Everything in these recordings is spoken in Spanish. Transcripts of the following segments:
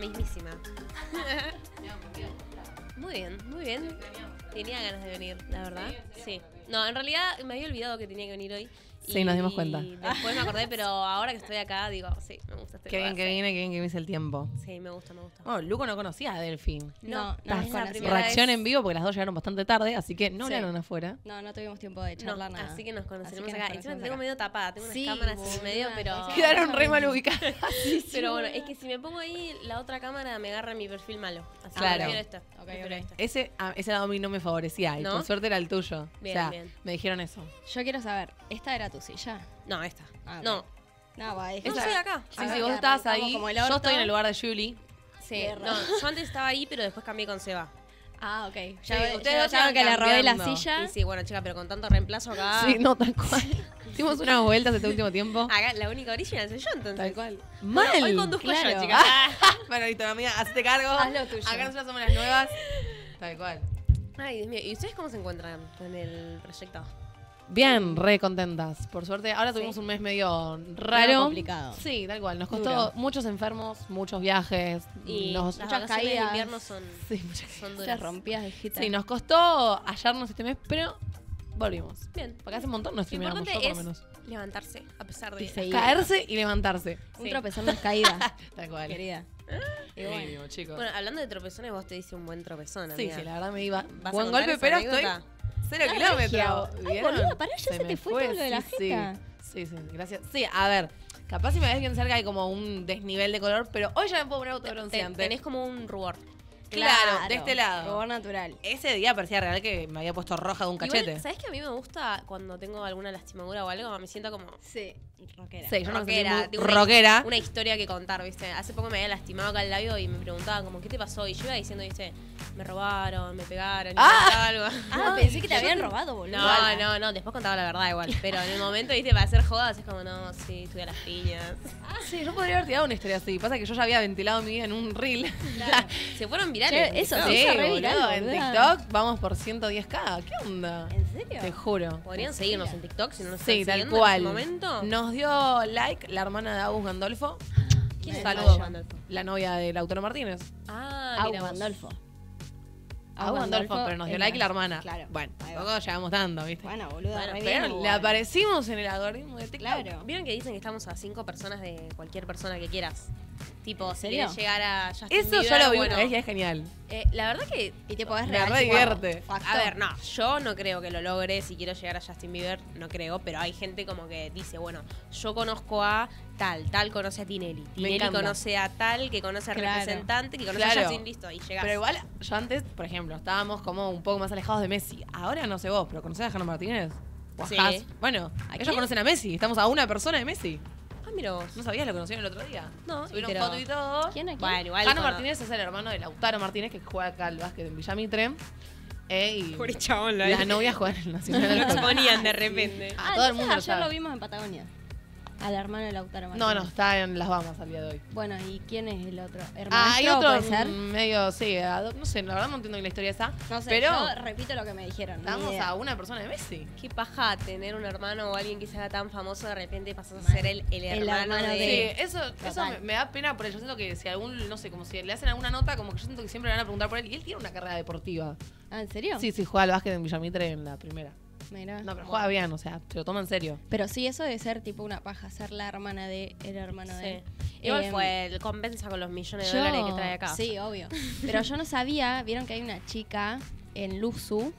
mismísima. Muy bien, muy bien. Tenía ganas de venir, la verdad. Sí. No, en realidad me había olvidado que tenía que venir hoy. Sí, nos dimos cuenta. Después me acordé, pero ahora que estoy acá, digo, sí, Qué bien que viene, qué bien que me hice el tiempo. Sí, me gusta, me gusta. Oh, Luco no conocía a Delfín. No, no, es la desconocía. primera Reacción vez- en vivo porque las dos llegaron bastante tarde, así que no Sí. hablaron afuera. No, no tuvimos tiempo de No, charlar nada. así que nos conoceremos que acá. nos Encima tengo medio tapada, tengo unas Sí, cámaras en medio, pero... Quedaron re mal ubicadas. Pero bueno, es que si me pongo ahí, la otra cámara me agarra mi perfil malo. Así Claro. que esta. Esta. Ese, a- ese lado a mí no me favorecía y ¿No? por suerte era el tuyo. Bien, o sea, bien. me dijeron eso. Yo quiero saber, ¿esta era tu silla? No, esta. Ah. No, No, va, es no Esa- soy acá. Sí, Ah, sí, que vos estabas arrancamos ahí. como el Yo orto. estoy en el lugar de Julie. Sí, Tierra. no, yo antes estaba ahí, pero después cambié con Seba. Ah, ok. Sí, Ya, ustedes ya dos saben iban que le robé la cambiando. silla. Y sí, bueno, chica, pero con tanto reemplazo acá. Sí, no, tal cual. Hicimos unas vueltas este último tiempo. Acá la única original soy yo, entonces. Tal cual. Bueno, Mal. hoy conduzco claro. yo, chica. bueno, listo, amiga, hacete cargo. Haz lo tuyo. Acá nosotras somos las nuevas. Tal cual. Ay, Dios mío. ¿Y ustedes cómo se encuentran con el proyecto? Bien, re contentas. Por suerte, ahora tuvimos un mes medio raro. complicado. Sí, tal cual. Nos costó Duro. muchos enfermos, muchos viajes. Y nos, las muchas vacaciones caídas. de invierno son, sí, muchas- son Se duras. rompía de gita. sí, nos costó hallarnos este mes, pero volvimos. Bien. Porque hace un montón no Lo streameamos, yo importante por lo es menos. levantarse, a pesar de... Y. Caerse y levantarse. Un Sí. tropezón no es caída, Tal cual. querida. Y bueno. Mínimo, chicos. Bueno, hablando de tropezones, vos te dice un buen tropezón, sí, amiga. sí, la verdad me iba. ¿Vas a Buen golpe, pero anécdota? estoy cero La kilómetros. Ay, boluda, pará, ya se te me fue todo lo de la sí, jeta. Sí, sí, gracias. Sí, a ver, capaz si me ves bien cerca hay como un desnivel de color, pero hoy ya me puedo poner Te- autobronceante. tenés como un rubor. Claro, de este lado. Rubor natural. Ese día parecía real que me había puesto roja de un cachete. Igual, ¿sabés que a mí me gusta cuando tengo alguna lastimadura o algo? Me siento como Sí, rockera. Sí, yo no rockera. muy una- rockera. Una historia que contar, ¿viste? Hace poco me había lastimado acá el labio y me preguntaban como, ¿qué te pasó? Y yo iba diciendo, ¿viste? Me robaron, me pegaron, Ah. algo. Ah, pensé que te habían robado, boludo. No, no, no, después contaba la verdad igual. Pero en el momento, viste, para hacer jodas es como, no, sí, estuve a las piñas. Sí, yo podría haber tirado una historia así. Pasa que yo ya había ventilado mi vida en un reel. Se fueron virales. Che, eso sí. Sí, hizo re boludo, viral, en. TikTok vamos por 110k. ¿Qué onda? ¿En serio? Te juro. Podrían seguirnos en TikTok si no nos Sí, tal cual. en este momento. Nos dio like la hermana de Agus Gandolfo. ¿Quién es. Agus Gandolfo? La novia de Lautaro Martínez. Ah, vos. Gandolfo. Agus Gandolfo, pero nos dio like la hermana. Claro. Bueno, tampoco llevamos tanto, ¿viste? Bueno, boludo, Bueno, pero bien, le igual. aparecimos en el algoritmo de TikTok. Claro. ¿Vieron que dicen que estamos a cinco personas de cualquier persona que quieras? Tipo, si querés llegar a Justin Eso Bieber, ya lo vi bueno, una vez y es genial. eh, la verdad que Y te podés Me re divierte. A ver, no, yo no creo que lo logre si quiero llegar a Justin Bieber, no creo, pero hay gente como que dice, bueno, yo conozco a tal, tal conoce a Tinelli, Tinelli conoce a tal, que conoce al Claro. representante, que conoce a. Justin, listo, y llegas. Pero igual, yo antes, por ejemplo, estábamos como un poco más alejados de Messi. Ahora no sé vos, pero ¿conocés a Jano Martínez? ¿O a Sí. Bueno, ¿A ellos quién? conocen a Messi. Estamos a una persona de Messi. Ah, mira vos. ¿No sabías? Lo conocieron el otro día. No, Subieron pero- foto y todo. ¿Quién aquí? Bueno, igual. Jano cono- Martínez es el hermano de Lautaro Martínez, que juega acá al básquet en Villamitre. Eh, y Pobre chabón, lo la novia juega en el Nacional. lo del exponían de repente. A Ah, todo el entonces mundo lo ayer sabe. lo vimos en Patagonia. Al hermano de Lautaro No, Martínez. no, está en Las Bahamas al día de hoy. Bueno, ¿y quién es el otro? Ah, ¿Hermanastro hay otro puede ser? medio, sí, a no sé, la verdad no entiendo bien la historia esa. No sé, pero yo repito lo que me dijeron. ni estamos a una persona de Messi. Qué paja tener un hermano o alguien que se haga tan famoso de repente pasas a ser el, el El hermano, hermano de... Sí, eso, eso me da pena por él. Yo siento que si algún, no sé, como si le hacen alguna nota, como que yo siento que siempre le van a preguntar por él. Y él tiene una carrera deportiva. Ah, ¿en serio? Sí, sí, juega al básquet en Villamitre en la primera. Mirá. No, pero juega bien, o sea, se lo toma en serio. Pero sí, eso debe ser tipo una paja, ser la hermana de el hermano de él. Sí. Igual Em, fue el compensa con los millones de dólares que trae acá. Sí, obvio. Pero yo no sabía, vieron que hay una chica en Luzu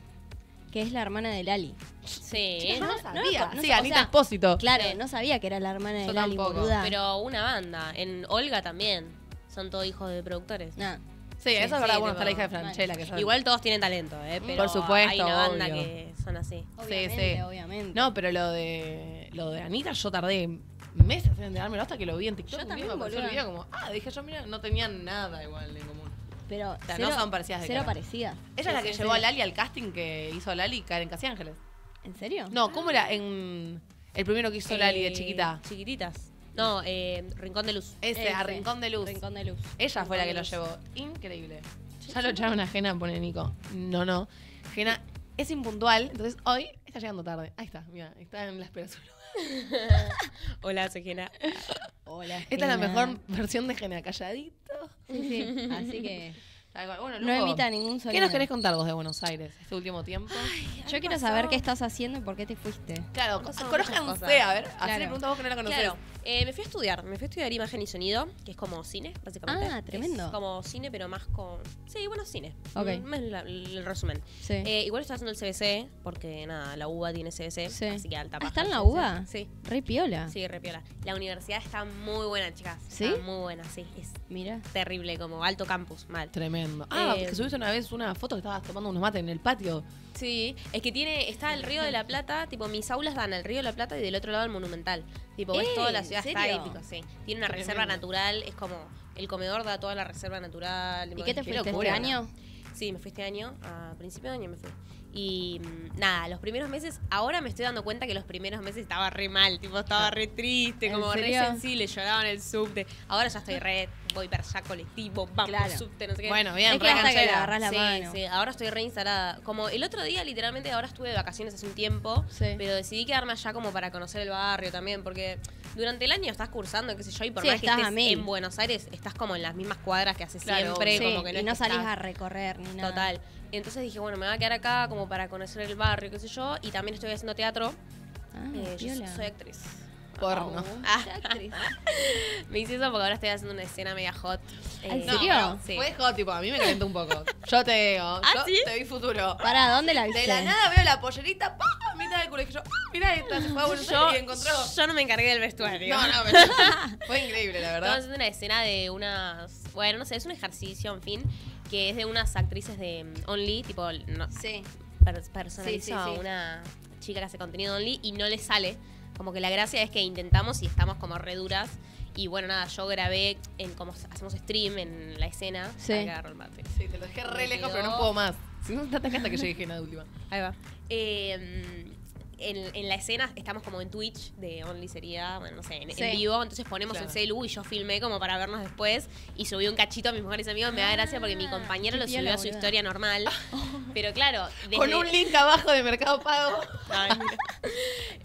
que es la hermana de Lali. Sí. No, no no, sabía. no, sí, o Anita sea, Espósito. Claro, no sabía que era la hermana de Yo Lali, tampoco, boluda. Pero una banda. En Olga también. Son todos hijos de productores. Nah. Sí, eso es verdad. sí, bueno, tipo, está la hija de Franchella. Que sabe. Igual todos tienen talento, ¿eh? Pero Por supuesto, hay una banda obvio. que son así. Obviamente, sí. obviamente. No, pero lo de lo de Anita yo tardé meses en enterármelo hasta que lo vi en TikTok. Yo también, me apareció el boluda. video como, ah, dije yo, mira, no tenían nada igual en común. Pero sea, cero, no son parecidas de Cero cara. parecidas. Ella Sí, es la sí, que sí. llevó a Lali al casting que hizo Lali caer en Casi Ángeles. ¿En serio? No, ¿cómo era? En el primero que hizo Lali de Eh, chiquita. Chiquititas. No, eh, Rincón de Luz. Ese, a Rincón de Luz. Rincón de Luz. Ella fue la que lo llevó. Increíble. Ya lo echaron a Jena, pone Nico. No, no. Jena es impuntual, entonces hoy está llegando tarde. Ahí está, mira, está en la espera de su lugar. Hola, soy Jena. Hola. Esta es la Jena. mejor versión de Jena, calladito. Sí, sí. Así que Tal cual. Bueno, no Luco, emita ningún sonido. ¿Qué nos querés contar vos de Buenos Aires este último tiempo? Yo quiero saber qué estás haciendo y por qué te fuiste. claro, cosas. a ver. Así Claro. le pregunto a vos que no la conocés. Claro, eh, me fui a estudiar, me fui a estudiar imagen y sonido, que es como cine, básicamente. Ah, tremendo. Es como cine, pero más con... Sí, bueno, cine. Ok. Mm, es la- el resumen. Sí. Eh, igual estoy haciendo el CBC, porque nada, la UBA tiene CBC, Sí. así que alta Ah, paja ¿está en el la CBC. UBA? Sí. Re piola. Sí, repiola. La universidad está muy buena, chicas. ¿Sí? Está muy buena, sí. Es Mira. terrible, como alto campus, mal. Tremendo. Ah, Eh, que subiste una vez una foto que estabas tomando unos mates en el patio. Sí, es que tiene, está el río de la Plata, tipo mis aulas dan al río de la Plata y del otro lado el Monumental. Tipo, ves toda la ¿en ciudad está épico, sí. Tiene una reserva natural, es como el comedor da toda la reserva natural. ¿Y qué te fuiste este año? Sí, me fui este año, a principio de año me fui. Y mm, nada, los primeros meses, ahora me estoy dando cuenta que los primeros meses estaba re mal, tipo estaba re triste, ¿En como re sensible, lloraba en el subte. Ahora ya estoy re, voy para allá colectivo, vamos Claro. subte, no sé qué. Bueno, bien, Es que re hasta que le la sí, mano. sí, ahora estoy reinstalada. Como el otro día, literalmente, ahora estuve de vacaciones hace un tiempo, Sí. pero decidí quedarme allá como para conocer el barrio también, porque durante el año estás cursando, qué sé yo, y por Sí, más que estés en Buenos Aires, estás como en las mismas cuadras que hace Claro, siempre, como que no y no salís estás- a recorrer ni nada. Total. Entonces dije, bueno, me voy a quedar acá como para conocer el barrio, qué sé yo, y también estoy haciendo teatro. Ah, Eh, yo soy actriz. Porno. Ah. Qué actriz. Me hice eso porque ahora estoy haciendo una escena media hot. ¿En Eh, serio? No, Sí. Fue hot, tipo, a mí me calentó un poco. Yo te digo, ¿Ah, yo sí? te vi futuro. ¿Para dónde la viste? De la nada veo la pollerita, a mitad del culo. Y yo, ¡ah! mirá esta, se fue a Buenos Yo, Aires y encontró. yo no me encargué del vestuario. No, no, pero fue increíble, la Estamos verdad. haciendo una escena de unas. Bueno, no sé, es un ejercicio, en fin, que es de unas actrices de mm, Only, tipo, no, Sí. per- personalizo Sí, sí, a sí. una chica que hace contenido Only y no le sale. Como que la gracia es que intentamos y estamos como re duras. Y bueno, nada, yo grabé en como hacemos stream en la escena. Sí. El mate. Sí, te lo dejé re lejos, quedó- pero no puedo más. Si no, te hasta que llegué en la última. Ahí va. Eh, en, en la escena estamos como en Twitch de Only sería, bueno, no sé, en, vivo. Entonces ponemos Claro. el celu y yo filmé como para vernos después. Y subí un cachito a mis mejores amigos. Me da gracia porque mi Ah, compañero lo subió a su historia normal. Pero claro, desde- Con un link abajo de Mercado Pago. Ay.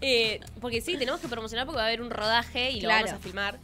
Eh, porque sí, tenemos que promocionar porque va a haber un rodaje y Claro. lo vamos a filmar.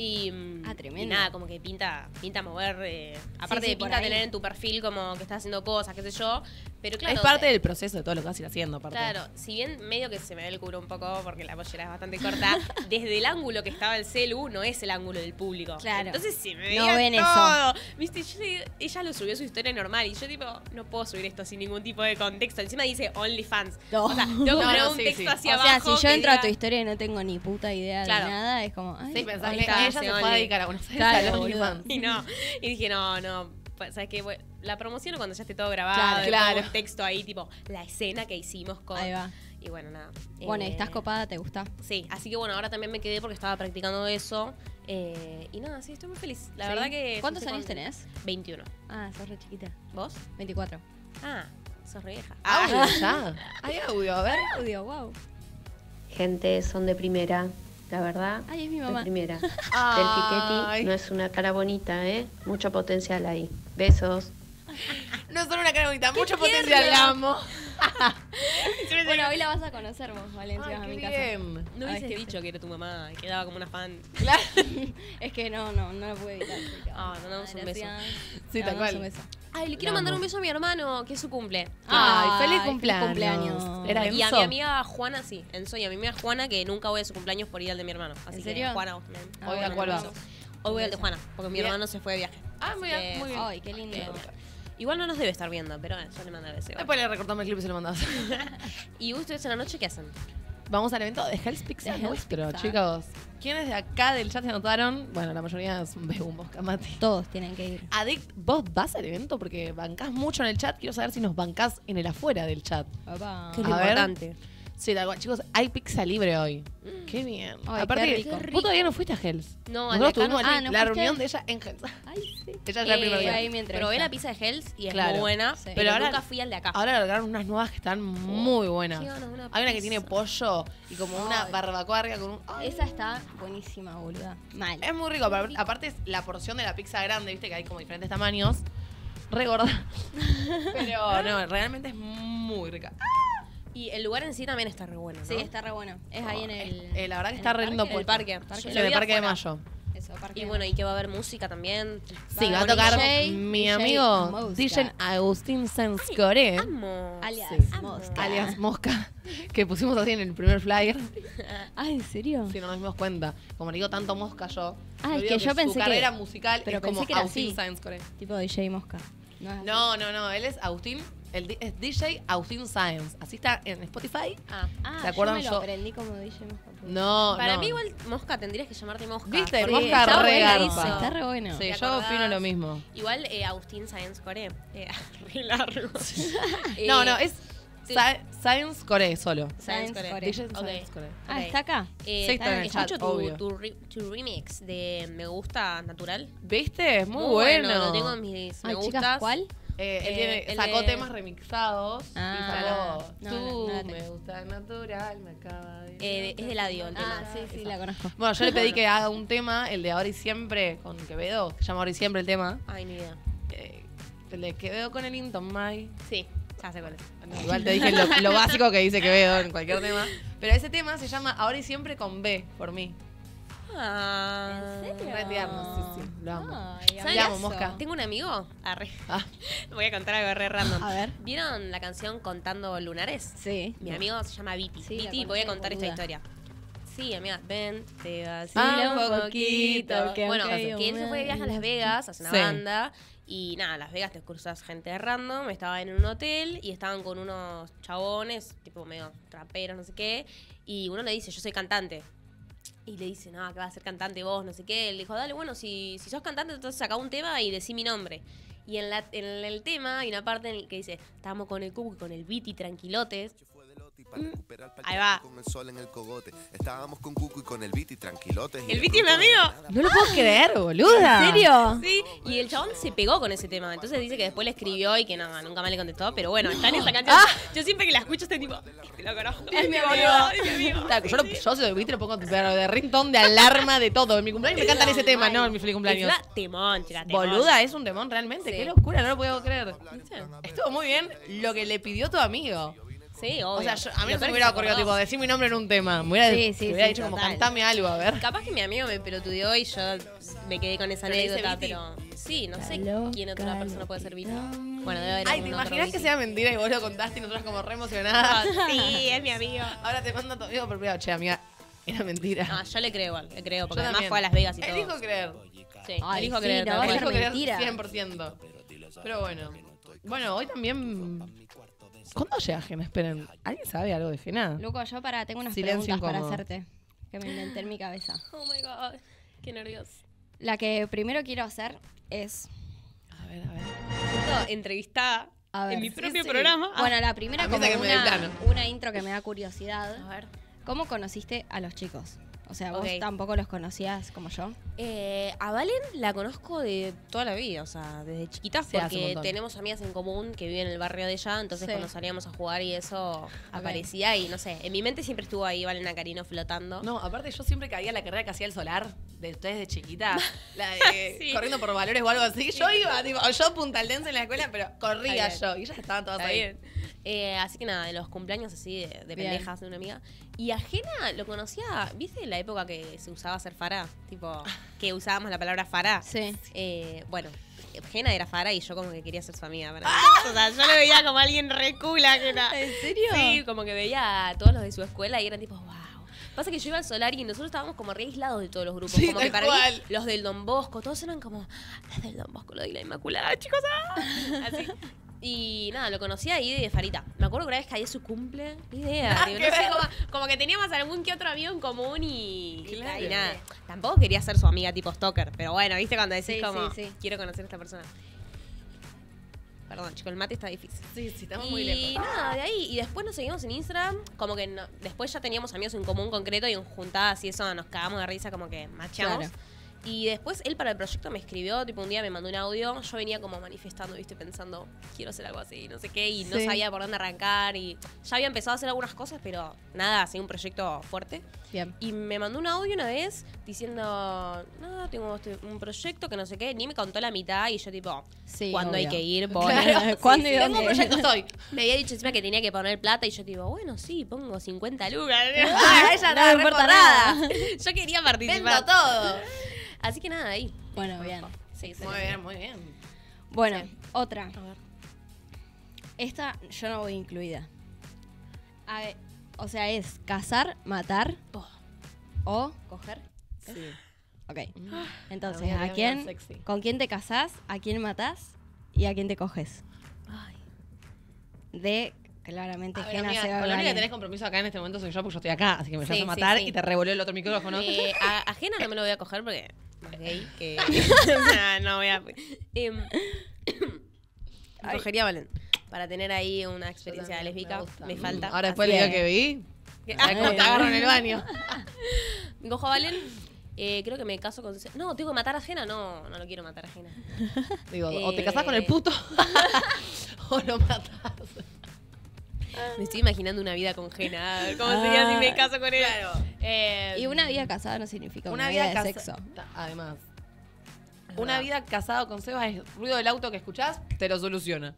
Y, mm, Ah, y tremendo. nada, como que pinta, pinta mover. eh, aparte sí, de pinta tener en tu perfil como que estás haciendo cosas, qué sé yo. Pero claro. es parte del proceso de todo lo que vas a ir haciendo, aparte. Claro, si bien medio que se me ve el culo un poco porque la pollera es bastante corta, desde el ángulo que estaba el celu no es el ángulo del público. Claro. Entonces se me No ven eso. todo. Viste, yo le- ella lo subió a su historia normal y yo tipo, no puedo subir esto sin ningún tipo de contexto. Encima dice OnlyFans. No. O sea, tengo que No, poner no, un sí, texto sí. hacia o sea, abajo. si yo entro a tu historia y no tengo ni puta idea Claro. de nada, es como. Ay, Sí, pensás que ella se fue a Only. dedicar a Buenos Aires Claro, a los boludo. OnlyFans. Y no, y dije, no, no. Pues, ¿Sabes qué? Bueno, La promociono cuando ya esté todo grabado. Claro. Claro. un texto ahí, tipo, la escena que hicimos con. Ahí va. Y bueno, nada. Bueno, ¿y Eh, estás copada? ¿Te gusta? Sí, así que bueno, ahora también me quedé porque estaba practicando eso. eh, y nada, sí, estoy muy feliz. La ¿Sí? verdad que. ¿Cuántos años tenés? 21. Ah, sos re chiquita. ¿Vos? 24. Ah, sos re vieja. Audio ya. Hay audio, a ver. Audio, wow. Gente, son de primera, la verdad, Ay, es mi mamá. primera. Del Ay. Piquetti no es una cara bonita, ¿eh? Mucho potencial ahí. Besos. No es solo una cara bonita, mucho potencial, la amo. Bueno, hoy la vas a conocer vos, Valencia, a mi casa. No hubieses dicho que era tu mamá, quedaba como una fan. Claro. Es que no, no, no lo pude evitar. Ah, mandamos un beso. Sí, tal cual. Ay, le quiero mandar un beso a mi hermano, que es su cumple. Ay, Ay, feliz feliz cumpleaños. cumpleaños. Era y a mi amiga Juana, sí, Enzo, y a mi amiga Juana, que nunca voy a su cumpleaños por ir al de mi hermano. Así ¿En que, serio? Juana, vos también. Ah, Hoy a bueno. Hoy voy al de Juana, porque mi Bien. hermano se fue de viaje. Ah, que- muy bien. Ay, qué lindo. Bien. Igual no nos debe estar viendo, pero eh, yo le mando el deseo. Después le recortamos el clip y se lo mandamos. ¿Y ustedes en la noche qué hacen? Vamos al evento de Hell's Pizza De Hell's nuestro, Pizza. chicos. ¿Quiénes de acá del chat se anotaron? Bueno, la mayoría son bebumbos, Camati. Todos tienen que ir. Addict, ¿vos vas al evento? Porque bancás mucho en el chat. Quiero saber si nos bancás en el afuera del chat. Papá. Es A ver. importante. Sí, tal cual. Chicos, hay pizza libre hoy. Qué bien. Ay, Aparte, qué rico. vos todavía no fuiste a Hell's. No, Nosotros tuvimos no- Ah, ¿no la reunión de ella en Hell's. Ay, sí. Ella ya el primer Eh, día. ahí mi entrevista. Probé la pizza de Hells y es Claro. muy buena, Sí. pero, Pero ahora- nunca fui al de acá. Ahora largaron unas nuevas que están muy buenas. una Hay una que tiene pollo y como una barbacoa arriba con un... Esa está buenísima, boluda. Mal. Es muy rico, pero aparte es la porción de la pizza grande, viste que hay como diferentes tamaños. Re gorda. Pero no, realmente es muy rica. Y el lugar en sí también está re bueno, ¿no? Sí, está re bueno. Es ahí en el. Eh, la verdad que está re lindo parque. En el parque. Parque. Sí, en el Parque de. Mayo. Eso. Parque Y bueno, y que va a haber música también. Sí, va a haber tocar DJ, mi DJ amigo. DJ Agustín Sanscore. Amo. alias Sí. Mosca. Alias Mosca, que pusimos así en el primer flyer. Ah, ¿en serio? Si no nos dimos cuenta. Como le digo tanto Mosca yo. Ah, es olvido que yo pensé Su que- carrera musical pero es como pensé que era Agustín así. Sanscore. Tipo DJ Mosca. No, No, no, no. Él es Agustín. El es DJ Agustín Science. Así está en Spotify. Ah. Ah, ¿Se acuerdan? yo me Yo- aprendí como DJ Mosca. No, Para no. mí igual Mosca tendrías que llamarte Mosca. ¿Viste? Mosca está re buena garpa. Está re bueno. Sí, ¿Te yo opino lo mismo. Igual eh, Agustín Science Core. Eh, re largo. No, Eh, no, es sí. Sci- Science Core solo. Science Core. Science Core. Ah. ¿está acá? Eh, Sí, está en el chat, tu, obvio. tu, re- tu remix de Me Gusta Natural. ¿Viste? Es muy, bueno. Lo tengo en mis me gustas. chicas, ¿cuál? Eh, él tiene- sacó temas remixados Ah, y sacó no, Tú no, no la me gusta natural, me acaba de... Eh, es de el tema. Ah, sí, sí, la conozco. Bueno, yo le pedí que haga un tema, el de Ahora y Siempre, con Quevedo, que se llama Ahora y Siempre el tema. Ay, ni idea. Eh, el de Quevedo con el Inton May. Sí, ya sé cuál es. Bueno, igual te dije lo, lo básico que dice Quevedo en cualquier tema. Pero ese tema se llama Ahora y Siempre con B, por mí. Ah. ¿En serio? Sí, sí, lo amo. Mosca. Tengo un amigo. Arre. Ah, Voy a contar algo re random. A ver. ¿Vieron la canción Contando Lunares? Sí. Mi amigo se llama Viti. Sí, Viti, voy a contar esta historia. Sí, amiga, ven, te vacilo Ah, un un poquito. poquito, que bueno, aunque que él se fue de viaje a Las Vegas, hace una Sí. banda. Y nada, Las Vegas te cruzas gente random. Estaba en un hotel y estaban con unos chabones, tipo medio traperos, no sé qué. Y uno le dice, yo soy cantante. Y le dice, no, que vas a ser cantante vos, no sé qué. Él dijo, dale, bueno, si, si sos cantante, entonces saca un tema y decí mi nombre. Y en, la, en el tema hay una parte en la que dice, estábamos con el cubo y con el beat y tranquilotes. Ahí va. Con el sol en el cogote. Estábamos con Cucu y con el Viti tranquilotes. El Viti mi amigo. nada, no lo puedo creer, boluda. ¿En serio? Sí, y el chabón se pegó con ese tema. Entonces dice que después le escribió y que no, nunca más le contestó. Pero bueno, está en esa canción. Yo siempre que la escucho estoy tipo, este lo conozco. Es mi amigo. boludo, es mi amigo. Claro, yo, lo, yo si lo vi, te lo pongo pero de ringtone, de alarma, de todo. En mi cumpleaños me cantan ese tema, no en mi feliz cumpleaños. Encima, temón, chica, temón. Boluda, es un demon realmente. Sí. Qué locura, no lo puedo creer. ¿Viste? Estuvo muy bien lo que le pidió tu amigo. Sí, obvio. O sea, yo- a mí no se me hubiera ocurrido, tipo, decir mi nombre en un tema. Me hubiera, Sí, sí, me hubiera sí, dicho como, total. cantame algo, a ver. Capaz que mi amigo me pelotudeó y yo me quedé con esa Pero le dice anécdota, Viti. pero sí, no sé quién otra persona puede ser Viti. Bueno, debe haber Ay, ¿te algún otro imaginas que Viti. sea mentira y vos lo contaste y nosotras como re emocionadas? Sí, es mi amigo. Ahora te mando a tu amigo por privado. Che, amiga, era mentira. No, yo le creo igual, le creo, porque Yo además también. fue a Las Vegas y todo. Elijo creer. Sí, Ay, elijo sí, creer. no tal va a cual. ser Elijo creer mentira. 100%. Pero bueno. Bueno, hoy también... ¿Cuándo llega Gena? Esperen. ¿Alguien sabe algo de Gena? Loco, yo para, tengo unas Silencio preguntas para hacerte. Que me inventé en mi cabeza. Oh my god, qué nervioso. La que primero quiero hacer es. A ver, a ver. Siento entrevistada A ver. en mi propio sí. programa. Bueno, la primera a mí como una, una intro que me da curiosidad. a ver. ¿Cómo conociste a los chicos? O sea, vos tampoco los conocías como yo. Eh, a Valen la conozco de toda la vida, o sea, desde chiquita, Sí, porque tenemos amigas en común que viven en el barrio de ella, entonces Sí. cuando salíamos a jugar y eso aparecía y no sé, en mi mente siempre estuvo ahí Valen Carino flotando. No, aparte yo siempre caía en la carrera que hacía el solar, de ustedes de chiquita, la de Sí. corriendo por valores o algo así. Yo iba, tipo, yo puntaldense en la escuela, pero corría yo. Y ellas estaban todas Está ahí. bien. Eh, así que nada, de los cumpleaños así de, de pendejas de una amiga. Y a Jena lo conocía, ¿viste la época que se usaba hacer fará? Tipo, que usábamos la palabra fará. Sí. Eh, bueno, Jena era Fara y yo como que quería ser su amiga. para. ¡Ah! O sea, yo le veía como alguien re cool a Jena. ¿En serio? Sí, como que veía a todos los de su escuela y eran tipo, wow. Pasa que yo iba al solar y nosotros estábamos como re aislados de todos los grupos. Sí, como que para mí, los del Don Bosco, todos eran como, los del Don Bosco, lo de la Inmaculada, chicos. ah". Así. Y nada, lo conocía ahí de Farita. Me acuerdo que una vez caí su cumple, ni idea. Digo, no sé, como, como que teníamos algún que otro amigo en común y, y Claro. y nada. Tampoco quería ser su amiga tipo stalker, pero bueno, viste cuando decís Sí, como, sí, sí. quiero conocer a esta persona. Perdón, chico, el mate está difícil. Sí, sí, estamos y muy lejos. nada, de ahí. Y después nos seguimos en Instagram. Como que no- después ya teníamos amigos en común concreto y en juntadas y eso nos cagamos de risa, como que machamos. Claro. Y después él para el proyecto me escribió, tipo un día me mandó un audio. Yo venía como manifestando, viste, pensando, quiero hacer algo así, no sé qué. Y no Sí. sabía por dónde arrancar. Y ya había empezado a hacer algunas cosas, pero nada, así un proyecto fuerte. Bien. Y me mandó un audio una vez diciendo, no, tengo este- un proyecto que no sé qué. Ni me contó la mitad y yo tipo, Sí, ¿cuándo hay que ir? Claro, ¿cuándo y Tengo un dónde? proyecto, estoy. Me había dicho encima que tenía que poner plata y yo tipo, bueno, sí, pongo 50 lucas. Ah, ella No me importa nada. Yo quería Vendo participar. todo. Así que nada, ahí. Bueno, bien. Sí, sí. Muy bien, muy bien. Bueno, Sí. otra. A ver. Esta yo no voy incluida. A ver, o sea, es cazar, matar Oh. o coger. Sí. Ok. Entonces, Amiga, ¿a quién, con quién te casás, a quién matás y a quién te coges? Ay. De, claramente, A ver, Jena amiga, se va a con la única que tenés compromiso acá en este momento soy yo porque yo estoy acá, así que me Sí, vas a matar sí. y te revolvió el otro micrófono. Eh, a, ajena no me lo voy a coger porque gay que. no voy a. Cogería a Valen. Para tener ahí una experiencia también, me lésbica. gusta. Me, falta. Ahora después del día que- vi, que- ¿sabes cómo te agarro en el baño? Cojo a Valen. eh, creo que me caso con. No, tengo que matar a ajena. No, no lo quiero matar a ajena. Digo, o te Eh. casás con el puto o lo matás. Me estoy imaginando una vida con Jena. ¿Cómo sería si me caso con él? Eh, Y una vida casada no significa una, Una vida, vida de casa- sexo. Además, una vida casado con Seba es ruido del auto que escuchás, te lo soluciona.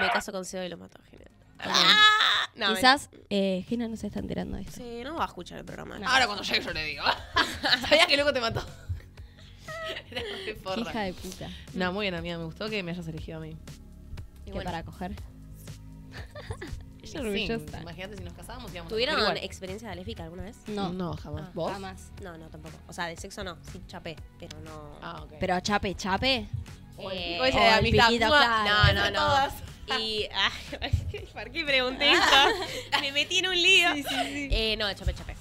Me caso con Seba y lo mato a Jena. Ah, no, Quizás eh, Jena no se está enterando de esto. Sí, no va a escuchar el programa. No. Ahora cuando llegue yo le digo. Sabías que luego te mató. Era Qué hija de puta. No, muy bien, amiga. Me gustó que me hayas elegido a mí. Y bueno, para coger. Sí, orgullosa. imagínate si nos casábamos íbamos a ¿Tuvieron igual. experiencia lésbica alguna vez? No, No, jamás. Ah, ¿Vos? jamás. No, no, tampoco. O sea, de sexo no. Sí, chapé, pero no. Ah, ok. Pero chape, chape. O el Eh, pico ese o de el amistad. piquito, ¡Mua! claro. No, no, no. Todas. Y. ay, ¿Por qué pregunté esto? Me metí en un lío. Eh, no, chapé, chapé.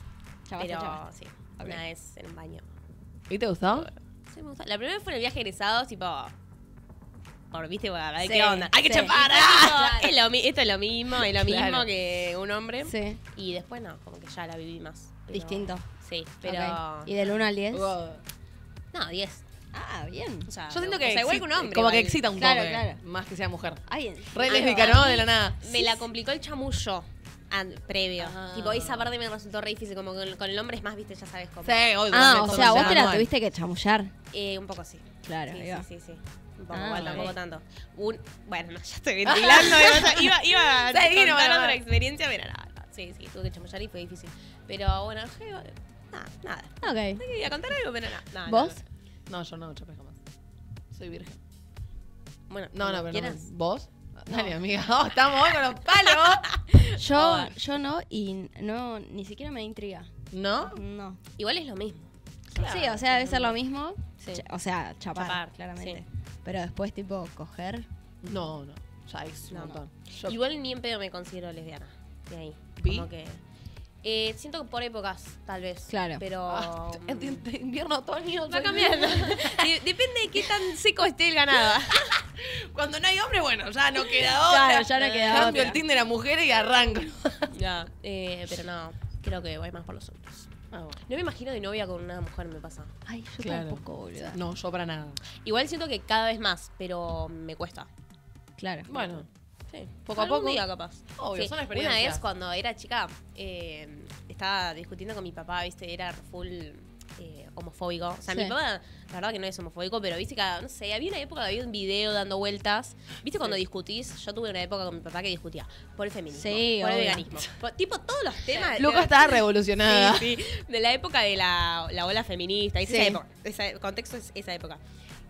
Chapaste, Pero sí, una vez en un baño. ¿Y te gustó? Sí, me gustó. La primera vez fue en el viaje egresado, tipo. Por, viste, para ver Sí, qué onda. Hay que sí. chapar. Claro. Es lo mi- esto es lo mismo, es lo mismo Claro. que un hombre. Sí, Y después no, como que ya la viví más. Pero- distinto. Sí, pero. Ok. ¿Y del 1 al 10? Wow. No, 10. Ah, bien. O sea, Yo siento o que sea, igual que un hombre. como que excita un Claro, toque. claro. Más que sea mujer. Ay, Re Ah, lésbica, no. ¿no? De la nada. Me la complicó el chamullo an- previo. Ah. Tipo, esa parte me resultó re difícil. Como con, con el hombre es más, viste, ya sabes cómo. Sí, obvio. Ah, o sea, vos te la tuviste que chamullar. Eh, un poco sí. Claro, Sí, sí, sí, sí. Un poco, Ah, tampoco tanto. Un, bueno, no, ya estoy ventilando. iba, iba a contar otra experiencia, pero no, no. Sí, sí, tuve que chamullar y fue difícil. Pero bueno, nada, nada. Ok. Iba a contar algo, pero nada. nada, ¿Vos? nada. No, yo no chapé jamás. Soy virgen. Bueno, No, no, pero no. ¿Vos? Dale, amiga. Oh, estamos hoy con los palos. Yo, yo no, y no, ni siquiera me intriga. ¿No? No. Igual es lo mismo. Sí, o sea, debe ser lo mismo. Sí. O sea, chapar, Chapar, claramente. Pero después, tipo, coger. No, no. Ya es un No, montón. Yo- Igual ni en pedo me considero lesbiana. De ahí. ¿Vi? Como que. Eh, siento que por épocas, tal vez. Claro. Pero. Ah, mm, en invierno, otoño. Va soy- cambiando. De- depende de qué tan seco esté el ganado. Cuando no hay hombre, bueno, ya no queda otra. Claro, ya no queda Cambio otra. el Tinder a mujeres y arranco. ya. Eh, pero no, creo que voy más por los hombres. Ah, bueno. No me imagino de novia con una mujer, me pasa. Ay, yo Claro. tampoco, boluda. No, yo para nada. Igual siento que cada vez más, pero me cuesta. Claro. Bueno, Sí. Poco a poco. día, capaz. Obvio, son Una vez cuando era chica, eh, estaba discutiendo con mi papá, viste, era full eh, homofóbico. O sea, Sí. mi papá, la verdad que no es homofóbico, pero viste que, no sé, había una época, había un video dando vueltas. Viste cuando discutís, yo tuve una época con mi papá que discutía por el feminismo, Sí, por el veganismo. por- tipo, todos los temas. Luca estaba revolucionada. Sí, sí. De la época de la, la ola feminista. Esa Sí. época. Ese contexto es esa época.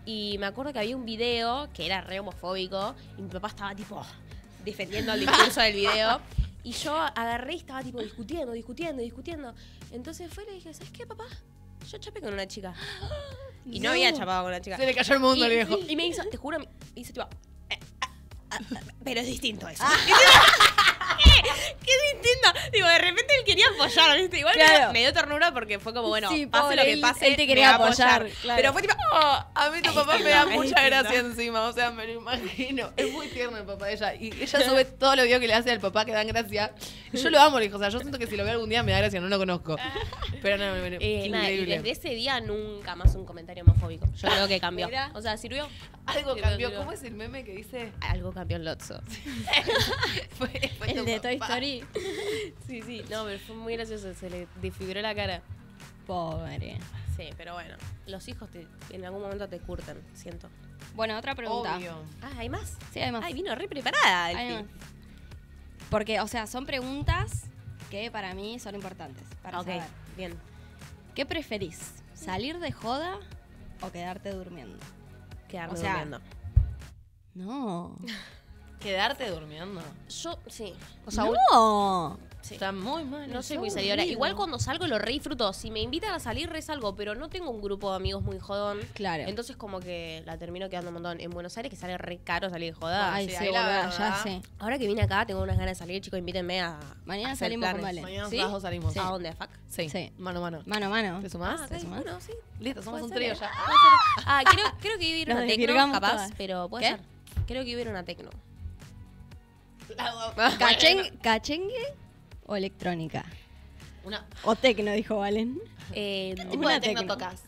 Y me acuerdo que había un video que era re homofóbico. Y mi papá estaba tipo defendiendo el discurso del video. Y yo agarré y estaba tipo discutiendo, discutiendo, discutiendo. Entonces fue y le dije, ¿sabes qué, papá? Yo chapé con una chica. Y no, había chapado con una chica. Se le cayó el mundo, le dijo. y me hizo, te juro, me hizo tipo. eh, ah, ah, ah, pero es distinto eso. ¿Qué? ¿Qué es? Digo, de repente él quería apoyar, ¿viste? Igual me dio- Claro. me, dio ternura porque fue como, bueno, Sí, pase pobre, lo que pase. él te me quería apoyar, claro. Pero fue tipo, Oh, a mí tu papá me da mucha gracia encima, o sea, me lo imagino. Es muy tierno el papá de ella. Y ella sube todos los videos que le hace al papá que dan gracia. Yo lo amo, le dijo. O sea, yo siento que si lo veo algún día me da gracia, no lo conozco. Pero no, me, me, eh, nada, y increíble. desde ese día nunca más un comentario homofóbico. Yo creo que cambió. Mira. O sea, sirvió. Algo cambió. ¿Cómo es el meme que dice? Algo cambió en Lotso. Fue, fue El de Toy. Story. Sí, sí. No, pero fue muy gracioso. Se le desfiguró la cara. Pobre. Sí, pero bueno. Los hijos te, en algún momento te curten, siento. Bueno, otra pregunta. Obvio. Ah, ¿hay más? Sí, además. Ay, vino re preparada. Hay más. Porque, o sea, son preguntas que para mí son importantes. Para Ok, saber. bien. ¿Qué preferís? ¿Salir de joda o quedarte durmiendo? Quedarme O sea, durmiendo. No. Quedarte durmiendo. Yo, sí. O sea, no. sí. Está muy mal. No soy muy seguidora. aburrido. Igual cuando salgo lo re disfruto. Si me invitan a salir, re salgo, pero no tengo un grupo de amigos muy jodón. Claro. Entonces como que la termino quedando un montón. En Buenos Aires que sale re caro salir de joda. Ay, sí, la verdad. ya sé. Ahora que vine acá tengo unas ganas de salir, chicos, invítenme a Mañana a hacer salimos con. Valen. Mañana ¿Sí? dos salimos. ¿A dónde? ¿A fuck? Sí. Sí. Mano a mano. Mano a mano. ¿Te sumás? Ah, ¿Te sumás? bueno, sí. Listo, somos un trío ya. Ah, creo, creo que iba a ir una tecno, capaz, todas. pero puede ¿Qué? ser. Creo que iba a ir a una tecno. Cachengue, ¿Cachengue o electrónica? Una. O tecno, dijo Valen. Eh, tipo Una de tecno tecno. tocas?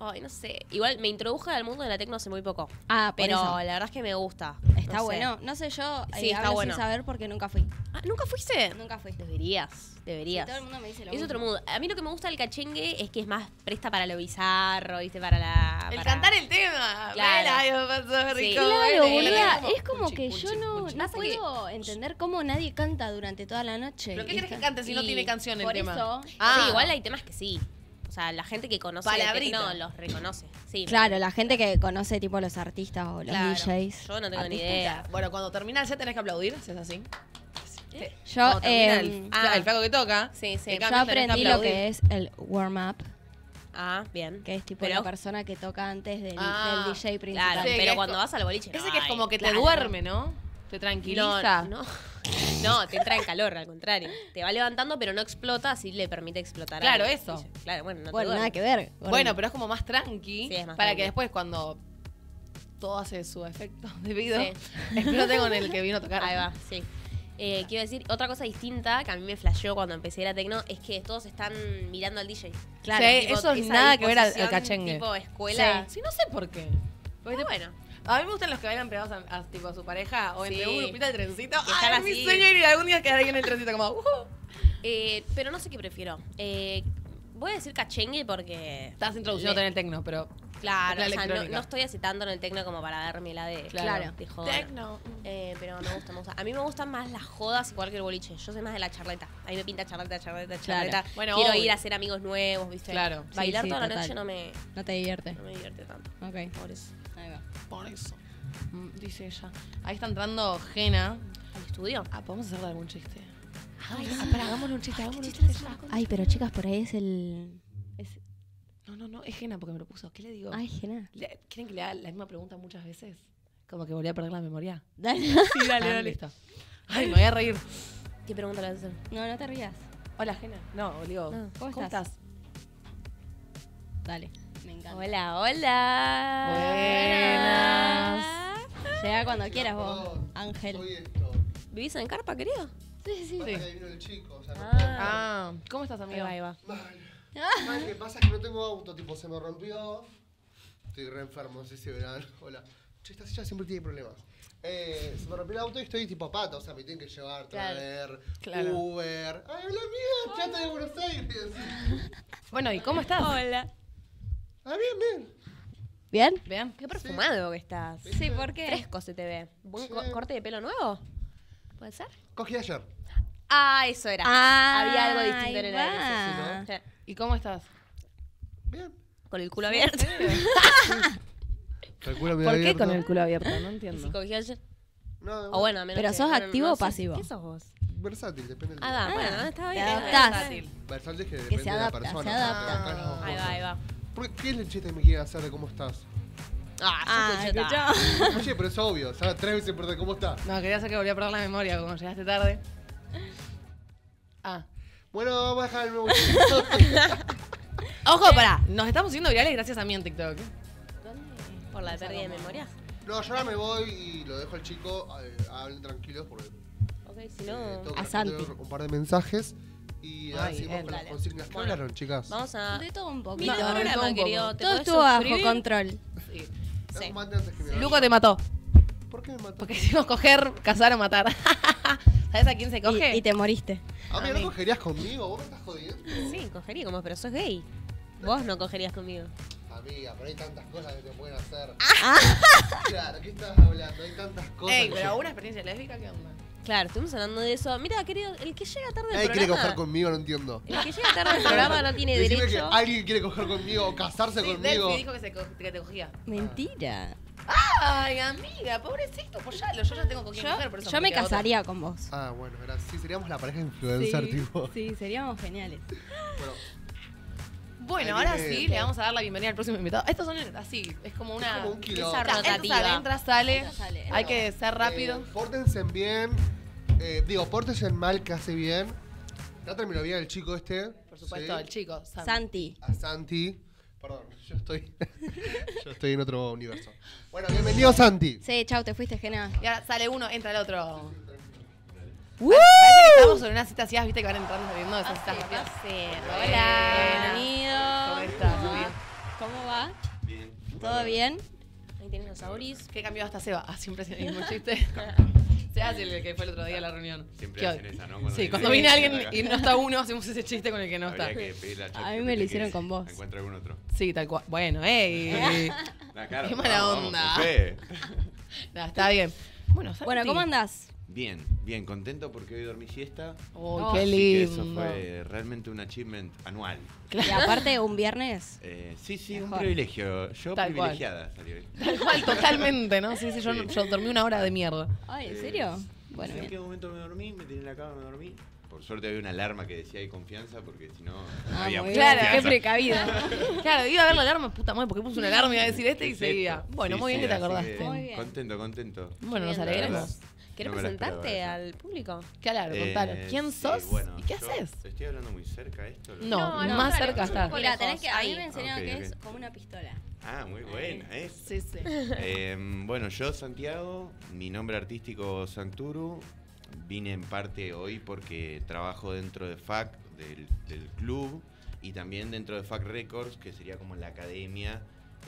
Ay, no sé. Igual me introduje al mundo de la tecno hace muy poco. Ah, por Pero eso. la verdad es que me gusta. Está No sé. bueno. No sé, yo eh, Sí, está hablo bueno. sin saber porque nunca fui. Ah, ¿Nunca fuiste? Nunca fui. Deberías, deberías. Sí, todo el mundo me dice lo es mismo. otro mundo. A mí lo que me gusta del cachengue es que es más presta para lo bizarro, ¿viste? Para la. El para- cantar el tema. Claro. Sí. rico. Claro, boluda. Es como Puchi, que puchi, yo no, puchi. no puedo entender cómo nadie canta durante toda la noche. ¿Pero qué querés que cante si no tiene canción el Por tema? eso. Ah. Sí, igual hay temas que sí. O sea, la gente que conoce Palabrita. tecno los reconoce. Sí. Claro, la gente que conoce tipo los artistas o los Claro. DJs. Yo no tengo ni artistas. idea. Bueno, cuando termina el set tenés que aplaudir, si es así. Yo, Cuando termina eh, el, ah. el flaco que toca. Sí, sí. Yo yo cambio tenés aprendí lo aplaudir. que es el warm-up, Ah, bien. que es tipo Pero- la persona que toca antes del, Ah, del DJ principal. Claro, Sí, que pero es cuando co- vas al boliche. Ese no que es hay. como que te Claro. duerme, ¿no? Te tranquiliza. No, no. No, te entra en calor, al contrario. Te va levantando, pero no explota, así le permite explotar. Claro, algo. eso. Claro, bueno, no bueno, te nada que ver. Bueno, pero es como más tranqui. Sí, es más para tranqui. que después cuando todo hace su efecto debido, Sí. explote con el que vino a tocar. Ahí va, sí. Eh, quiero decir, otra cosa distinta que a mí me flasheó cuando empecé a ir a Tecno es que todos están mirando al DJ. Claro, Sí, Tipo, eso es nada que ver al, al cachengue. Tipo escuela. Sí, no sé por qué. Porque bueno. A mí me gustan los que bailan pegados a, a, tipo, a su pareja o entre Sí. un grupito de trencito. Que Ay, mi así. sueño es ir algún día quedar ahí en el trencito como... "Uh". Eh, pero no sé qué prefiero. Eh, voy a decir cachengue porque. Estás introduciéndote Le- en el tecno, pero... Claro, la o sea, no, estoy así tanto en el tecno como para darme la de. Claro. de joda. Tecno. Eh, pero me gusta, me gusta. A mí me gustan más las jodas igual que el boliche. Yo soy más de la charleta. A mí me pinta charleta, charleta, Claro. charleta. Bueno, Quiero obvio. ir a hacer amigos nuevos, ¿viste? Claro. Bailar Sí, sí, toda la noche no me, No te divierte. no me divierte tanto. Ok. Por eso. Ahí va. Por eso. Mm, Dice ella. Ahí está entrando Jena. ¿Al estudio? Ah, ¿podemos hacerle algún chiste? Ay, Ah, espera, hagámosle un chiste, hagámosle un chiste ya. Ay, pero chicas, por ahí es el. es- No, no, no, es Jena porque me lo puso. ¿Qué le digo? Ay. Le- ¿Quieren que le haga la misma pregunta muchas veces? Como que volví a perder la memoria. Dale. Sí, dale, Listo. Ay, me voy a reír. ¿Qué pregunta le vas a hacer? No, no te rías. Hola, Jena. No, digo, No, ¿cómo, ¿cómo estás? Dale. Me encanta. Hola, hola. Buenas. Llega cuando quieras vos, Ángel. Soy esto. ¿Vivís en carpa, querido? Sí, sí. Pasa que vino el chico, o sea, no Ah. Ah, ¿cómo estás, amigo? ahí va. Mal. Mal, que pasa es que no tengo auto, tipo, se me rompió. Estoy re enfermo, no sé si verán. Hola. Che, esta silla siempre tiene problemas. Eh, se me rompió el auto y estoy tipo a pata, o sea, me tienen que llevar, traer, Claro. Uber. ¡Ay, hola mía! Chata de Buenos Aires. Bueno, ¿y cómo estás? Hola. Ah, bien, bien. ¿Bien? Bien. Qué perfumado que estás. Sí, ¿por qué? Fresco se te ve. ¿Buen Sí. co- corte de pelo nuevo? ¿Puede ser? Cogí ayer. Ah, eso era. Ah, Había algo distinto en ahí el aire. va. sí, sí, ¿no? ¿Y cómo estás? Bien. Con el culo abierto. ¿Por qué abierto. con el culo abierto? No Si entiendo. cogió ayer. No, O bueno, a menos ¿Pero que- sos bueno, activo o sé. pasivo? ¿Qué sos vos? Versátil, depende del Ah, bueno, está te bien. adaptás. Versátil. Versátil es que se depende de la adapta, persona. se o sea, adapta. Ahí va, ahí va. ¿Por qué el chiste me quiere hacer de cómo estás? Ah, Ah, yo escuchó. Oye, pero es obvio, ¿sabes? Tres veces por cómo está. No, quería hacer que volví a perder la memoria como llegaste tarde. Ah. Bueno, vamos a dejar el nuevo chiste. Ojo, pará. Nos estamos haciendo virales gracias a mí en TikTok. Por la pérdida de memoria. No, yo ahora me voy y lo dejo al chico. eh, hablen tranquilos porque Ok, si eh, no. que A Santi. un par de mensajes. Y él, con las consignas. ¿Qué hablaron, chicas? Vamos a. De todo un poco. Mira, programa, querido. ¿Te Todo estuvo bajo control. Sí. Sí. que Luco te mató. ¿Por qué me mató? Porque hicimos coger, cazar o matar. ¿Sabes a quién se coge? Y, y te moriste. Amiga, a mí. ¿no cogerías conmigo? ¿Vos me estás jodiendo? Sí, cogería como, pero sos gay. Vos no cogerías conmigo. Amiga, pero hay tantas cosas que te pueden hacer. Ah. Claro, ¿qué estás hablando? Hay tantas cosas. Ey, que- pero una experiencia lésbica, ¿qué onda? Claro, estuvimos hablando de eso. Mira, querido, el que llega tarde al Nadie quiere programa. coger conmigo, no entiendo. El que llega tarde al programa no tiene Decime derecho. que alguien quiere coger conmigo o casarse Sí, conmigo. Delphi dijo que, se co- que te cogía. Mentira. Ay, amiga, pobrecito, pues ya, yo ya tengo con quién Yo, coger, por eso yo me queda otra. casaría con vos. Ah, bueno, era, sí, seríamos la pareja influencer, sí, tipo. sí, seríamos geniales. Bueno, Bueno, Ahí ahora viene- sí, le vamos a dar la bienvenida al próximo invitado. Estos son así, es como una... Es como un kilo. Esa Entra, rotativa. sale, entra, sale. Entra, sale. Hay que ser rápido. eh, pórtense bien. Eh, digo, pórtense mal que hace bien. Ya terminó bien el chico este. Por supuesto, Sí. el chico. Sam. Santi. A Santi. Perdón, yo estoy. yo estoy en otro universo. Bueno, bienvenido Santi. Sí, chau, te fuiste, Gena. Y ahora sale uno, entra el otro. ¡Woo! Parece que estamos en una cita así, viste que van entrando y saliendo de esas citas rápidas. Hola. Bienvenido. ¿Cómo estás, amiga? ¿Cómo va? Bien. ¿Todo bien? Ahí tenés los auris. ¿Qué cambió hasta Seba? Ah, siempre es el mismo chiste. Es el que fue el otro día a la reunión. Siempre ¿Qué hacen esa, ¿no? Cuando Sí, cuando viene alguien y no está uno, hacemos ese chiste con el que no está. Que a mí me lo hicieron con vos. Encuentre algún otro. Sí, tal cual. Bueno, ey. Ah, claro, Qué mala vamos, onda. vamos, está bien. Bueno, Santi. Bueno, ¿cómo andás? Bien, bien, contento porque hoy dormí siesta. Oh, qué Así que eso lindo. fue realmente un achievement anual. Y aparte, un viernes. Eh, sí, sí, Mejor. un privilegio. Yo Tal privilegiada salió hoy. Tal cual, totalmente, ¿no? Sí, sí, yo, Sí. yo dormí una hora de mierda. Ay, ¿en Eh, serio? Bueno, no sé en qué momento me dormí, me tiré en la cama, me dormí. Por suerte había una alarma que decía hay confianza porque si no, no Ah, había muy mucha bien. Qué precavido. Claro, iba a ver la alarma, puta madre, porque puse una alarma y iba a decir este y seguía. Bueno, Sí, muy bien sí, que te acordaste. Muy bien. Contento, contento. Bueno, nos alegramos. ¿Querés, ¿querés No me la esperaba presentarte al público? Claro, Eh, contalo. ¿Quién sí, sos bueno, y qué haces? ¿Te estoy hablando muy cerca de esto? No, No, no, más cerca un está. poco Mira, tenés que. A mí ahí. me enseñaron Ok, que es como una pistola. Ah, muy buena, ¿eh? Sí, sí. Eh, bueno, yo, Santiago, mi nombre artístico Santuru. Vine en parte hoy porque trabajo dentro de FAC, del, del club, y también dentro de FAC Records, que sería como la academia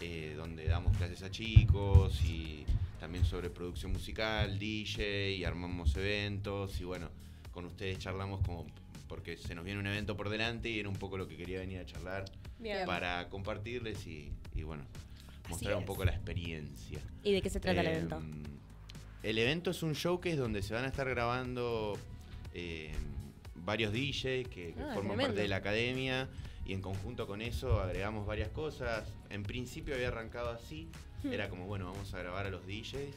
eh, donde damos clases a chicos y también sobre producción musical, DJ, y armamos eventos, y bueno, con ustedes charlamos como porque se nos viene un evento por delante y era un poco lo que quería venir a charlar Bien. para compartirles y, y bueno, mostrar un poco la experiencia. ¿Y de qué se trata el Eh, evento? El evento es un showcase donde se van a estar grabando eh, varios DJs que, que Ah, forman tremendo. parte de la academia y en conjunto con eso agregamos varias cosas. En principio había arrancado así, Hmm. era como, bueno, vamos a grabar a los DJs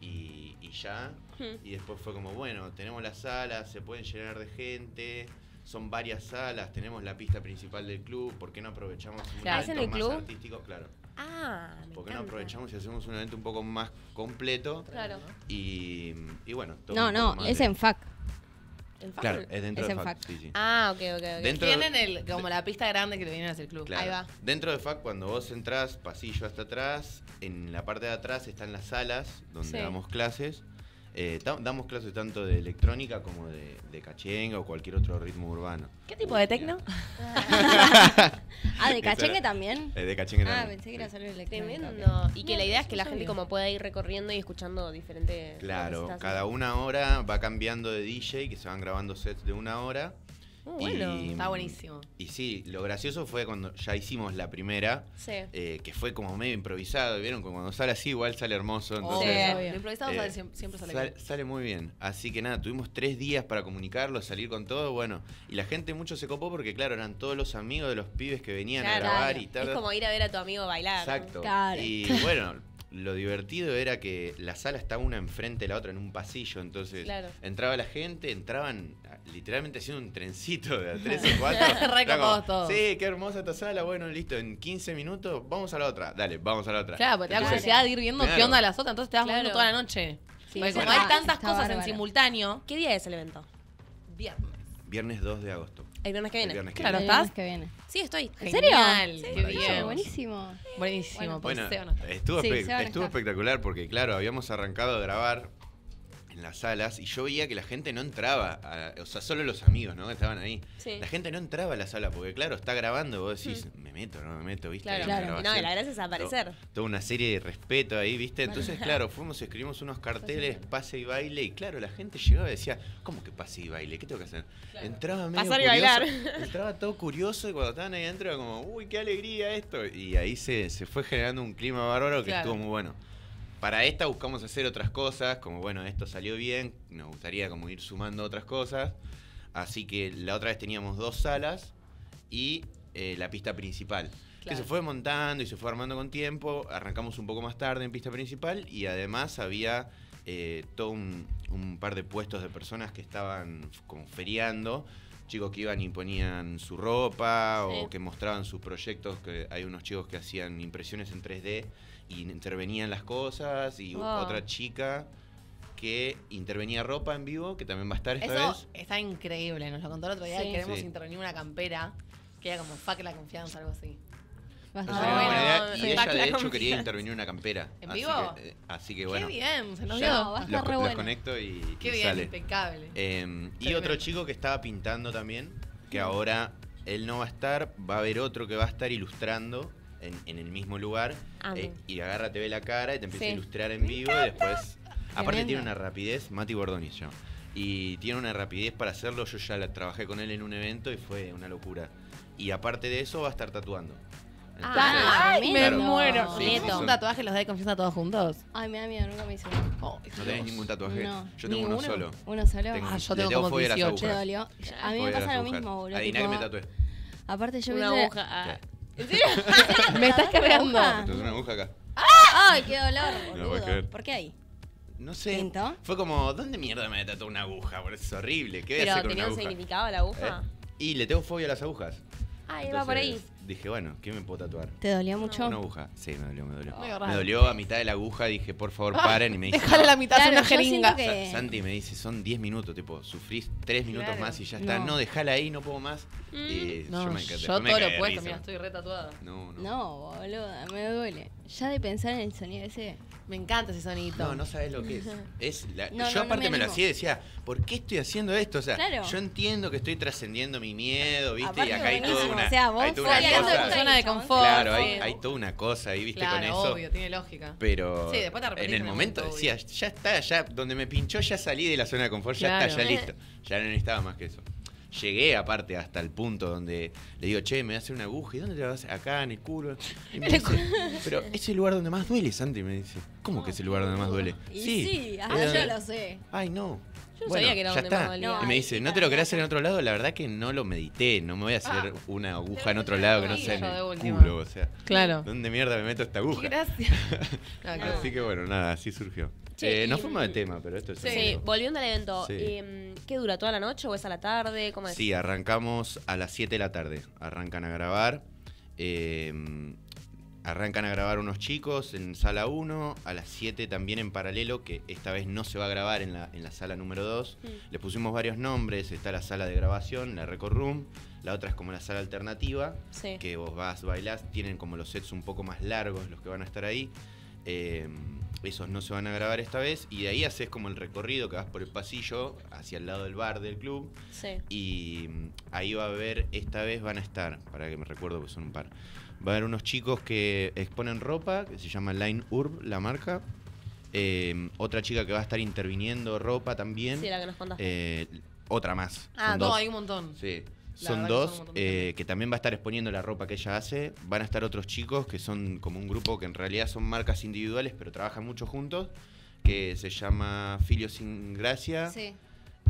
y, y ya. Hmm. Y después fue como, bueno, tenemos las salas, se pueden llenar de gente. Son varias salas, tenemos la pista principal del club, ¿por qué no aprovechamos un Claro. ¿Es en evento el más club? artístico? Claro. Ah, me ¿Por qué no aprovechamos y hacemos un evento un poco más completo? Claro. Y, y bueno, todo No, no, es de- en FAC. ¿En FAC? Claro, es dentro Es de en FAC. FAC. Sí, sí. Ah, ok, ok. Dentro- Tienen el, como la pista grande que le vienen a hacer club. Claro. Ahí va. Dentro de FAC, cuando vos entrás, pasillo hasta atrás, en la parte de atrás están las salas donde Sí. damos clases. Eh, damos clases tanto de electrónica como de, de cachenga o cualquier otro ritmo urbano. ¿Qué tipo de tecno? Ah, ¿de cachengue también? Eh, de cachenga Ah, también, pensé que era solo electrónica. Tremendo. Y que No, la idea es que la gente como pueda ir recorriendo y escuchando diferentes... Claro, cada una hora va cambiando de DJ, que se van grabando sets de una hora. Uh, bueno. Y- Está buenísimo. Y sí, lo gracioso fue cuando ya hicimos la primera, Sí. eh, que fue como medio improvisado. ¿Vieron? Como cuando sale así, igual sale hermoso. Entonces, Sí. Lo improvisado eh, sale siempre, siempre sale sale, bien. sale muy bien. Así que nada, tuvimos tres días para comunicarlo, salir con todo. Bueno, y la gente mucho se copó porque, claro, eran todos los amigos de los pibes que venían Claro. a grabar y tal. Es como ir a ver a tu amigo bailar. Exacto. Claro. Y bueno, lo divertido era que la sala estaba una enfrente de la otra en un pasillo. Entonces Claro. entraba la gente, entraban ah, literalmente haciendo un trencito de a tres o cuatro. Sí, qué hermosa esta sala. Bueno, listo, en 15 minutos vamos a la otra. Dale, vamos a la otra. Claro, porque te da curiosidad de ir viendo qué Claro. onda las otras, entonces te vas Claro. moviendo toda la noche. Sí, porque como hay tantas cosas en simultáneo, ¿Qué día es el evento? viernes. Viernes 2 de agosto. El viernes que El viene. viernes que Claro, El viene. ¿estás? viernes que viene. Sí, estoy. ¿En serio? Genial, Sí, qué buenísimo. bien. Buenísimo. Buenísimo, Bueno, pues Bueno, estuvo, Sí, espe- estuvo espectacular porque, claro, habíamos arrancado a grabar en las salas y yo veía que la gente no entraba, a- o sea, solo los amigos, ¿no? Que estaban ahí. Sí. La gente no entraba a la sala porque, claro, está grabando, vos decís, me meto, no me meto, ¿viste? Claro, claro. No, la gracia es aparecer. To- Toda una serie de respeto ahí, ¿viste? Entonces, claro, fuimos, escribimos unos carteles, pase y baile, y claro, la gente llegaba y decía, ¿cómo que pase y baile? ¿Qué tengo que hacer? Entraba medio Pasar y bailar. Entraba todo curioso y cuando estaban ahí adentro era como, uy, qué alegría esto. Y ahí se, se fue generando un clima bárbaro que estuvo muy bueno. Para esta buscamos hacer otras cosas, como bueno, esto salió bien, nos gustaría como ir sumando otras cosas. Así que la otra vez teníamos dos salas y eh, la pista principal. Que se fue montando y se fue armando con tiempo. Arrancamos un poco más tarde en pista principal y además había eh, todo un, un par de puestos de personas que estaban como feriando. Chicos que iban y ponían su ropa Sí. o que mostraban sus proyectos. Que hay unos chicos que hacían impresiones en 3D y intervenían las cosas. Y Wow. otra chica que intervenía ropa en vivo, que también va a estar esta Eso vez. está increíble, nos lo contó el otro día. Sí. Queremos Sí. intervenir una campera que era como fuck la confianza, algo así. Y ella, de hecho, quería intervenir una campera. ¿En así vivo? Que, eh, así que bueno. Qué bien, se nos dio. va a estar los, re los bueno. conecto y, Qué y bien, sale. impecable. Eh, y otro chico que estaba pintando también, que ahora él no va a estar, va a haber otro que va a estar ilustrando en, en el mismo lugar. Amo. eh, y agarra, te ve la cara y te empieza Sí. a ilustrar en vivo y después... Aparte Tremendo. tiene una rapidez, Mati Bordoni se llama. Y tiene una rapidez para hacerlo, yo ya la trabajé con él en un evento y fue una locura. Y aparte de eso va a estar tatuando. Ah, Ay, me muero. Sí, ¿Y sí, un tatuaje los da de confianza todos juntos? Ay, me da miedo, nunca me hice uno. Oh, ¿No tenés ningún tatuaje? No. Yo tengo uno solo. ¿Uno solo? Tengo- Ah, yo le tengo como fobia a las 18. ¿Te agujas. dolió? A mí me pasa lo mismo, boludo. Adivina que me tatué. Aparte yo Una hice- aguja. Ah. Me estás cargando. tatué una aguja acá? Ay, qué dolor, boludo. ¿Por qué ahí? No sé. ¿Pinto? Fue como, ¿dónde mierda me tatuó una aguja? Por eso es horrible. ¿Qué voy a Pero hacer con tenía una un aguja? significado la aguja. ¿Eh? Y le tengo fobia a las agujas. Ah, iba por ahí. Dije, bueno, ¿qué me puedo tatuar? ¿Te dolió mucho? Una aguja. Sí, me dolió, me dolió. Me dolió a mitad de la aguja, dije, por favor, paren. Y me dice, Déjale la mitad de Claro, una yo jeringa. que- Santi me dice, son 10 minutos, tipo, sufrís 3 minutos Claro. más y ya está. No. No, dejala ahí, no puedo más. Y No, yo yo, me encanté. me todo lo risa. mira, estoy re tatuada. No, no. No, boluda, me duele. Ya de pensar en el sonido ese. Me encanta ese sonito. No, no sabes lo que es. es la- No, yo no, no aparte me me, lo hacía y decía, ¿por qué estoy haciendo esto? O sea, Claro. yo entiendo que estoy trascendiendo mi miedo, ¿viste? Aparte y acá hay toda una, o sea, vos hay toda una de zona de confort. Claro, hay, hay toda una cosa ahí, ¿viste? Claro, con eso. obvio, tiene lógica. Pero Sí, después te en el en el momento decía, ya está, ya donde me pinchó ya salí de la zona de confort, ya Claro. está, ya listo. Ya no necesitaba más que eso. Llegué aparte hasta el punto donde le digo, che, me voy a hacer una aguja. ¿Y dónde te vas? Acá, en el culo. Y me dice, pero es el lugar donde más duele, Santi, me dice. ¿Cómo que es el lugar donde más duele? Y sí, es yo lo sé. Ay, no. Yo no sabía que era ya donde está. más dolía. Y me dice, ¿no te lo querés hacer en otro lado? La verdad que no lo medité. No me voy a hacer una aguja en otro lado que no sea en el culo. O sea, Claro. ¿dónde mierda me meto esta aguja? Gracias. No, Así que bueno, nada, así surgió. Che, Eh, nos y- fuimos de tema, pero esto es Sí. Volviendo al evento, Sí. em, ¿qué dura? ¿Toda la noche o es a la tarde? ¿Cómo es? Sí, arrancamos a las 7 de la tarde. Arrancan a grabar. eh, arrancan a grabar unos chicos en sala 1. A las 7 también en paralelo, que esta vez no se va a grabar en la, en la sala número 2. Mm. Le pusimos varios nombres. Está la sala de grabación, la record room. La otra es como la sala alternativa. Sí. que vos vas, bailás, tienen como los sets un poco más largos los que van a estar ahí. Eh, esos no se van a grabar esta vez y de ahí haces como el recorrido que vas por el pasillo hacia el lado del bar del club Sí. y mm, ahí va a haber, esta vez van a estar, para que me recuerdo que son un par, va a haber unos chicos que exponen ropa, que se llama Line Urb, la marca, Eh, otra chica que va a estar interviniendo ropa también, Sí, la que nos contaste. Eh, otra más. Ah, son No, dos. hay un montón. Sí. La Son verdad que son dos eh, que también va a estar exponiendo la ropa que ella hace. Van a estar otros chicos que son como un grupo que en realidad son marcas individuales, pero trabajan mucho juntos, que se llama Filio Sin Gracia, Sí.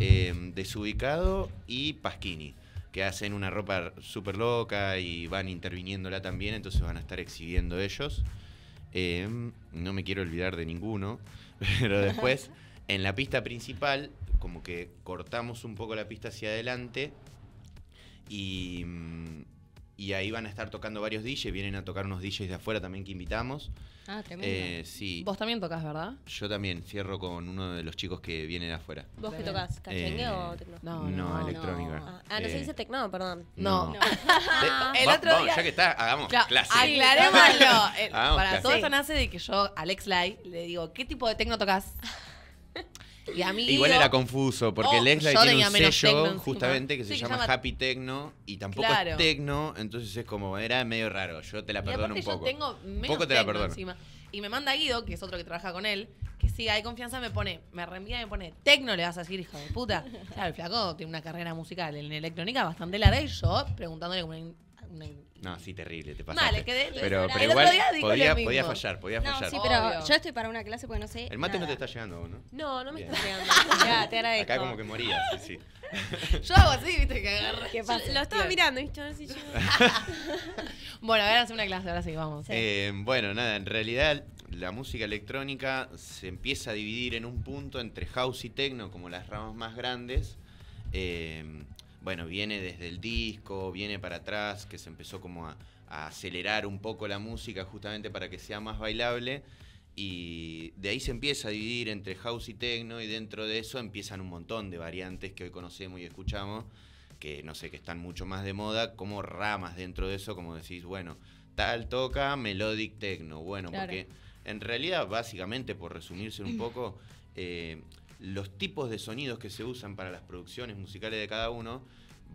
eh, Desubicado y Pasquini, que hacen una ropa súper loca y van interviniéndola también, entonces van a estar exhibiendo ellos. Eh, no me quiero olvidar de ninguno, pero después en la pista principal, como que cortamos un poco la pista hacia adelante y, mm, y ahí van a estar tocando varios DJs, vienen a tocar unos DJs de afuera también que invitamos. Ah, tremendo. Eh, sí, Vos también tocas, ¿verdad? yo también cierro con uno de los chicos que viene de afuera. ¿Vos qué tocas? ¿Cachengue Eh, o tecno? No, No, no, electrónica. Ah, ah, no se Eh, dice tecno, perdón. No. El otro vamos, día- ya que está, hagamos Claro, clase. aclarémoslo. Para clase. todo esto nace de que yo, Alex Lai, le digo, ¿qué tipo de tecno tocas? Y a mí Igual era confuso, porque Oh, tiene un sello tecno justamente que se Sí, llama llama- Happy Tecno y tampoco Claro. es Tecno, entonces es como, era medio raro, yo te la perdono un poco. yo tengo menos poco te la perdono. encima. Y me manda Guido, que es otro que trabaja con él, que sí, hay confianza, me pone, me reenvía y me pone, tecno le vas a decir, hijo de puta. Claro, el flaco tiene una carrera musical en electrónica bastante larga y yo preguntándole como una una- No, sí, terrible, te pasaste. Vale, quedé. Pero, el pero otro igual podía, podía fallar, podía No, fallar. sí, pero Obvio. yo estoy para una clase porque no sé. El mate no te está llegando, ¿o ¿no? No, no me Bien. está llegando. Ya, te agradezco. Acá como que moría, sí, sí. Yo hago así, viste, que agarré. ¿Qué pasa? Lo estaba mirando, ¿viste? A ver si yo... Bueno, a ver, hace una clase, ahora sí, vamos. Eh, bueno, nada, en realidad la música electrónica se empieza a dividir en un punto entre house y techno como las ramas más grandes. Eh, bueno, viene desde el disco, viene para atrás, que se empezó como a, a acelerar un poco la música justamente para que sea más bailable. Y de ahí se empieza a dividir entre house y techno y dentro de eso empiezan un montón de variantes que hoy conocemos y escuchamos, que no sé, que están mucho más de moda, como ramas dentro de eso, como decís, bueno, tal toca melodic techno. Bueno, Claro. porque en realidad, básicamente, por resumirse un poco, eh, los tipos de sonidos que se usan para las producciones musicales de cada uno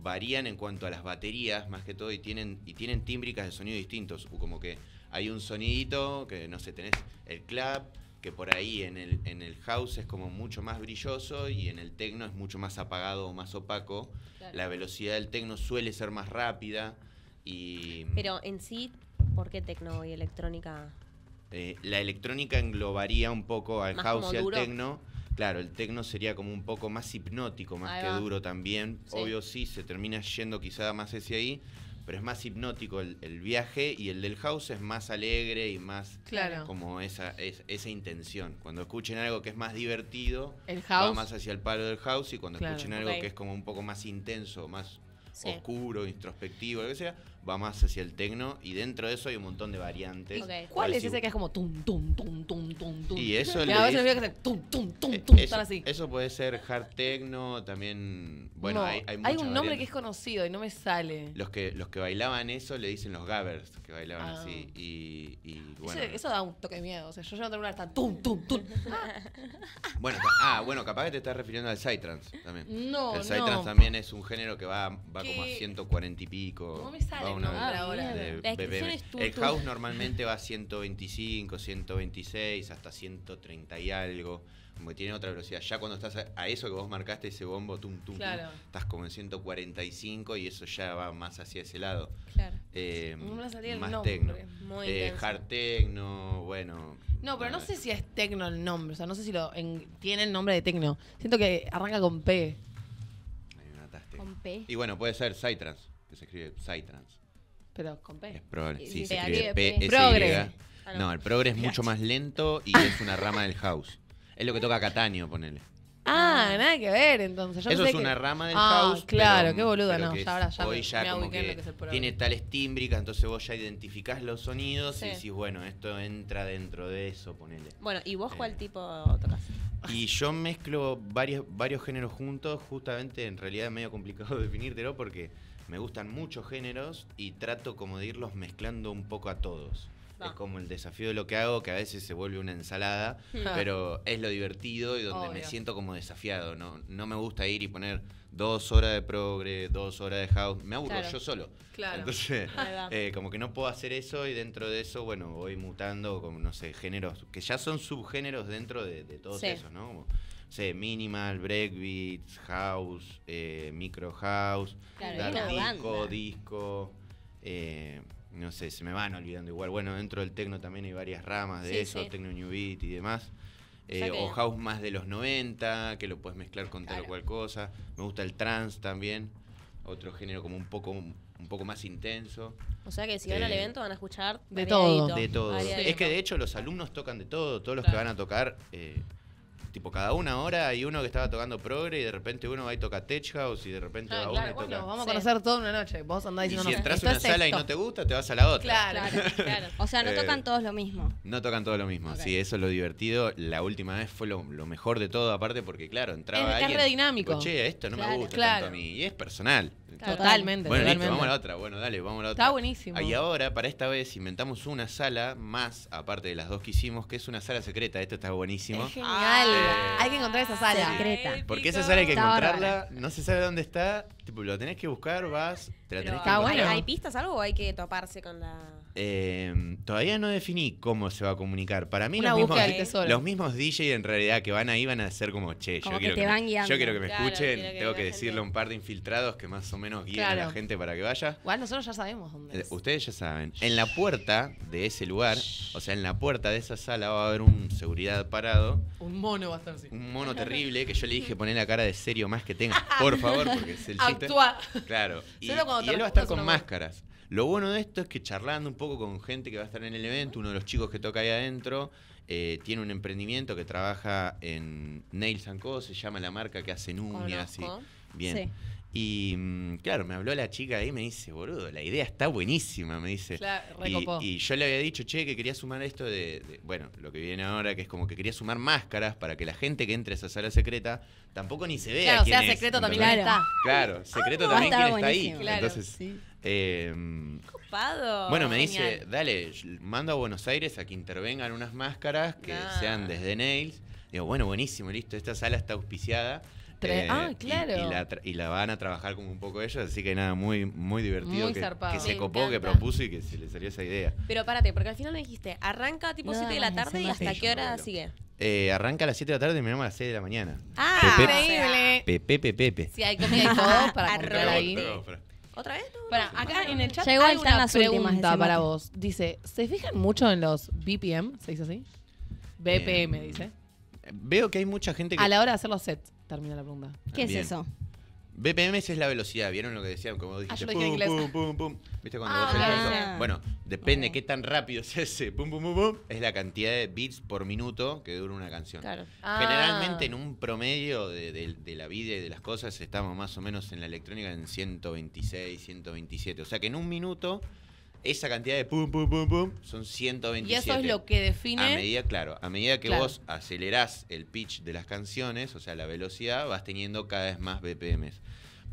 varían en cuanto a las baterías, más que todo, y tienen, y tienen tímbricas de sonido distintos. Como que hay un sonidito, que no sé, tenés el clap, que por ahí en el, en el house es como mucho más brilloso y en el techno es mucho más apagado o más opaco. La velocidad del techno suele ser más rápida y... Pero en sí, ¿por qué tecno y electrónica? Eh, la electrónica englobaría un poco al Más house y al duro. techno. Claro, el techno sería como un poco más hipnótico, más Ahí que va. duro también. Sí. Obvio sí, se termina yendo quizá más hacia ahí, pero es más hipnótico el, el viaje y el del house es más alegre y más Claro. como esa, es- esa intención. Cuando escuchen algo que es más divertido, El va house. más hacia el palo del house y cuando Claro. escuchen algo que es como un poco más intenso, más Sí. oscuro, introspectivo, lo que sea, va más hacia el techno y dentro de eso hay un montón de variantes. ¿Cuál es si- ese que es como tum, tum, tum, tum, tum, tum? Y eso Y le a veces dice- veo que hace tum, tum, tum, Eh, tum, eso, así. eso puede ser hard techno, también. Bueno, No, hay, hay, un muchas nombre que es conocido y no me sale. Los que, los que bailaban eso le dicen los gabbers, que bailaban Ah. así. Y, y bueno, Ese- eso da un toque de miedo. O sea, yo no tengo una tan tum, tum, tum. bueno, ah, bueno, capaz que te estás refiriendo al psytrance también. No, el psytrance no. también es un género que va, va como a ¿Qué? 140 y pico. No me sale una- Ah, de La BPM. el house normalmente va a 125, 126, hasta 130 y algo. Como que tiene otra velocidad. Ya cuando estás a, a eso que vos marcaste, ese bombo, tum, tum, estás como en 145 y eso ya va más hacia ese lado. Claro. Eh, más nombre. tecno. Muy Eh, hard techno, bueno. No, pero no sé si es tecno el nombre. O sea, no sé si lo en- tiene el nombre de tecno. Siento que arranca con P. Ahí me mataste. Con P. Y bueno, puede ser Psytrance, que se escribe Psytrance. Pero con Es P. probable. Y Sí, se se escribe escribe P. Progre. Ah, no. El progre es mucho más lento y es una rama del house. Es lo que toca Cataño, ponele. Ah, nada que ver entonces. Yo Eso es que- una rama del Ah, house. claro, pero- qué boluda, no. Ya ahora ya hoy me- ya me como que lo que es el progre. tiene tales tímbricas, entonces vos ya identificás los sonidos Sí. y decís, bueno, esto entra dentro de eso, ponele. Bueno, ¿y vos cuál Eh. tipo tocas? Y yo mezclo varios, varios géneros juntos, justamente en realidad es medio complicado definírtelo porque me gustan muchos géneros y trato como de irlos mezclando un poco a todos. Es como el desafío de lo que hago, que a veces se vuelve una ensalada, Ah. pero es lo divertido y donde me siento como desafiado. No, no me gusta ir y poner dos horas de progre, dos horas de house. Me aburro Claro. yo solo. Claro. Entonces, eh, como que no puedo hacer eso y dentro de eso, bueno, voy mutando como, no sé, géneros que ya son subgéneros dentro de, de todos Sí. esos, ¿no? Como, sé, minimal, breakbeats, house, eh, micro house, Claro, disco, banda. disco, eh, no sé, se me van olvidando igual. Bueno, dentro del tecno también hay varias ramas de Sí, eso, sí. tecno new beat y demás. Eh, o house más de los 90, que lo puedes mezclar con tal o cual cosa. Me gusta el trance también, otro género como un poco, un poco más intenso. O sea que si van al Eh, evento van a escuchar de variadito, todo. De todo. Es que de hecho los alumnos tocan de todo, todos los Claro. que van a tocar, eh, tipo cada una hora hay uno que estaba tocando progre y de repente uno va y toca tech house y de repente Ah, va uno claro, y toca... bueno, vamos a Sí. conocer toda una noche. Vos andás y diciendo si entras a una es sala y no te gusta, te vas a la otra. Claro. Claro, claro. O sea, no Eh, tocan todos lo mismo. No tocan todo lo mismo, sí, eso es lo divertido. La última vez fue lo, lo mejor de todo, aparte porque, claro, entraba Es- es alguien. re dinámico. Che, esto no me Claro. gusta Claro. tanto a mí. Y es personal. Totalmente, Bueno, listo, totalmente. vamos a la otra. Bueno, dale, vamos a la otra. Está buenísimo. Y ahora, para esta vez, inventamos una sala más, aparte de las dos que hicimos, que es una sala secreta. Esto está buenísimo. Es genial. Hay que encontrar esa sala. Secreta. Porque esa sala hay que Está encontrarla, no se sabe dónde está, tipo, lo tenés que buscar, vas, te la Pero, tenés que Está encontrar. bueno. ¿hay, hay pistas algo o hay que toparse con la...? Eh, todavía no definí cómo se va a comunicar. Para mí Una los mismos, del tesoro. los mismos DJ en realidad que van ahí van a ser como, che, Como yo que quiero te que, me, van guiando. yo quiero que me Claro, escuchen, que tengo que decirle a un par de infiltrados que más o menos guíen a la gente para que vaya. Igual nosotros ya sabemos dónde Eh, es. Ustedes ya saben, en la puerta de ese lugar, o sea, en la puerta de esa sala va a haber un seguridad parado, Un mono va a estar así. un mono terrible que yo le dije poner la cara de serio más que tenga, por favor, porque es el chiste. Actúa. Claro. Y, y él va a estar con máscaras. Lo bueno de esto es que charlando un poco con gente que va a estar en el evento, uno de los chicos que toca ahí adentro, eh, tiene un emprendimiento que trabaja en Nails Co, se llama la marca que hacen uñas y bien. Sí. Y mm, claro, me habló la chica ahí y me dice, boludo, la idea está buenísima, me dice. Claro, Y, yo le había dicho, che, que quería sumar esto de, de- bueno, lo que viene ahora, que es como que quería sumar máscaras para que la gente que entre a esa sala secreta tampoco ni se vea Claro, quién sea es, secreto también. Claro. está. Claro, secreto Va a también estar quién está ahí. Claro, Entonces, Sí. Eh, Copado. bueno, me Genial. dice, dale, mando a Buenos Aires a que intervengan unas máscaras que Nah. sean desde Nails. Digo, bueno, buenísimo, listo, esta sala está auspiciada. Tre- ah, claro. Y, la, tra- y la van a trabajar como un poco ellos, así que nada, muy, muy divertido Muy que, zarpado. que se Me copó, que propuso y que se le salió esa idea. Pero párate, porque al final me dijiste, arranca tipo No, 7 de la tarde y hasta sí. qué hora sigue. Eh, arranca a las 7 de la tarde y me llama a las 6 de la mañana. Ah, Pepe. Increíble. Pepe, Pepe, Pepe. Si hay comida y todo para comprar ahí. Pero, pero- ¿Otra vez? No, Para, no, acá no. en el chat igual hay una las pregunta para vos. Dice, ¿se fijan mucho en los BPM? ¿Se dice así? BPM, Em, dice. Veo que hay mucha gente que... A la hora de hacer los sets, termina la pregunta. ¿Qué Bien. es eso? BPM es la velocidad, ¿vieron lo que decían? Como dijiste, Ah, dije en pum, pum, pum, pum. ¿Viste cuando Ah, vos claro. Bueno, depende Ok. qué tan rápido se hace pum, pum, pum, pum, es la cantidad de beats por minuto que dura una canción. Claro. Generalmente en Ah. un promedio de, de- de la vida y de las cosas estamos más o menos en la electrónica en 126, 127. O sea que en un minuto esa cantidad de pum, pum, pum, pum son Y 127. eso es lo que A define. medida, claro, a medida que Claro. vos acelerás el pitch de las canciones, o sea, la velocidad, vas teniendo cada vez más BPMs.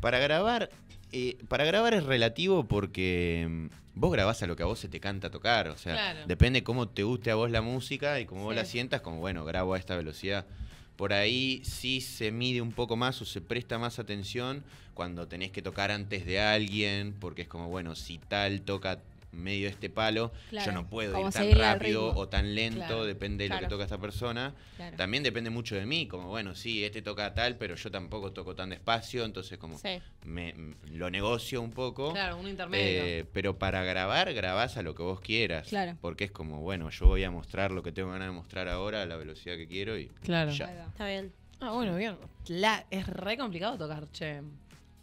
Para grabar, eh, para grabar es relativo porque mm, vos grabás a lo que a vos se te canta tocar, o sea, Claro. depende cómo te guste a vos la música y cómo vos la sientas, como bueno, grabo a esta velocidad. Por ahí sí se mide un poco más o se presta más atención cuando tenés que tocar antes de alguien, porque es como, bueno, si tal toca medio este palo, Claro, yo no puedo como ir tan rápido o tan lento, Claro, depende de lo que toca esta persona. Claro. También depende mucho de mí, como bueno, sí, este toca tal, pero yo tampoco toco tan despacio, entonces como Sí. me, lo negocio un poco. Claro, un intermedio. Eh, pero para grabar, grabás a lo que vos quieras. Claro. Porque es como, bueno, yo voy a mostrar lo que tengo ganas de mostrar ahora, a la velocidad que quiero y claro. ya. Está bien. Ah, bueno, bien. La, es re complicado tocar, che.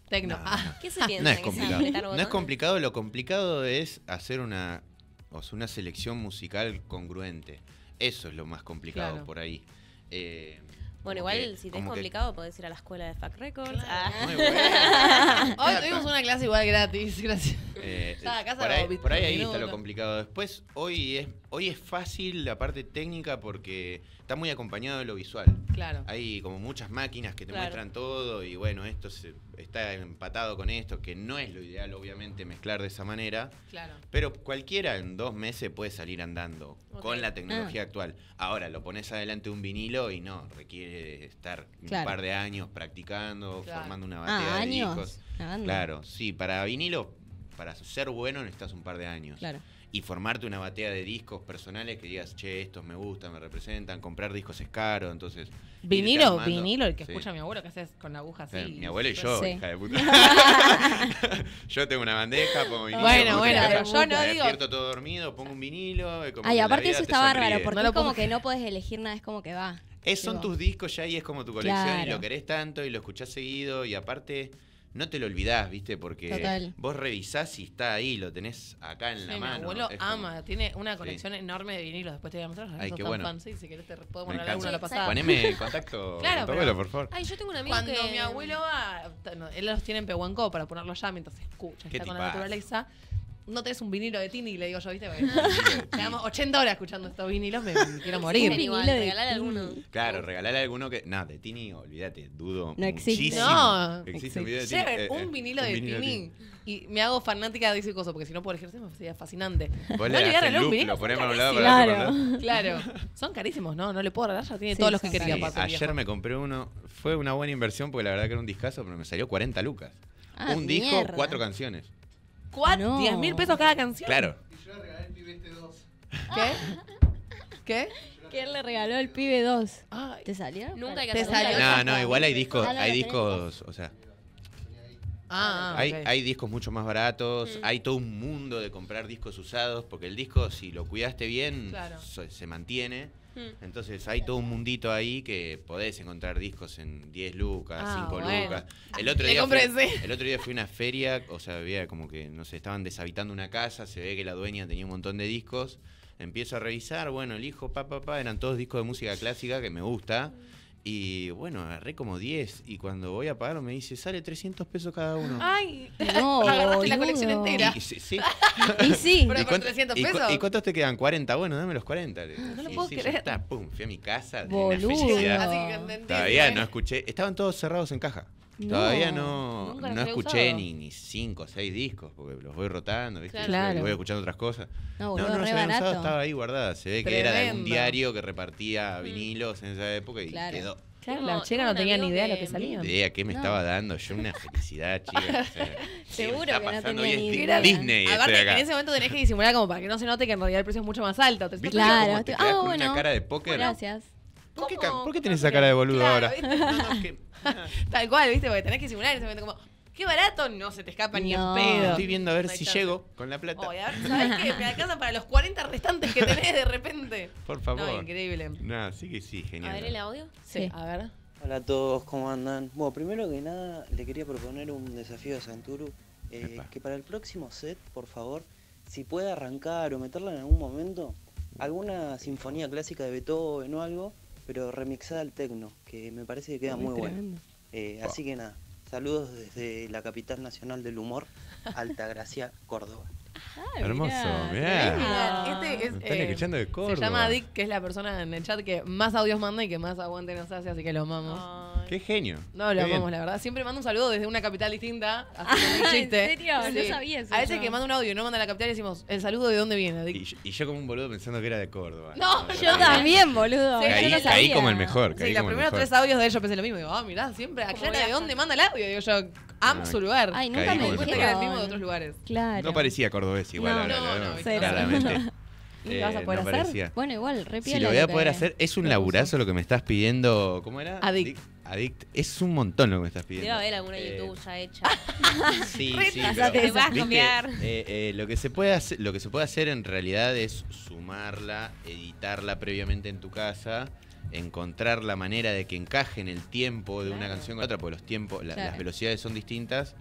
Tecno. No, Ah, ¿Qué se piensa? No es complicado. No es complicado, lo complicado es hacer una, o sea, una selección musical congruente. Eso es lo más complicado Claro. por ahí. Eh, Bueno, igual que- si te es como que- complicado, podés ir a la escuela de Fact Records. Ah. Muy bueno. Hoy tuvimos una clase igual gratis, gracias. Eh, por, ahí, por ahí, ahí está lo complicado. Después, hoy es, hoy es fácil la parte técnica porque está muy acompañado de lo visual. Claro. Hay como muchas máquinas que te Claro. muestran todo y bueno, esto se- está empatado con esto, que no es lo ideal obviamente mezclar de esa manera, Claro. pero cualquiera en dos meses puede salir andando con la tecnología Ah. actual. Ahora lo pones adelante de un vinilo y no, requiere estar Claro. un par de años practicando, Claro. formando una batería Ah, de años. discos. Claro, sí, para vinilo, para ser bueno necesitas un par de años. Claro. Y formarte una batea de discos personales que digas, che, estos me gustan, me representan. Comprar discos es caro, entonces. Vinilo, vinilo, el que Sí. escucha a mi abuelo que haces con la aguja así. Eh, mi abuelo y yo, Sí. hija de puta. yo tengo una bandeja, pongo vinilo. Bueno, bueno, pero yo no me digo- despierto todo dormido, pongo un vinilo. y como Ay, aparte eso está bárbaro, porque No es como que no podés elegir nada, es como que va. Es, son tus discos ya y es como tu colección y lo querés tanto y lo escuchás seguido y aparte no te lo olvidás, ¿viste? Porque Total. vos revisás y está ahí, lo tenés acá en Sí, la mi mano. abuelo es como- ama, tiene una colección enorme de vinilos. Después te voy a mostrar. Ay, qué bueno. fan, sí, si querés te podemos Me regalar uno a la pasada. Poneme en contacto Claro, con tu abuelo, por favor. Ay, yo tengo un amigo Cuando que... mi abuelo va, no, él los tiene en Pehuenco para ponerlo allá mientras escucha, está con la naturaleza. No tenés un vinilo de Tini, le digo yo, ¿viste? Quedamos 80 horas escuchando estos vinilos, me, me quiero morir. Sí, igual, Vinilo de regalale Tini. alguno. Claro, regalale alguno que. No, de Tini, olvídate, dudo. No existe. muchísimo. No. existe un video de Tini. Lleven eh, eh, un vinilo de vinilo Tini. Y me hago fanática de ese coso, porque si no por ejercicio me sería fascinante. Vos No le voy a das el regalar un loop, vinilo, lo ponemos a un lado para Claro. Claro. Son carísimos, ¿no? No le puedo regalar, ya tiene Sí, todos los que quería. Sí, ayer viejo. me compré uno. Fue una buena inversión porque la verdad que era un discazo, pero me salió 40 lucas. Ah, un disco, mierda. cuatro canciones. ¿Cuál? No. ¿10 mil pesos cada canción? Claro. Y yo le regalé el pibe este dos. ¿Qué? ¿Qué? Que él le regaló el pibe 2. Ay, ¿Te salió? Nunca hay que Te salió. No, no, igual hay discos, Ah, hay discos, o sea, Ah, ah, Hay, ok. hay discos mucho más baratos, Mm. hay todo un mundo de comprar discos usados, porque el disco, si lo cuidaste bien, Claro. so- se mantiene. Mm. Entonces hay todo un mundito ahí que podés encontrar discos en 10 lucas, Ah, 5 bueno. lucas. El otro, día fui, ese. el otro día fui a una feria, o sea, había como que, no sé, estaban deshabitando una casa, se ve que la dueña tenía un montón de discos. Empiezo a revisar, bueno, elijo, pa, pa, pa, eran todos discos de música clásica que me gusta. Y bueno, agarré como 10 y cuando voy a pagar me dice, sale 300 pesos cada uno. Ay, No, agarraste la colección entera. Y, sí, sí. Y sí. Pero ¿Y por cuánto- 300 y cu- pesos. ¿Y cuántos te quedan? ¿40? Bueno, dame los 40. le digo. No lo puedo sí, ya creer. está, pum, fui a mi casa. de Boludo. Así que entendí. Todavía no escuché. Estaban todos cerrados en caja. No, Todavía no, no había escuché ni, ni cinco o seis discos, porque los voy rotando, ¿viste? Claro. Y voy escuchando otras cosas. No, No, boludo, no, se habían usado, estaba ahí guardada. Se ve que era de algún Tremendo. diario que repartía vinilos en esa época y Claro. quedó. Claro, la chica no un tenía ni idea de lo que- salían. Idea que me No. estaba dando yo una felicidad, chica. o sea, Seguro ¿qué que no tenía ni idea. Disney, Aparte, en ese momento tenés que disimular como para que no se note que en realidad el precio es mucho más alto. Te- ¿Viste Claro, te ah, con bueno. una cara de póker? Gracias. ¿Por qué, por qué ¿Cómo tenés esa cara de boludo Claro, ahora? No, no, es que- Tal cual, ¿viste? Porque tenés que disimular en ese momento como, qué barato, no se te escapa ni en No. pedo. Estoy viendo a ver No si chance. llego con la plata. Oye, a ver, ¿sabés qué? Me alcanzan para los 40 restantes que tenés de repente. Por favor. No, increíble. No, sí que sí, A genial. ver el audio. Sí, Sí. a ver. Hola a todos, ¿cómo andan? Bueno, primero que nada le quería proponer un desafío a Santuru, eh, que para el próximo set, por favor, si puede arrancar o meterla en algún momento, alguna sinfonía clásica de Beethoven o algo, pero remixada al tecno, que me parece que queda muy bueno. Tremendo. Eh, así que nada, saludos desde la capital nacional del humor, Altagracia, Córdoba. Hermoso, mirá, este es, están eh, escuchando de Córdoba. Se llama Dick, que es la persona en el chat que más audios manda y que más aguante nos hace, así que lo amamos. Ay. Qué genio. No, lo Qué bien. amamos, la verdad. Siempre manda un saludo desde una capital distinta. un Ah, ¿en serio? No sabía eso A veces yo. que manda un audio y no manda a la capital y decimos, ¿el saludo de dónde viene? Y, y yo como un boludo pensando que era de Córdoba. No, Yo también, boludo. Sí, yo Caí, no como el mejor. Caí Sí, los primeros tres audios de ellos pensé lo mismo. Digo, ah, mirá, siempre aclara de dónde manda el audio. Digo yo, amo Ah, su lugar. Ay, nunca Caí me el Cuenta que era el mismo de otros lugares. Claro. No parecía cordobés igual, No, ahora, no, ¿no? no. ¿Y lo vas a poder no hacer? parecía. Bueno, igual, re Si lo voy a poder hacer, es un laburazo lo que me estás pidiendo. ¿Cómo era? Addict. Dic- Addict. Es un montón lo que me estás pidiendo. Debe haber alguna Eh, YouTube ya hecha. Sí, sí, pero. Te vas a copiar. Eh, eh, lo que se puede hacer, lo que se puede hacer en realidad es sumarla, editarla previamente en tu casa, encontrar la manera de que encaje en el tiempo de una canción con otra, porque los tiempos, la- Claro. las velocidades son distintas.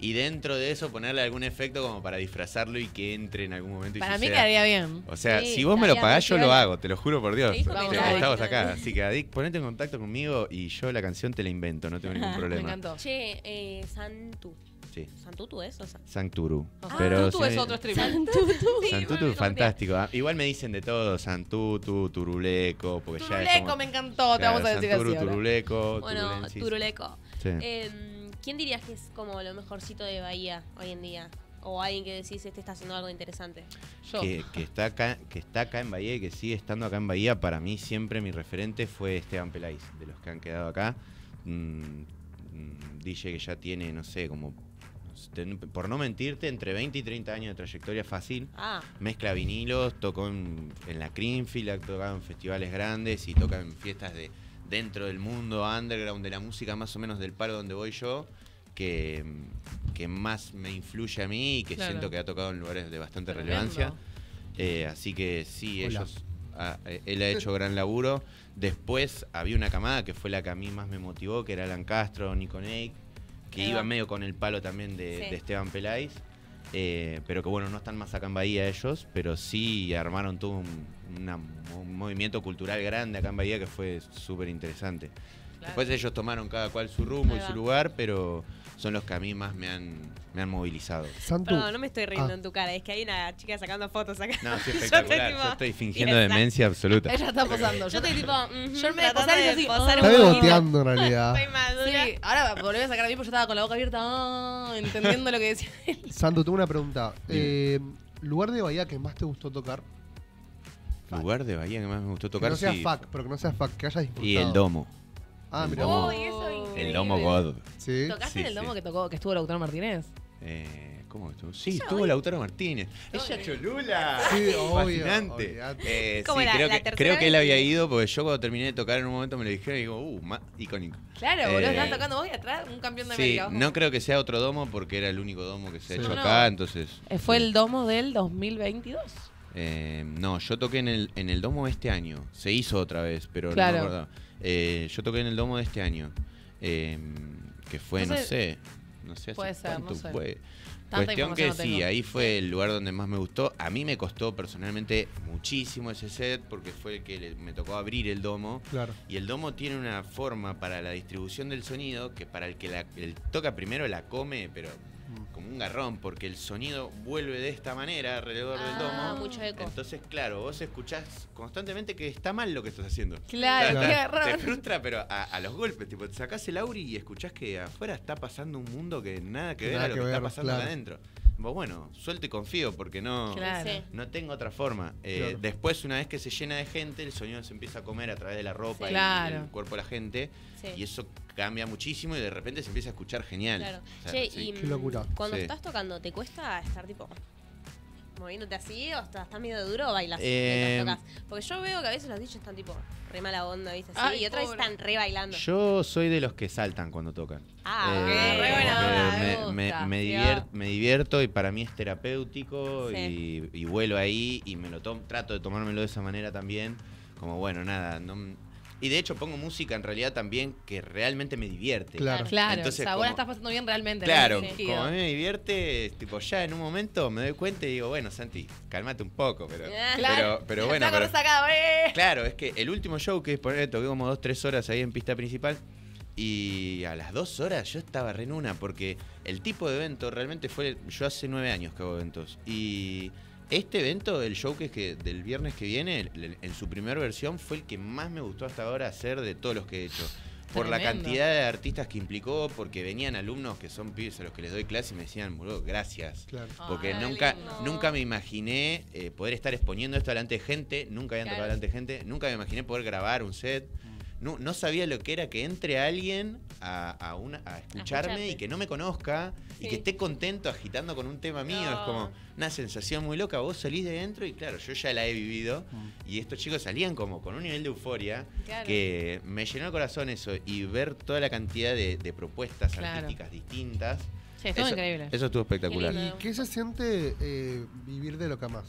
Y dentro de eso ponerle algún efecto como para disfrazarlo y que entre en algún momento. y Para mí quedaría bien. O sea, Sí, si vos me lo pagás, yo lo hago, te lo juro por Dios. Sí, Vamos, Te- estamos acá. Así que, Addict, ponete en contacto conmigo y yo la canción te la invento, no tengo ningún Me problema. encantó. Che, eh, Santu. Sí, ¿Santutu es? O sea, Sancturu. Ah, Pero sí- es otro streamer. Santutu, bueno, fantástico. ah. Igual me dicen de todo, Santutu, Turuleco, porque ya es Turuleco, como... me encantó, te Claro, vamos a decir Santuru, así. Turuleco, bueno. Turuleco. Sí. Em, ¿Quién dirías que es como lo mejorcito de Bahía hoy en día? O alguien que decís, este está haciendo algo interesante. Yo. Que, que está acá, que está acá en Bahía y que sigue estando acá en Bahía, para mí siempre mi referente fue Esteban Peláez, de los que han quedado acá. Mm, mm, DJ que ya tiene, no sé, como, por no mentirte, entre 20 y 30 años de trayectoria fácil. Ah, Mezcla vinilos, tocó en, en la Creamfield, ha tocado en festivales grandes y toca en fiestas de dentro del mundo underground de la música, más o menos del palo donde voy yo, que, que más me influye a mí y que Claro. siento que ha tocado en lugares de bastante Tremendo. relevancia. Eh, así que sí, Hola. ellos, ah, eh, él ha hecho gran laburo. Después había una camada que fue la que a mí más me motivó, que era Alan Castro, Nico Nake, que Ahí iba medio con el palo también de, Sí. de Esteban Peláez. Eh, pero que bueno, no están más acá en Bahía ellos, pero sí armaron todo un, una- un movimiento cultural grande acá en Bahía que fue súper interesante. Después ellos tomaron cada cual su rumbo y su lugar, pero son los que a mí más me han, me han movilizado. Santu, perdón, no me estoy riendo Ah. en tu cara. Es que hay una chica sacando fotos acá. No, sí, Yo espectacular. tipo- Yo estoy fingiendo demencia absoluta. Ella está posando. Yo estoy tipo. Yo me voy a posar y de así, está poquito. beboteando en realidad. Estoy madura. Sí, ahora volví a sacar a mí porque yo estaba con la boca abierta, ah, entendiendo lo que decía él. Santu, tengo una pregunta. Eh, ¿Lugar de Bahía que más te gustó tocar? Lugar de Bahía que más me gustó Que tocar no sea sí. fuck, pero que no sea fuck, que hayas disfrutado. Y el domo. Ah, mira. domo. Uy, eso es El domo God. Sí. ¿Tocaste Sí, en el domo sí. que tocó, que estuvo el doctor Martínez? Eh, ¿Cómo estuvo? Sí, estuvo Lautaro Martínez. Ella Cholula. Sí, obvio, Fascinante. olvidate. Eh, ¿Cómo sí, la- creo, la que, tercera creo que él había ido porque yo cuando terminé de tocar en un momento me lo dijeron y digo, uh, ma- icónico. Claro, boludo, Eh, estás tocando vos y atrás un campeón de Sí, América. ojo. no creo que sea otro domo porque era el único domo que se ha hecho No, no. acá, entonces... Eh, Fue sí. el domo del 2022. Eh, no, yo toqué en el, en el domo este año. Se hizo otra vez, pero Claro. no me acordaba. Eh, yo toqué en el domo de este año. Eh, que fue, no, No sé. sé. No sé hace Puede ser, cuánto no sé. fue. Tanta Cuestión que no sí, tengo. ahí fue el lugar donde más me gustó. A mí me costó personalmente muchísimo ese set porque fue el que le- me tocó abrir el domo. Claro. Y el domo tiene una forma para la distribución del sonido que para el que la, el toca primero la come, pero. Como un garrón, porque el sonido vuelve de esta manera alrededor del Ah, domo. mucho eco. Entonces, claro, vos escuchás constantemente que está mal lo que estás haciendo. Claro, Claro. qué Te frustra, pero a, a los golpes. Tipo, te sacás el auri y escuchás que afuera está pasando un mundo que nada que ver Nada a lo que que, está pasando acá claro. adentro. Vos, bueno, suelto y confío porque no, Claro. No tengo otra forma. Eh, Claro. Después, una vez que se llena de gente, el sonido se empieza a comer a través de la ropa Sí. y Claro. del cuerpo de la gente. Sí. Y eso cambia muchísimo y de repente se empieza a escuchar genial. Claro. O sea, Che, sí. y Qué locura. mm, cuando Sí. estás tocando, ¿te cuesta estar tipo moviéndote así o estás, estás medio duro o bailas Eh, tocas? Porque yo veo que a veces los DJs están tipo re mala onda, ¿viste? Así, Ay, y otras pobre. están re bailando. Yo soy de los que saltan cuando tocan. Ah, Eh, ok. re buena onda, me divier- divierto y para mí es terapéutico Sí. y, y vuelo ahí y me lo tomo, trato de tomármelo de esa manera también. Como bueno, nada, no, y de hecho pongo música en realidad también que realmente me divierte. Claro. Claro, Entonces, o sea, vos la como- estás pasando bien realmente. Claro, como a mí me divierte, tipo ya en un momento me doy cuenta y digo, bueno, Santi, cálmate un poco, pero, Ah. Claro. pero, pero bueno, pero- resacado, eh. Claro, es que el último show que poner, toqué como dos, tres horas ahí en pista principal. Y a las dos horas yo estaba re en una, porque el tipo de evento realmente fue. Yo hace nueve años que hago eventos. Y este evento, el show que es que del viernes que viene, el- en su primera versión, fue el que más me gustó hasta ahora hacer de todos los que he hecho. Por la cantidad de artistas que implicó, porque venían alumnos que son pibes a los que les doy clase y me decían, boludo, gracias. Claro. Porque Ay, nunca, lindo. nunca me imaginé eh, poder estar exponiendo esto delante de gente, nunca habían tocado delante de gente, nunca me imaginé poder grabar un set. Mm. No, no sabía lo que era que entre alguien a, a una, a escucharme escucharte. y que no me conozca y que esté contento agitando con un tema mío. Es como una sensación muy loca. Vos salís de dentro y claro, yo ya la he vivido Mm. y estos chicos salían como con un nivel de euforia Claro. que me llenó el corazón eso y ver toda la cantidad de, de propuestas Claro. artísticas distintas. Sí, estuvo eso, increíble. Eso estuvo espectacular. ¿Y qué se siente eh, vivir de lo que amas?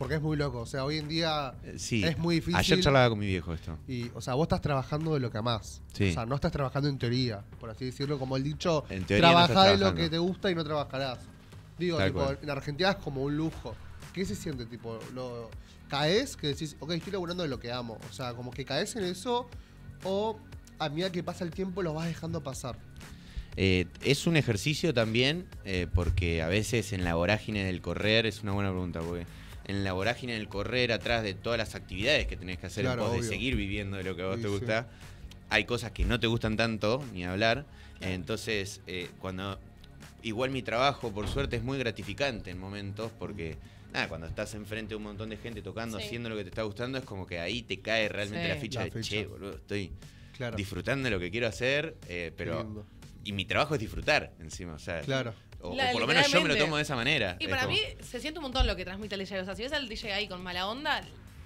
Porque es muy loco. O sea, hoy en día Eh, Sí. es muy difícil. Ayer charlaba con mi viejo esto. Y, o sea, vos estás trabajando de lo que amás. Sí. O sea, no estás trabajando en teoría, por así decirlo, como el dicho, no estás de lo que te gusta y no trabajarás. Digo, tipo, en Argentina es como un lujo. ¿Qué se siente? Tipo, lo, ¿caes? Que decís, ok, estoy laburando de lo que amo. O sea, como que caes en eso o a medida que pasa el tiempo lo vas dejando pasar. Eh, es un ejercicio también, eh, porque a veces en la vorágine del correr, es una buena pregunta, porque en la vorágine del correr, atrás de todas las actividades que tenés que hacer Claro, en pos de seguir viviendo de lo que a vos Sí, te sí. gusta, hay cosas que no te gustan tanto, ni hablar. Entonces, eh, cuando. Igual mi trabajo, por suerte, es muy gratificante en momentos, porque. Nada, cuando estás enfrente de un montón de gente tocando, Sí. haciendo lo que te está gustando, es como que ahí te cae realmente Sí. la ficha La de, che, boludo, estoy Claro. disfrutando de lo que quiero hacer, eh, pero y mi trabajo es disfrutar encima, o sea, Claro. O, por lo menos yo me lo tomo de esa manera. Y Es para como- mí se siente un montón lo que transmite el DJ. O sea, si ves al DJ ahí con mala onda,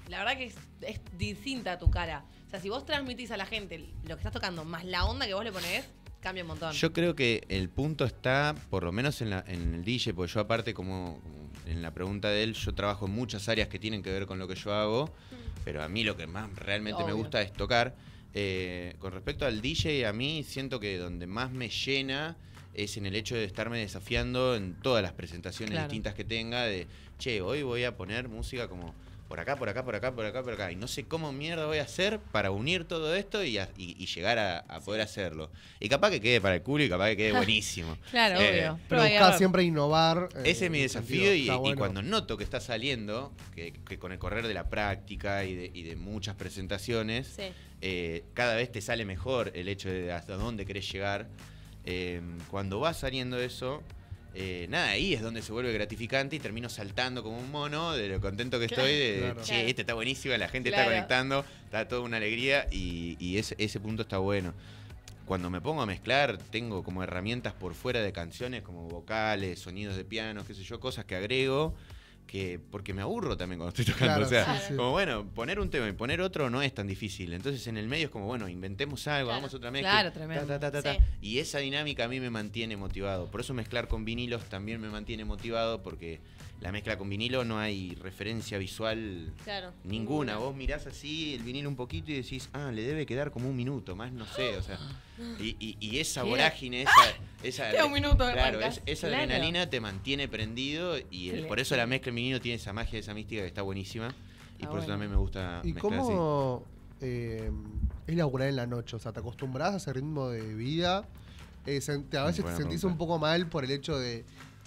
la verdad que es, es distinta tu cara. O sea, si vos transmitís a la gente lo que estás tocando más la onda que vos le ponés, cambia un montón. Yo creo que el punto está, por lo menos en, la- en el DJ, porque yo aparte, como, como en la pregunta de él, yo trabajo en muchas áreas que tienen que ver con lo que yo hago, pero a mí lo que más realmente me gusta es tocar. Eh, con respecto al DJ, a mí siento que donde más me llena es en el hecho de estarme desafiando en todas las presentaciones Claro. distintas que tenga, de, che, hoy voy a poner música como por acá, por acá, por acá, por acá, por acá, y no sé cómo mierda voy a hacer para unir todo esto y, a- y- y llegar a, a poder hacerlo. Y capaz que quede para el culo y capaz que quede buenísimo. Claro, Eh, obvio. Pero buscar siempre innovar. eh, Ese es mi desafío y, cuando noto que está saliendo, que, que con el correr de la práctica y de, y de muchas presentaciones, Sí. eh, cada vez te sale mejor el hecho de hasta dónde querés llegar. Eh, cuando va saliendo eso, eh, nada, ahí es donde se vuelve gratificante y termino saltando como un mono de lo contento que estoy, de, Claro. che, este está buenísimo, la gente Claro. está conectando, está toda una alegría y, y ese, ese punto está bueno. cuando me pongo a mezclar, tengo como herramientas por fuera de canciones, como vocales, sonidos de piano, qué sé yo, cosas que agrego. Que, porque me aburro también cuando estoy tocando. Claro, o sea, sí, sí. como bueno, poner un tema y poner otro no es tan difícil. Entonces en el medio es como, bueno, inventemos algo, Claro. hagamos otra mezcla. Claro, tremendo. ta, ta, ta, ta, Sí. ta. Y esa dinámica a mí me mantiene motivado. Por eso mezclar con vinilos también me mantiene motivado porque la mezcla con vinilo no hay referencia visual Claro. ninguna. Vos mirás así el vinilo un poquito y decís, ah, le debe quedar como un minuto, más no sé, o sea. Y, y- y esa ¿Qué? vorágine, esa, esa Queda un minuto claro, es- esa Claro. adrenalina te mantiene prendido y el- por eso la mezcla en vinilo tiene esa magia, esa mística que está buenísima. Y Ah, por eso también me gusta ¿Y mezclar así. cómo eh, es laburar en la noche? O sea, ¿te acostumbras a ese ritmo de vida? Eh, a veces te sentís pregunta. un poco mal por el hecho de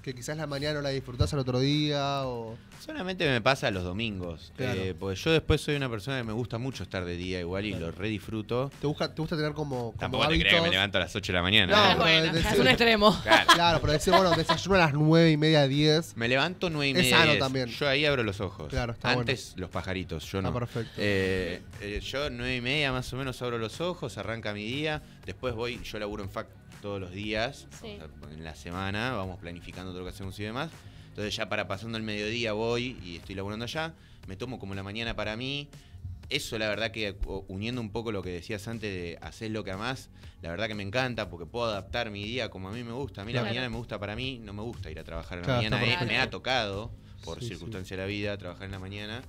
que quizás la mañana no la disfrutás al otro día o... Solamente me pasa los domingos. Claro. eh, porque yo después soy una persona que me gusta mucho estar de día igual y Claro. lo re disfruto. ¿Te gusta, te gusta tener como, como Tampoco te creas que me levanto a las 8 de la mañana. No, ¿eh? pero Bueno, decir- es un extremo. Claro. Claro, pero decir, bueno, desayuno a las nueve y media, 10. Me levanto nueve y Es media. sano 10. también. Yo ahí abro los ojos. Claro, está Antes los pajaritos, yo no. Está perfecto. Eh, eh, yo nueve y media más o menos abro los ojos, arranca mi día. Después voy, yo laburo en FAC todos los días, Sí. o sea, en la semana, vamos planificando todo lo que hacemos y demás. Entonces ya para pasando el mediodía voy y estoy laburando allá. Me tomo como la mañana para mí. Eso la verdad que uniendo un poco lo que decías antes de hacer lo que amás, la verdad que me encanta porque puedo adaptar mi día como a mí me gusta. A mí la mañana me gusta para mí, no me gusta ir a trabajar a la Claro, mañana. Eh, me ha tocado, por Sí, sí. circunstancia de la vida, trabajar en la mañana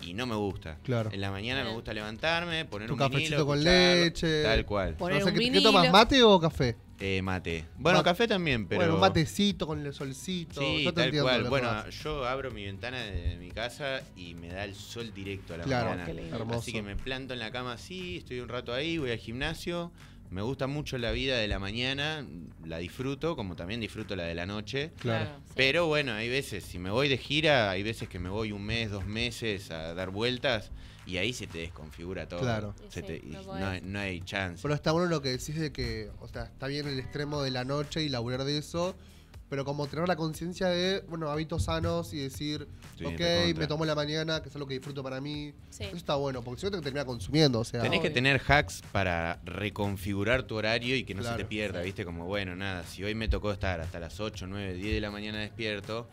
y no me gusta. Claro. En la mañana me gusta levantarme, poner Tu un cafecito vinilo, con leche. Tal cual. Poner No sé, un ¿qué- ¿qué, tomas, mate o café? Eh, mate. Bueno, Mate. café también, pero. Bueno, un matecito con el solcito. Sí, Yo te tal entiendo cual. Bueno, vas. yo abro mi ventana de mi casa y me da el sol directo a la Claro, mañana. qué lindo. hermoso. Así que me planto en la cama así, estoy un rato ahí, voy al gimnasio. Me gusta mucho la vida de la mañana, la disfruto, como también disfruto la de la noche. Claro. Pero bueno, hay veces, si me voy de gira, hay veces que me voy un mes, dos meses a dar vueltas y ahí se te desconfigura todo. Claro. Se Sí, te- y no no, hay chance. Pero está bueno lo que decís de que, o sea, está bien el extremo de la noche y laburar de eso, pero como tener la conciencia de, bueno, hábitos sanos y decir, Sí, ok, me tomo la mañana, que es algo que disfruto para mí. Sí. Eso está bueno, porque si no te termina consumiendo, o sea. Tenés que tener hacks para reconfigurar tu horario y que no se te pierda, ¿viste? Como, bueno, nada, si hoy me tocó estar hasta las 8, 9, 10 de la mañana despierto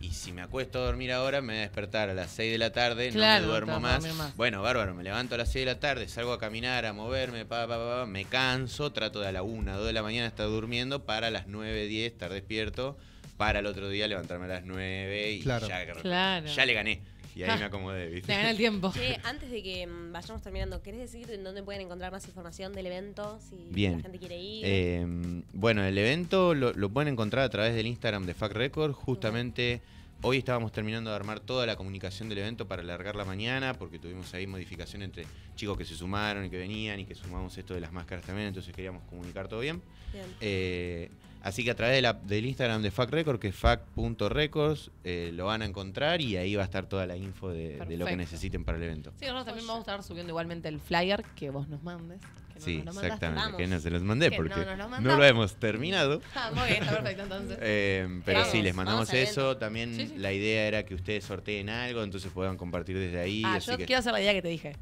y si me acuesto a dormir ahora, me voy a despertar a las 6 de la tarde, Claro, no me duermo más. más. Bueno, bárbaro, me levanto a las 6 de la tarde, salgo a caminar, a moverme, pa, pa, pa, pa, me canso, trato de a la 1, 2 de la mañana estar durmiendo para las 9, 10 estar despierto, para el otro día levantarme a las 9 y Claro. ya, Claro. ya le gané. Y ahí Ah. me acomodé, ¿viste? Te gana el tiempo. Che, antes de que vayamos terminando, ¿querés decir en dónde pueden encontrar más información del evento? Si Bien. la gente quiere ir. Eh, bueno, el evento lo, lo pueden encontrar a través del Instagram de Fact Record. Justamente hoy estábamos terminando de armar toda la comunicación del evento para alargar la mañana, porque tuvimos ahí modificación entre chicos que se sumaron y que venían y que sumamos esto de las máscaras también, entonces queríamos comunicar todo bien. Bien. Eh, así que a través de la- del Instagram de Fact Record, que es fact.records, eh, lo van a encontrar y ahí va a estar toda la info de, de lo que necesiten para el evento. Sí, nosotros también vamos a estar subiendo igualmente el flyer que vos nos mandes. Que no Sí, nos lo mandaste. exactamente, que no se los mandé Que porque no nos lo no mandamos. lo hemos terminado. Ah, muy bien, está perfecto entonces. Eh, pero Vamos, sí, les mandamos eso. También Sí, sí. la idea era que ustedes sorteen algo, entonces puedan compartir desde ahí. ah, así yo que quiero hacer la idea que te dije.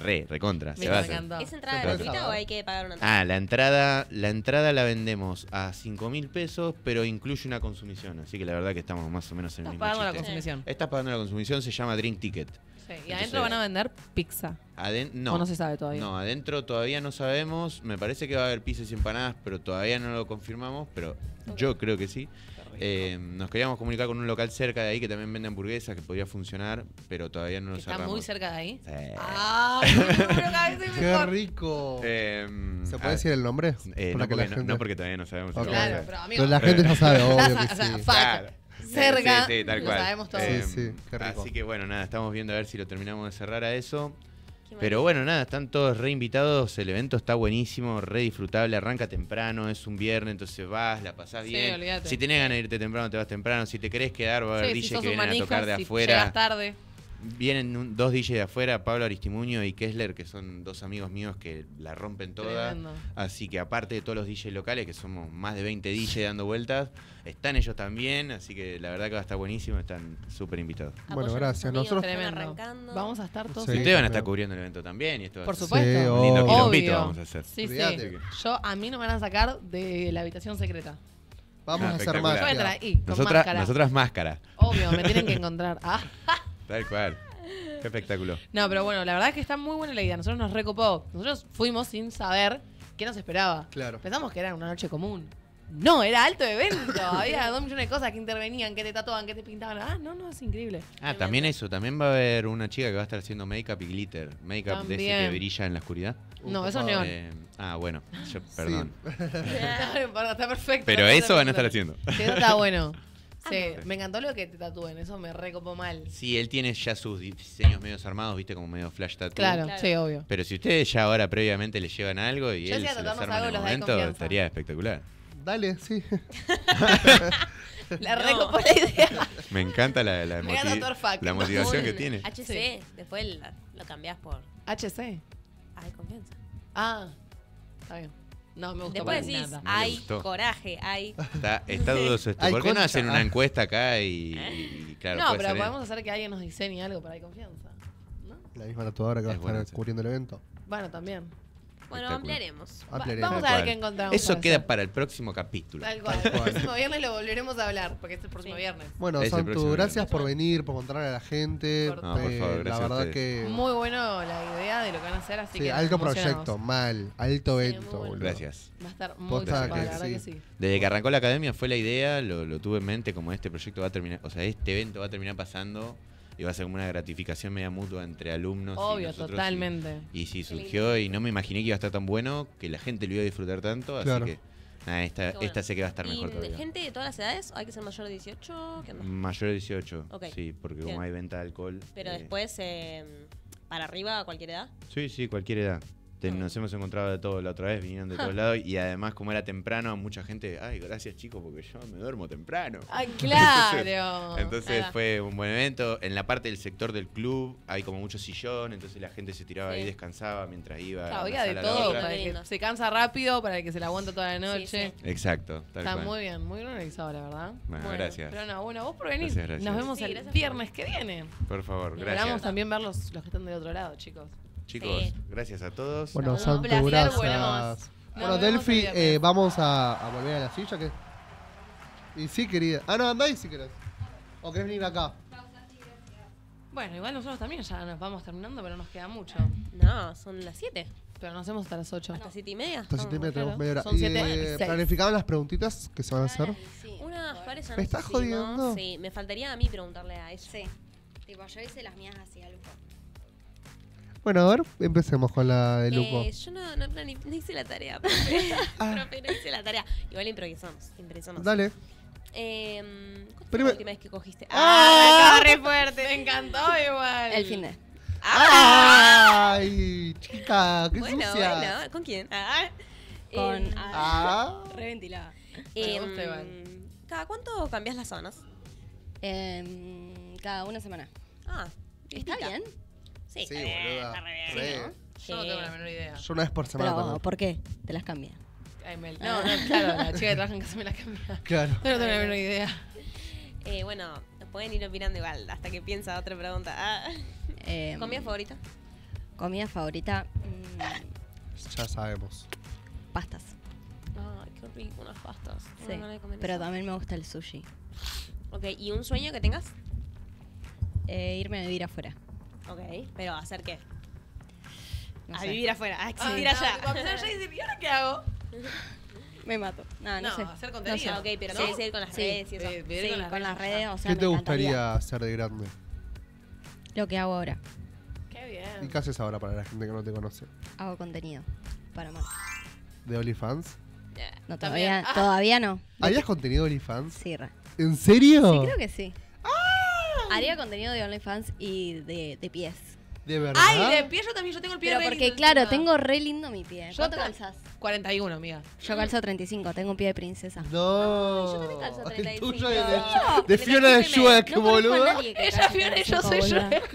Re, recontra, se Mira, va a me encantó. ¿Es entrada gratuita o hay que pagar una entrada? Ah, la entrada, la entrada la vendemos a 5 mil pesos, pero incluye una consumición. Así que la verdad que estamos más o menos en el Estás mismo pagando la chiste. consumición. Estás pagando la consumición, se llama Drink Ticket. Sí, y Entonces- adentro van a vender pizza. Aden- no, O no se sabe todavía. No, adentro todavía no sabemos. Me parece que va a haber pizzas y empanadas, pero todavía no lo confirmamos. Pero yo creo que sí. Eh, nos queríamos comunicar con un local cerca de ahí que también vende hamburguesas, que podría funcionar, pero todavía no lo Que está cerramos. muy cerca de ahí. Sí. Ah, ¡Qué mejor. rico! Eh, ¿Se puede ah, decir el nombre? eh, no, la porque, no- gente- no porque todavía no sabemos. lo Claro, pero amigo. Pero la gente ya sabe, obvio o que sea, sí. Claro. cerca, Sí, sí, tal lo cual. sabemos todos. Eh, Sí, sí, qué rico. Así que bueno, nada, estamos viendo a ver si lo terminamos de cerrar a eso. Pero bueno, nada, están todos reinvitados. El evento está buenísimo, re disfrutable. Arranca temprano, es un viernes, entonces vas, la pasás Sí, bien. si tenés ganas de irte temprano, te vas temprano. Si te querés quedar, va a haber Sí, si DJs sos que vienen a tocar de si afuera. llegas tarde. Vienen un- dos DJ de afuera, Pablo Aristimuño y Kessler, que son dos amigos míos que la rompen toda. Tremendo. Así que aparte de todos los DJ locales, que somos más de 20 DJ dando vueltas, están ellos también, así que la verdad que va a estar buenísimo, están súper invitados. Bueno, gracias. amigos Nosotros- arrancando. Vamos a estar todos. Sí. y ustedes van a estar cubriendo el evento también, y esto Por supuesto. un lindo obvio. quilombito Obvio. vamos a hacer. Sí, sí. Yo, a mí no me van a sacar de la habitación secreta. Vamos Ah, a hacer espectacular. Yo voy a magia. entrar ahí, con Nosotras, máscara. nosotras máscara, Obvio, me tienen que encontrar. Ah. tal cual. Qué espectáculo. No, pero bueno, la verdad es que está muy buena la idea. Nosotros nos recopó. Nosotros fuimos sin saber qué nos esperaba. Claro. Pensamos que era una noche común. No, era alto evento. Había dos millones de cosas que intervenían, que te tatuaban, que te pintaban. Ah, no, no, es increíble. Ah, también eso, también va a haber una chica que va a estar haciendo make-up y glitter. Make-up de ese que brilla en la oscuridad. No, eso es neón. Eh, ah, bueno, yo, perdón. Está perfecto. Pero No eso van a estar haciendo. Sí, eso está bueno. Sí, Ah. me encantó lo que te tatúen. Eso me recopó mal. Sí, él tiene ya sus diseños medios armados, viste, como medio flash tattoo. Claro, Claro. sí, obvio. Pero si ustedes ya ahora previamente le llevan algo y Yo él se los arma en algo, el momento, estaría espectacular. Dale, sí. La No. recopó la idea. Me encanta la, la, Me motiv- la motivación que tiene. HC, después lo, lo cambiás por. HC. Ay, confianza. Ah, está bien. No, me gustó Después para decís, nada. Hay gustó. coraje, hay. Está, está dudoso esto. ¿Por qué no hacen una encuesta acá y, y claro, no, puede pero podemos hacer que alguien nos diseñe algo para Hay Confianza. ¿No? La misma tatuadora que va a Es estar cubriendo el evento. Bueno, también. Bueno, ampliaremos. Ampliaremos. vamos a ver cual. qué encontramos. Eso queda para el próximo capítulo. Tal cual. Tal El cual. próximo viernes lo volveremos a hablar, porque es el próximo Sí. viernes. Bueno, Es Santu, gracias viernes. por venir, por contarle a la gente. Por- No, por Eh, favor, la gracias a verdad que. Muy bueno la idea de lo que van a hacer, así sí, que. alto proyecto, mal. Alto evento, bueno. boludo. Gracias. Va a estar muy que la verdad sí. que sí. Desde que arrancó la academia fue la idea, lo, lo tuve en mente como este proyecto va a terminar, o sea, este evento va a terminar pasando y va a ser como una gratificación media mutua entre alumnos. y Obvio, nosotros, y- totalmente. Y, sí, surgió y no me imaginé que iba a estar tan bueno, que la gente lo iba a disfrutar tanto, Claro. así que nada, esta, bueno. esta sé que va a estar ¿Y mejor de todavía. gente de todas las edades? ¿Hay que ser mayor de 18? ¿Qué onda? Mayor de 18, Ok. sí, porque Bien. como hay venta de alcohol. Pero eh, después, eh, para arriba, a cualquier edad. Sí, sí, cualquier edad. Te- nos hemos encontrado de todo la otra vez, vinieron de todos lados y además como era temprano, mucha gente, ay, gracias chicos, porque yo me duermo temprano. ¡Ay, claro! Entonces Ahí fue un buen evento. En la parte del sector del club hay como mucho sillón, entonces la gente se tiraba ahí Sí. y descansaba mientras iba Claro, a había una de todo, para el que se cansa rápido, para el que se la aguanta toda la Sí, noche. sí. Exacto, tal Está cual. muy bien, muy bien organizado, la verdad. Bueno, Bueno, gracias. Pero no, bueno, vos por venir. Gracias, gracias. Nos vemos Sí, el gracias por viernes que viene. Por favor, Y esperamos gracias. también ver los, los que están del otro lado, chicos. Chicos, Sí. gracias a todos. Bueno, Un Santu, placer, gracias. Bueno, Delphi, eh, vamos a, a volver a la silla. que Y sí, querida. Ah, no, andáis si querés. ¿O querés venir acá? Bueno, igual nosotros también ya nos vamos terminando, pero nos queda mucho. No, son las 7. Pero nos hacemos hasta las 8. Hasta 7 y media. Hasta siete y media tenemos media hora. Son Y, siete eh. ¿Planificaban las preguntitas que se van a hacer? Sí. Unas pares ya ¿Me estás jodiendo? Sí, me faltaría a mí preguntarle a ella. Sí. Tipo, yo hice las mías así a lujo. Bueno, a ver, empecemos con la de Luco. Eh, yo no, no, no hice la tarea, profe. Ah. Profe, no hice la tarea. Igual improvisamos, improvisamos. Dale. Eh, ¿Cuál fue la última vez que cogiste? ¡Ah! acaba re fuerte. Me encantó igual. El fin de. ¡Ay, chica! ¡Qué Bueno, sucia! bueno, ¿con quién? Ah. Con. Em, Ah. Reventilada. Me em. ¿Cada cuánto cambias las? Em, cada una semana. Ah, ¿Está bien? Sí, Sí, está bien, boluda. está re bien. Re. ¿no? Yo no tengo la menor idea. Yo una vez por semana Pero, también. ¿por qué? Te las cambia. Ay, Mel. No, no, claro, la chica que trabaja en casa me la cambia. Claro. Yo no tengo la menor idea. Eh, bueno, pueden ir opinando igual hasta que piensa otra pregunta. Ah. Em, ¿Comida favorita? Comida favorita. mm, Ya sabemos. pastas. Ay, qué rico, unas pastas. Sí. De comer Pero eso. también me gusta el sushi. Ok, ¿y un sueño que tengas? Eh, irme a vivir afuera. Ok, pero ¿hacer qué? No a sé. vivir afuera, a existir no, allá. y decir, ¿y ahora qué hago? Me mato. No, no, No, sé. hacer No contenido. Con las Sí. redes y eso. Eh, Sí, con las con redes las redes, ya. o sea, ¿Qué te gustaría hacer de grande? Lo que hago ahora. Qué ¿Y bien. qué haces ahora para la gente que no te conoce? Hago contenido para marcas. ¿De OnlyFans? No, todavía, Ah. todavía no. ¿Harías contenido de OnlyFans? Sí, ra- ¿En serio? Sí, creo que sí. Haría contenido de OnlyFans y de, de pies. ¿De verdad? Ay, de pie yo también, yo tengo el pie Pero re porque, lindo claro, encima. tengo re lindo mi pie. Yo ¿Cuánto calzas? 41, amiga. Yo calzo 35, tengo un pie de princesa. No. yo también calzo El 35. tuyo es de, No, de Fiona de 35 y medio. Shrek, No conozco a boludo. nadie que Ella calce Fiona y yo 35, soy yo. boluda.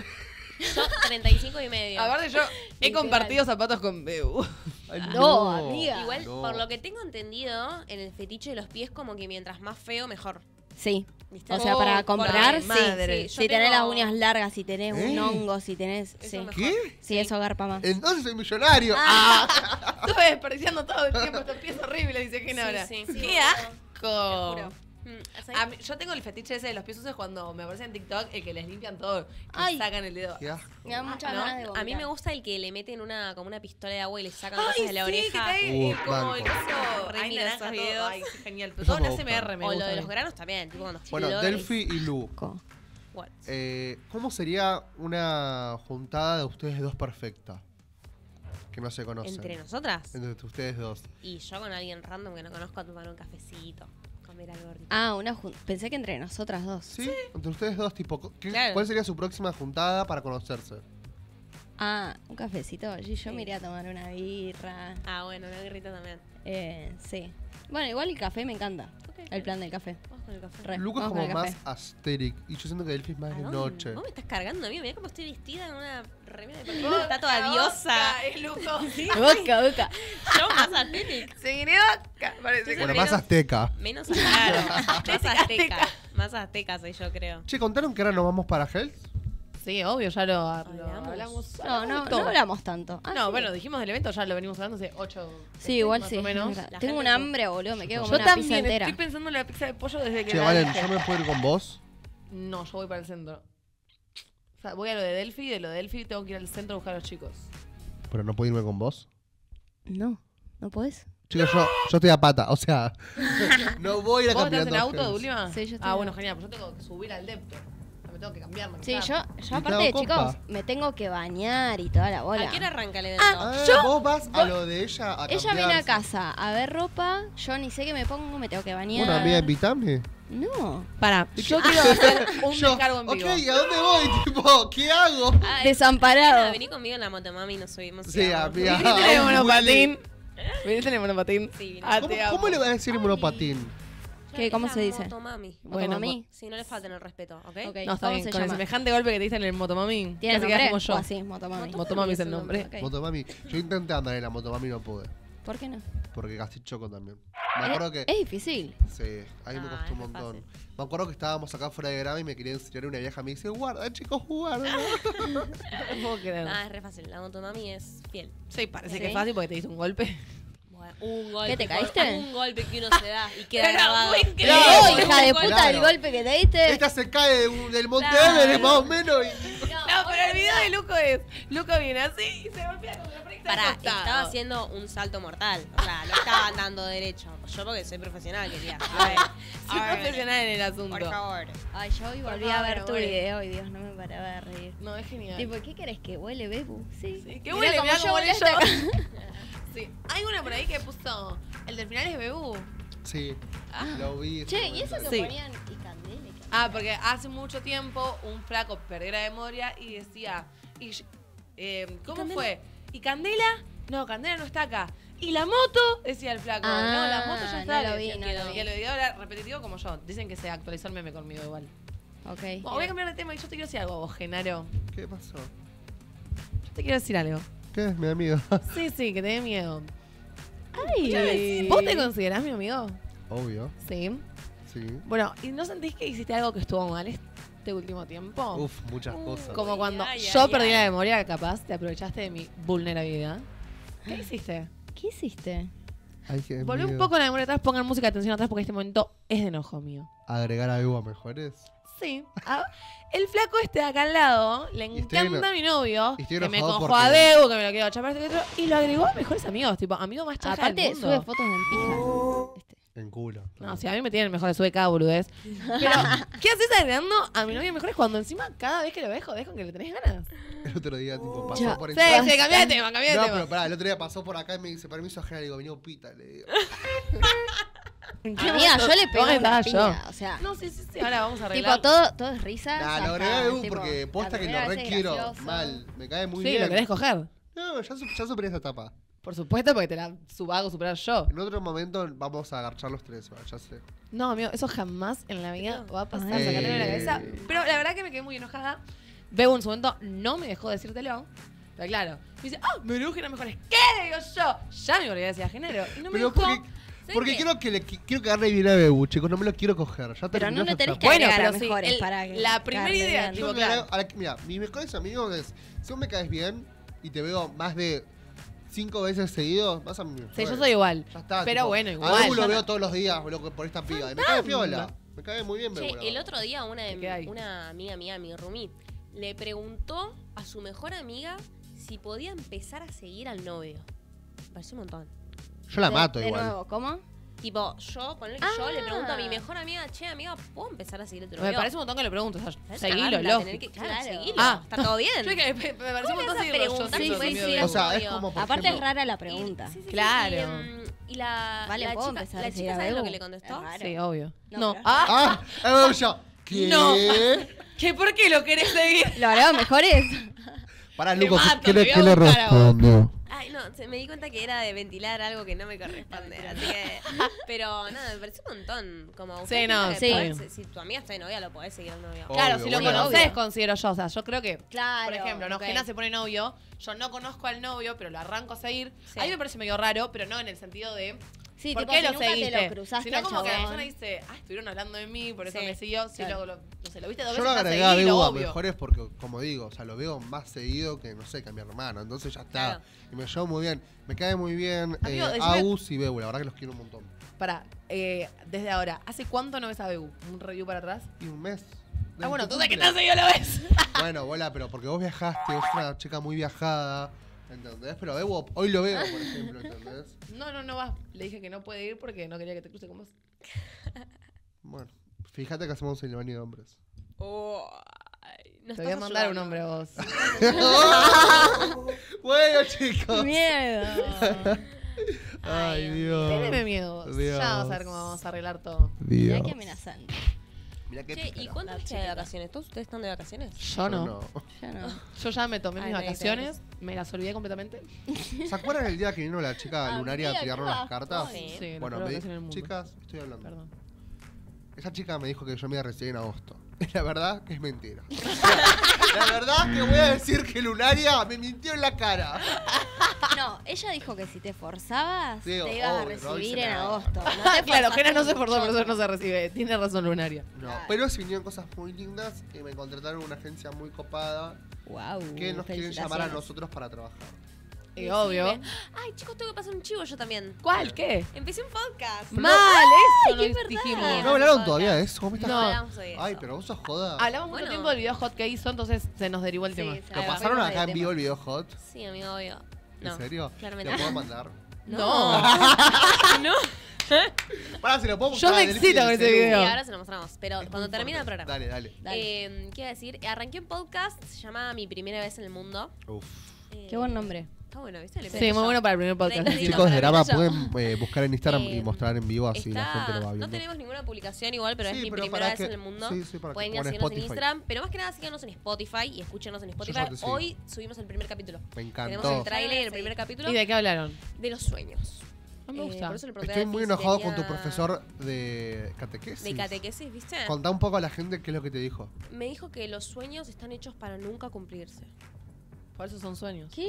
Yo 35 y medio. Aparte yo he Literal. compartido zapatos con Beu. Ay, No, amiga. Igual, No. por lo que tengo entendido, en el fetiche de los pies, como que mientras más feo, mejor. Sí. ¿Viste? O sea, para Oh, comprar, por sí. madre. Sí, yo Si tenés tengo- las uñas largas, si tenés un ¿Eh? hongo, si tenés. Eso Sí. mejor. ¿Qué? Sí, eso garpa más. Entonces soy millonario. Ah. Estuve desperdiciando todo el tiempo estos pies horribles, dice Sí, Genara. sí, sí, ¡Qué boludo. asco! Mm. A mí- yo tengo el fetiche ese de los pies sucios cuando me aparece en TikTok el que les limpian todo y Ay. sacan el dedo. Qué asco. Me da muchas ¿no? ganas de a vomitar. mí me gusta el que le meten una como una pistola de agua y le sacan Ay, cosas de la sí, que oreja. cae Uh, como el banco. coso. Re Ay, miro naranja esos todo. videos. Ay, qué genial. Pero Esos todo me en SMR me o lo gusta. de a los granos también. Tipo cuando Bueno, Delphi y Lu. Co- y- What? Eh, ¿Cómo sería una juntada de ustedes dos perfecta? Que no se conocen. Entre nosotras. Entre ustedes dos. Y yo con alguien random que no conozco a tomar un cafecito. Algo. Ah, una jun- Pensé que entre nosotras dos. ¿Sí? Entre ustedes dos, tipo, ¿qué- Claro. ¿cuál sería su próxima juntada para conocerse? Ah, un cafecito. Yo Sí. me iría a tomar una birra. Ah, bueno, una guerrita también. Eh, sí. Bueno, igual el café me encanta. El plan del café. Vamos con el café. Re, Luca es vamos con como el más café. asteric y yo siento que Delphi es más ¿A de dónde? noche. Vos me estás cargando a mí, mirá cómo estoy vestida en una remera de papel. Está toda diosa. Es Luco. Boca, boca. Yo más aesthetic. Seguiré boca. Parece que Bueno, menos- más azteca. Menos claro. más azteca. Más azteca soy yo, creo. Che, ¿contaron que ahora nos vamos para Health? Sí, obvio, ya lo, lo Hablamos. No, no, no hablamos tanto. Ah, No, sí. bueno, dijimos del evento, ya lo venimos hablando hace ocho. Sí, igual más sí. o menos. Tengo un hambre, boludo. Me quedo Yo con una pizza también entera. estoy pensando en la pizza de pollo desde que Che, la Valen, dije. ¿yo me puedo ir con vos? No, yo voy para el centro. O sea, voy a lo de Delphi y de lo de Delphi tengo que ir al centro a buscar a los chicos. Pero no puedo irme con vos. No, ¿no podés? Chicos, yo, yo estoy a pata, o sea, no voy a ir a ¿Vos estás en auto última? Sí, yo estoy Ah, en bueno, genial. Pues yo tengo que subir al depto. Tengo que cambiar, Sí, yo, yo te aparte, hago chicos, me tengo que bañar y toda la bola. ¿A hora arranca el evento? Ah, Yo- vos vas a lo de ella a Ella viene a cambiarse. casa a ver ropa, yo ni sé qué me pongo, me tengo que bañar. Bueno, amiga, invítame. No. Para, yo quiero hacer un Yo, descargo en ok, vivo. ¿a dónde voy? Tipo, ¿qué hago? Ah, Desamparado. Vení conmigo en la motomami y nos subimos. y Sí, vamos. amiga. Viniste en Ah, monopatín. Viniste en monopatín. Sí, vine. Ah, ¿Cómo, te amo. cómo le va a decir monopatín? ¿Qué? ¿Cómo se dice? Motomami. Bueno, ¿Motomami? Sí, no le falten el respeto, ¿ok? Ok. No, está ¿Cómo bien. se Con el llama? semejante golpe que te diste en el motomami. ¿Tiene casi nombre? quedas como yo. O así, motomami. Motomami es el nombre. Ok. Motomami. Yo intenté andar en la motomami y no pude. ¿Por qué no? Porque gasté choco también. Me acuerdo que. Es difícil. Sí, ahí me Ah, costó un montón. fácil. Me acuerdo que estábamos acá fuera de grama y me quería enseñar una vieja. Me dice, guarda, chicos, guarda. No puedo creer. Ah, es re fácil. La motomami es fiel. Sí, parece Sí. que es fácil porque te diste un golpe. Bueno, un golpe. ¿Qué, te por- caíste? Un golpe que uno se da y queda Pero grabado. muy increíble. No, hija de puta, el claro. golpe que te diste. Esta se cae de un- del Monte Claro. Everest, más o menos. Y... No, pero el video de Luco es. Luco viene así y se golpea con la frente Pará, estaba haciendo un salto mortal. O sea, no estaba andando derecho. Yo porque soy profesional quería. A ver, Soy a ver, profesional en el asunto. Por favor. Ay, yo hoy volví a ver tu video y Dios, no me paraba de reír. No, es genial. Tipo, ¿qué querés que huele, Bebu? Sí. Sí, ¿Qué Mirá huele? Mirá yo cómo huele huele. Sí. Hay una por ahí que puso. El del final es Bebú. Sí, lo vi. Che, ¿y eso que Sí. ponían y candela? y candela? Ah, porque hace mucho tiempo un flaco perdió la memoria y decía. Y, eh, ¿Cómo fue? ¿Y Candela? No, Candela no está acá. ¿Y la moto? Decía el flaco. no, la moto ya Ah, está. no lo vi, no lo vi. Y el video era repetitivo como yo. Dicen que se actualizó el meme conmigo igual. Ok. Bueno, voy a cambiar de tema y yo te quiero decir algo, vos, Genaro. ¿Qué pasó? Yo te quiero decir algo. ¿Qué es, mi amigo? Sí, sí, que te dé miedo. Ay. ¿Vos te considerás mi amigo? Obvio, Sí. sí. Bueno, ¿y no sentís que hiciste algo que estuvo mal este último tiempo? Uf, muchas cosas. Como cuando ay, yo ay, perdí ay. la memoria, capaz te aprovechaste de mi vulnerabilidad. ¿Qué hiciste? ¿Qué hiciste? Ay, qué Volvé un poco la memoria atrás, pongan música de atención atrás porque este momento es de enojo mío. Agregar a Evo a mejores. Sí. Ah, el flaco este de acá al lado le Y estoy encanta a mi novio, y estoy que me enojado cojó porque- a Debo, que me lo quiero chapar, que otro, y lo agregó a mejores amigos, tipo, amigo más chaja Aparte, del mundo. sube fotos en pija. Este. En culo. No, si a mí me tienen mejor, sube cada boludez. Pero, ¿qué haces agregando a mi novio mejores cuando encima cada vez que lo jodés con que le tenés ganas? El otro día, tipo, pasó Ya. por Sí, encima. sí, cambiá de tema, cambiá de No, tema. pero pará, el otro día pasó por acá y me dice, permiso ajena, le digo, vení pita, le digo. ¿En qué Amiga, yo le pego ¿Dónde una estaba piña. yo? O sea, No, sí, sí, sí. Ahora vamos a tipo, arreglar. todo, todo es risa. Nah, lo agregué a Bebu tipo, porque posta que lo re quiero. gracioso. Mal, me cae muy sí, bien. lo querés coger. No, ya, su- ya superé esa etapa. Por supuesto, porque te la subo, hago superar yo. En otro momento vamos a agarchar los tres, va, ya sé. No, amigo, eso jamás en la vida va a pasar. Ay. De la cabeza. Pero la verdad que me quedé muy enojada. Bebo en su momento no me dejó decírtelo. Pero claro, me dice, ah, me dibujan mejores. ¿Qué? Digo yo. Ya me olvidé de género. Y no me Pero porque, porque quiero que le qui- quiero cagarle bien a Bebu, chicos, no me lo quiero coger. Ya Pero terminó no le esa tenés que Bueno, agregar pero a sí, mejores el- para que la primera cargue idea, bien. tipo, Yo me claro. agrego- a la- mira, mis mejores amigos es, si vos me caes bien y te veo más de cinco veces seguido, vas a mi Sí, yo soy igual. Ya está. Pero tipo, bueno, A igual. Bebu lo ya veo no- todos los días loco, por esta piba. Y me cae piola. Me cae muy bien, Che, Bebu. la el verdad. otro día una, ¿Qué hay? de, una amiga mía, mi roomie, le preguntó a su mejor amiga si podía empezar a seguir al novio. Me pareció un montón. Yo la De- mato de igual. nuevo, ¿cómo? Tipo, yo, ponele que yo le Ah. pregunto a mi mejor amiga, che, amiga, ¿puedo empezar a seguir? Me parece un montón que lo pregunto. O sea, ¿Sabes seguilo, que- Claro, Claro. seguilo. Ah. está todo bien. Yo me, me pareció un ¿Cómo montón le seguirlo. Yo sí seguir de- a O sea, es como por Aparte es rara la pregunta. Sí, sí, sí, Claro. Y, em, y la, Vale, la puedo chica, empezar a la seguir chica ¿sabes lo que le contestó? Es. Sí, obvio. No, No. pero- Ah, Ah, yo. ¿Qué? No. ¿qué? ¿Por qué lo querés seguir? Lo agregado mejores. Pará, Te Luco, ¿qué- mato, ¿qué, te le, qué le respondió? Ay, no, se- me di cuenta que era de ventilar algo que no me corresponde. así que. Pero nada, me pareció un montón. Como Sí, no, sí. podés- Si tu amiga está de novia, lo podés seguir al novio. Claro, Obvio, si lo bueno. conoces, considero yo. O sea, yo creo que, Claro. por ejemplo, ok. Nojena se pone novio, yo no conozco al novio, pero lo arranco a seguir. Sí. A mí me parece medio raro, pero no en el sentido de. Sí, ¿Por tipo, qué si lo nunca seguiste? te lo cruzaste Sino al como que la chabón. persona dice, ah, estuvieron hablando de mí, por eso Sí, me siguió. Si claro. lo, lo, no sé, lo viste dos Yo lo veces, ya agregué a seguilo, Bebu a obvio. mejores porque, como digo, o sea, lo veo más seguido que, no sé, que a mi hermano. Entonces ya está. Claro. Y me llevo muy bien. Me cae muy bien Amigo, eh, decime- Agus y Bebu. La verdad que los quiero un montón. Pará, eh, desde ahora, ¿hace cuánto no ves a Bebu? ¿Un review para atrás? Y un mes. Ah, bueno, tú sabes que cumple. no seguido lo ves. Bueno, bola, pero porque vos viajaste, es una chica muy viajada. ¿Entendés? Pero Bebu, hoy lo veo, por ejemplo, ¿entendés? No, no, no va. Le dije que no puede ir porque no quería que te cruce con vos. Bueno, fíjate que hacemos el baño de hombres. Oh, ay, nos Te voy a estás mandar un ayudando. hombre a vos. bueno, chicos. Miedo. Ay, Dios. Teneme miedo. vos. Dios. Ya vamos a ver cómo vamos a arreglar todo. Mirá Dios. qué amenazante. Mirá qué Che, ¿y pícara. cuánto está de vacaciones? ¿Todos ustedes están de vacaciones? Yo no. Ya no. Yo ya me tomé Ay, mis vacaciones, me las olvidé completamente. ¿Se acuerdan el día que vino la chica Amiga, lunaria a tirarnos las bajón. cartas? Sí. Sí, Bueno, me en el mundo. chicas, estoy hablando. Perdón. Esa chica me dijo que yo me iba a recibir en agosto. Y la verdad que es mentira. la verdad que voy a decir que Lunaria me mintió en la cara. No, ella dijo que si te forzabas, Sí, te ibas a no recibir en nada. agosto. No te claro, forzaste Jena no se mucho. forzó, por eso no se recibe. Tiene razón Lunaria. No, Claro. pero se vinieron cosas muy lindas y me contrataron una agencia muy copada Guau, que nos quieren llamar a felicitaciones. nosotros para trabajar. Y obvio. Ay, chicos, tengo que pasar un chivo yo también. ¿Cuál? ¿Qué? Empecé un podcast. Mal, eso es no verdad. dijimos. ¿No hablaron todavía de eso? ¿Cómo estás? No, No. hablamos hoy de Ay, eso. pero vos sos joda. Hablamos mucho Bueno. tiempo del video hot que hizo, entonces se nos derivó el Sí, tema. se ¿Lo va, pasaron fuimos acá del en vivo tema. el video hot? Sí, amigo, obvio. ¿En No, serio? claramente ¿Lo puedo mandar? No. no. Pará, si lo puedo Yo me en el excito con ese celu. Sí, video. ahora se lo mostramos. Pero Es cuando termine el fuerte. programa. Dale, dale. Dale. Eh, ¿Qué iba a decir? Arranqué un podcast, se llama Mi Primera Vez en el Mundo. Uf. Eh, Qué buen nombre. Está bueno, ¿viste? Le Sí, muy bueno para el primer podcast. Chicos de yo. pueden eh, buscar en Instagram y Eh, mostrar en vivo así la Está- gente lo va viendo. No tenemos ninguna publicación igual, pero Sí, es mi pero primera vez que- en el mundo. sí, sí, para que- Pueden ir a en seguirnos en Spotify. Instagram, pero más que nada síganos en Spotify y escúchenos en Spotify. Hoy subimos el primer capítulo. Me Tenemos encantó. el trailer y el Sí. primer capítulo ¿Y de qué hablaron? de los sueños. No me Eh, gusta. pregunté Estoy muy enojado con tu profesor de catequesis. De catequesis, ¿viste? Contá un poco a la gente qué es lo que te dijo. Me dijo que los sueños están hechos para nunca cumplirse. Por eso son sueños. ¿Qué?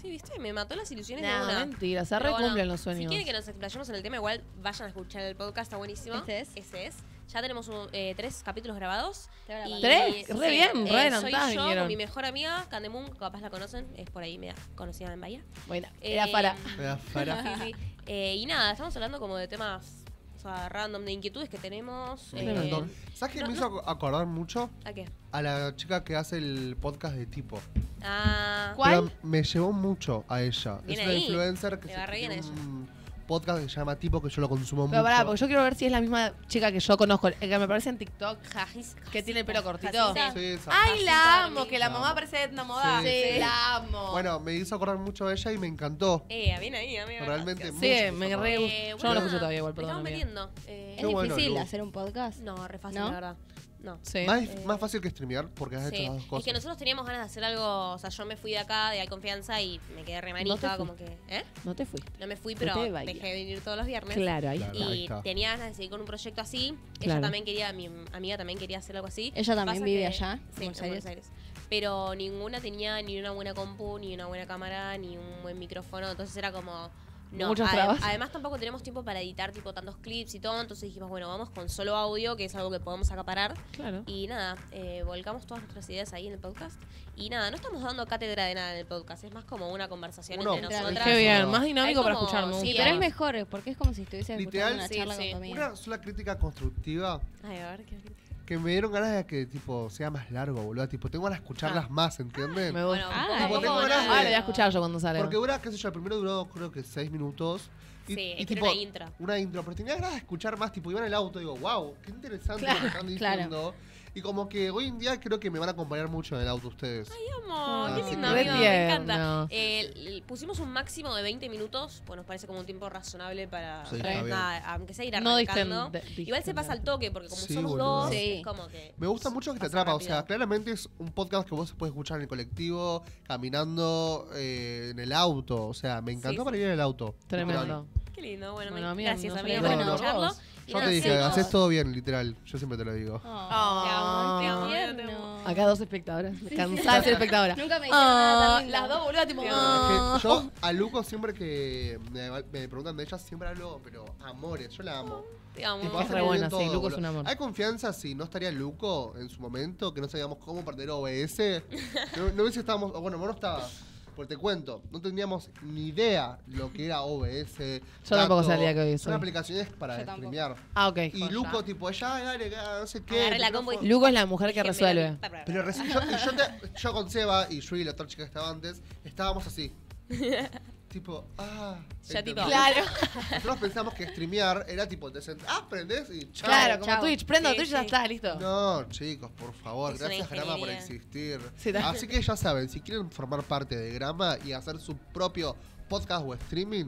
Sí, ¿viste? Me mató las ilusiones de No, una. mentira, se Pero bueno, recumplen los sueños. Si quieren que nos explayemos en el tema, igual vayan a escuchar el podcast, está buenísimo. ¿Este es? Ese es. Ya tenemos un- eh, tres capítulos grabados. Te Y-. ¿Tres? Re bien, re soy adelantadas yo vinieron. con mi mejor amiga, Candemun, capaz la conocen, es por ahí, media conocida en Bahía. Bueno, era Eh, para. Era para- Sí, sí. Eh, y nada, estamos hablando como de temas, o sea, random, de inquietudes que tenemos. Me eh, encantó. ¿Sabes qué no, me hizo acordar mucho? ¿A qué? A la chica que hace el podcast de tipo. Ah, ¿Cuál? Pero me llevó mucho a ella. Es una ahí. influencer que Le se va re bien tiene a un, podcast que se llama Tipo, que yo lo consumo Pero mucho. pará, porque yo quiero ver si es la misma chica que yo conozco, el que me parece en TikTok, Jajis- que tiene el pelo cortito. Sí, esa. ¡Ay, la amo! Que la mamá parece Edna Moda. Sí, sí. La amo. Bueno, me hizo acordar mucho de ella y me encantó. Eh, bien ahí, amigo. Realmente sí, mucho me me re acordar. gusta. Eh, Yo no lo escuché todavía igual, perdón. estamos amiga. metiendo. Eh, Es Qué bueno, difícil Lu. hacer un podcast. no, re fácil, ¿No? la verdad. No. Sí. Más, más fácil que streamear porque has Sí. hecho las dos cosas. Es que nosotros teníamos ganas de hacer algo, o sea, yo me fui de acá, de Hay Confianza, y me quedé re No como que, ¿eh? No te fui. No me fui, pero dejé de venir todos los viernes. Claro, ahí. Claro. ahí Y está. tenía ganas de seguir con un proyecto así. Claro. Ella también quería, mi amiga también quería hacer algo así. Ella también Pasa vive que- allá, en Sí, Buenos en Buenos Aires. Pero ninguna tenía ni una buena compu, ni una buena cámara, ni un buen micrófono. Entonces era como. No, Muchas trabas. además tampoco tenemos tiempo para editar tipo tantos clips y todo, entonces dijimos, bueno, vamos con solo audio, que es algo que podemos acaparar. Claro. Y nada, eh, volcamos todas nuestras ideas ahí en el podcast. Y nada, no estamos dando cátedra de nada en el podcast, es más como una conversación Uno, entre Claro. nosotras. Qué bien, más dinámico para como- escuchar, me sí, pero es mejor, porque es como si estuviese Literal, escuchando una sí, charla sí. con tu amiga. Una sola crítica constructiva Ay, a ver, ¿qué que me dieron ganas de que tipo sea más largo, boludo. Tipo, tengo ganas de escucharlas más, ¿entienden? Me Ah, poco tengo ganas de- Ahora lo voy a escuchar yo cuando salga. Porque dura, qué sé yo, el primero duró creo que seis minutos. Y, Sí, y es que tipo, era una intro. Una intro, pero tenía ganas de escuchar más, tipo, iba en el auto y digo, wow, qué interesante lo que están claro. diciendo. Y como que hoy en día creo que me van a acompañar mucho en el auto ustedes. Amo, qué Ah, lindo, amigo, me encanta. Eh, pusimos un máximo de 20 minutos, pues nos parece como un tiempo razonable para, Sí, para nada, aunque sea ir No arrancando. disten- Igual se pasa al toque, porque como Sí, somos boludo. dos, Sí. es como que... Me gusta mucho que te atrapa, o sea, claramente es un podcast que vos puedes escuchar en el colectivo, caminando, eh, en el auto, o sea, me encantó Sí, para ir en el auto. Tremendo. Qué lindo, bueno, Bueno, me- amiga, gracias amigo por escucharlo. Yo te dije, haces todo bien, literal, yo siempre te lo digo. Oh, Te amo, te amo, te amo. Acá dos espectadoras. Cansada de ser espectadora. Nunca me dijeron Ah, nada tan lindo. Las dos boludas tipo. Ah. Que yo a Luco siempre que me, me preguntan de ella, siempre hablo, pero amores, yo la amo. Te amo. Tipo, Es re muy buena, sí, Luco es un amor. Hay confianza si no estaría Luco en su momento, que no sabíamos cómo perder OBS. No, no hubiese estábamos, bueno, vos no estabas. Porque te cuento, no teníamos ni idea lo que era OBS. Yo tampoco sabía que hoy Son aplicaciones para streamear. Ah, ok. Y Luco, tipo, ya, dale, no sé qué. Agarré la micrófono. combo y- Luco es la mujer que resuelve. Pero recién yo, yo, te- yo con Seba y Yui, la otra chica que estaba antes, estábamos así. tipo, ah. Ya tipo- ¿entendés? Claro. Nosotros pensamos que streamear era tipo, te sent- ah, prendés y chao. Claro, como chao. Twitch. Prendo Sí, Twitch y ya está, listo. No, chicos, por favor, Es gracias Grama por existir. Sí, Así que ya saben, si quieren formar parte de Grama y hacer su propio podcast o streaming,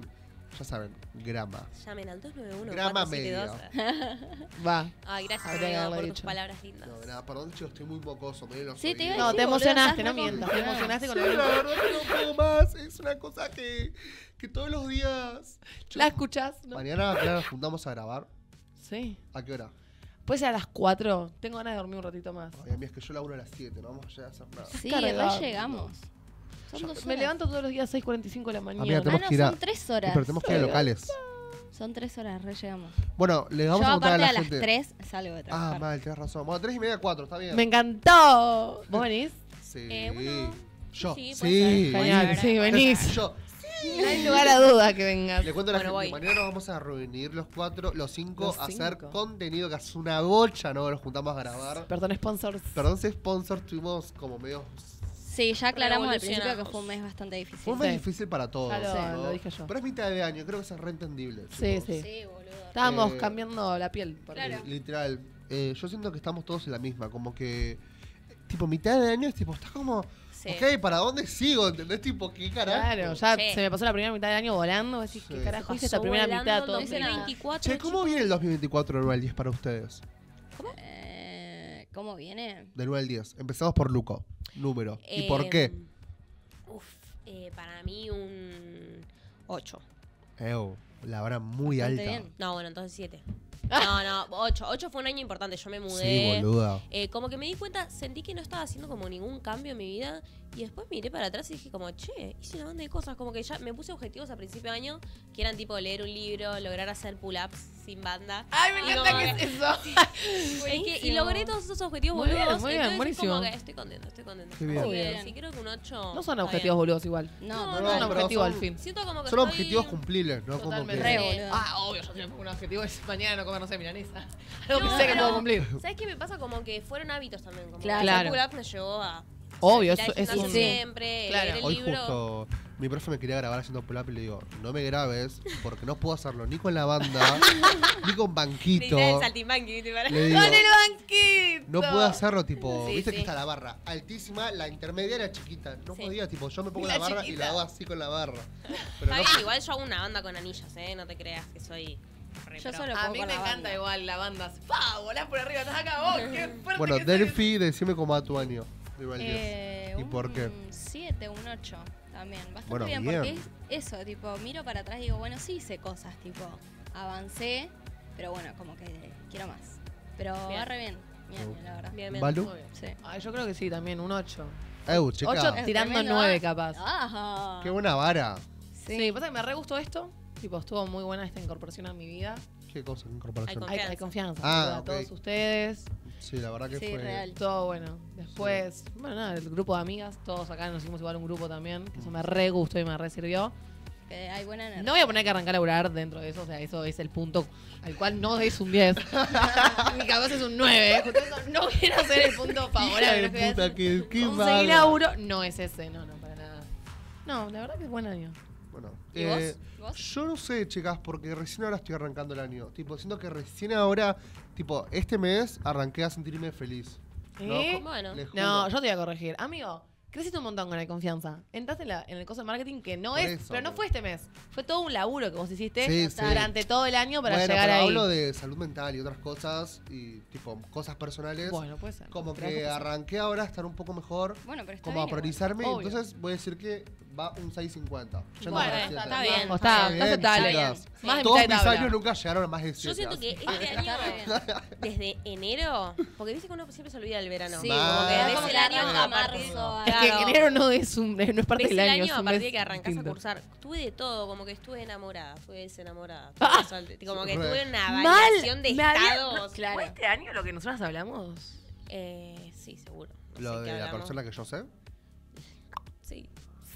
ya saben, Grama. Llamen al 291 Grama 472. Va. Ay, gracias Habría amigo, por tus dicho. palabras lindas. No, de nada, perdón, chicos, estoy muy mocoso, me los Sí, te iba a. No, te boludo, emocionaste, no mientas. Te emocionaste con Sí, el la verdad que no puedo más. Es una cosa que, que todos los días. Yo- ¿La escuchás? ¿no? Mañana, claro, nos juntamos a grabar. Sí. ¿A qué hora? Puede ser a las 4. Tengo ganas de dormir un ratito más. Ay, a mí es que yo laburo a las 7, no vamos a llegar a hacer nada. Sí, Cargado. ya llegamos. Son dos horas. Me levanto todos los días a 6.45 de la mañana. Amiga, Ah, tenemos no, que ir a- son tres horas. Pero tenemos que ir a locales. Son tres horas, re llegamos. Bueno, le vamos Yo a contar a aparte la a, las gente. tres salgo de Ah, trabajar. mal, tenés razón. Bueno, 3 y media, 4, está bien. Me encantó. ¿Vos venís? Sí. Eh, bueno, Yo. sí, Sí. puede ser. Genial, sí, venís. Yo. No hay lugar a duda que vengas. Le cuento a la Bueno, gente, voy. mañana nos vamos a reunir los cuatro, los cinco, Los a hacer cinco. contenido que es una bocha, ¿no? Nos juntamos a grabar. Perdón, sponsors. Perdón si sponsor tuvimos como medio... Sí, ya aclaramos al principio que fue un mes bastante difícil. Fue más Sí. difícil para todos. Lo- ¿no? lo dije yo. Pero es mitad de año, creo que es reentendible. Sí, sí. Sí, boludo. Estábamos Eh, cambiando la piel. por- Claro. Literal. Eh, yo siento que estamos todos en la misma, como que... Tipo, mitad de año es tipo, estás como... Sí. Ok, ¿para dónde sigo? ¿Entendés? Tipo, ¿qué carajo? Claro, ya Sí. se me pasó la primera mitad del año volando. Decís, Sí. ¿qué carajo hice esta primera mitad? Todo No hice nada. 2024, Che, ¿cómo chicos. viene el 2024 del 9 al 10 para ustedes? Eh, ¿Cómo viene? Del 9 al 10. Empezamos por Luco. Número. ¿Y por Eh, qué? Uf, eh, para mí un 8. Ew, la vara muy Bastante alta. bien. No, bueno, entonces 7. No, no, 8. 8 fue un año importante. Yo me Sí, mudé. boluda. Eh, como que me di cuenta, sentí que no estaba haciendo como ningún cambio en mi vida. Y después miré para atrás y dije como, che, hice una banda de cosas. Como que ya me puse objetivos a principio de año, que eran tipo leer un libro, lograr hacer pull-ups sin banda. Ay, me Y encanta como que es eso. Es que- y logré todos esos objetivos Muy bien, boludos. muy bien, entonces es buenísimo. como que estoy contenta, estoy contenta. Qué bien. Así Muy que bien. sí, creo que un 8. No son objetivos boludos igual. No, No, No, no, pero objetivo son- al fin. Siento como que Son estoy- objetivos cumplibles, ¿no? Como Totalmente. que... Re. Ah, obvio, yo siempre pongo un objetivo es mañana no comer, no sé, milanesa. Algo No, que sé que puedo cumplir. ¿Sabes qué me pasa? Como que fueron hábitos también. Como Claro. hacer pull-up me llevó a Obvio, es gimnasio un... siempre, Claro. leer el Hoy libro. justo mi profe me quería grabar haciendo pull-up y le digo, no me grabes porque no puedo hacerlo ni con la banda, ni con banquito. El saltimbanqui, ¿viste? Para- Le digo, ¡Con el banquito! no puedo hacerlo, tipo, Sí, viste sí. que está la barra altísima, la intermedia era chiquita. No Sí. podía, tipo, yo me pongo La la, barra y la hago así con la barra. Pero Está no, bien, igual yo hago una banda con anillos, ¿eh? No te creas que soy Yo solo A mí me encanta banda. igual la banda. ¡Pah! Volás por arriba, estás acá vos. ¡Qué bueno. Delphi, decime cómo va tu año. Viva el 10. Eh, ¿Y por qué? Un 7, un 8 también. Bastante Bueno, bien, bien. porque es eso, tipo, miro para atrás y digo, bueno, sí hice cosas, tipo, avancé, pero bueno, como que quiero más. Pero Bien. va re bien, bien, la verdad. Bien, bien. ¿Balu? Sí. Ay, yo creo que sí, también, un 8. Eu, chica, 8 Es tirando tremendo, 9 ¿ah? capaz. Ajá. qué buena vara. Sí, pasa que me re gustó esto. Tipo, estuvo muy buena esta incorporación a mi vida. Qué cosa, incorporación. Hay Hay, hay confianza. Ah, boluda, a todos ustedes. Sí, la verdad que Sí, fue. real. Todo bueno. Después, bueno, nada, el grupo de amigas. Todos acá nos hicimos igual un grupo también. Que eso me re gustó y me re sirvió. Que hay buena energía. No voy a poner que arrancar a laburar dentro de eso. O sea, eso es el punto al cual no es un 10. Ni capaz es un 9. Justo eso no quiero ser el punto favorable. puta, que, qué Conseguí vaga. laburo. No es ese, no, no, para nada. No, la verdad que es buen año. Bueno, ¿Y eh, vos? ¿Vos? Yo no sé, chicas, porque recién ahora estoy arrancando el año. Tipo, siento que recién ahora, tipo, este mes arranqué a sentirme feliz. ¿no? ¿Eh? Co- Bueno. No, yo te voy a corregir. Amigo, creciste un montón con la confianza. Entraste en, la- en el coso de marketing que no Por es, eso, pero no fue este mes. Fue todo un laburo que vos hiciste Sí, sí. durante todo el año para bueno, llegar pero ahí. hablo de salud mental y otras cosas, y tipo, cosas personales. Bueno, puede ser. como Pero que arranqué ahora a estar un poco mejor, Bueno, pero está como a bien igual. priorizarme. Obvio. Entonces voy a decir que va un 6.50. yendo Bueno, para está, bien. Está, está bien, aceptable. chicas. Más de Todos mitad de mis tabla. años nunca llegaron a más de 7. Yo siento que este año, desde enero, porque viste que uno siempre se olvida del verano. Sí, Mal. como que desde como el que año arranca a partir marzo, Es que Claro. enero no es, un, no es parte Ves del el año. año es a un partir mes de que arrancás distinto. a cursar. Tuve de todo, como que estuve enamorada, tuve desenamorada. Ah. solte- como que Re. tuve una variación de me había- estados. ¿Fue este año lo que nosotros hablamos? Eh, sí, seguro. No Lo qué de la hablamos. persona que yo sé.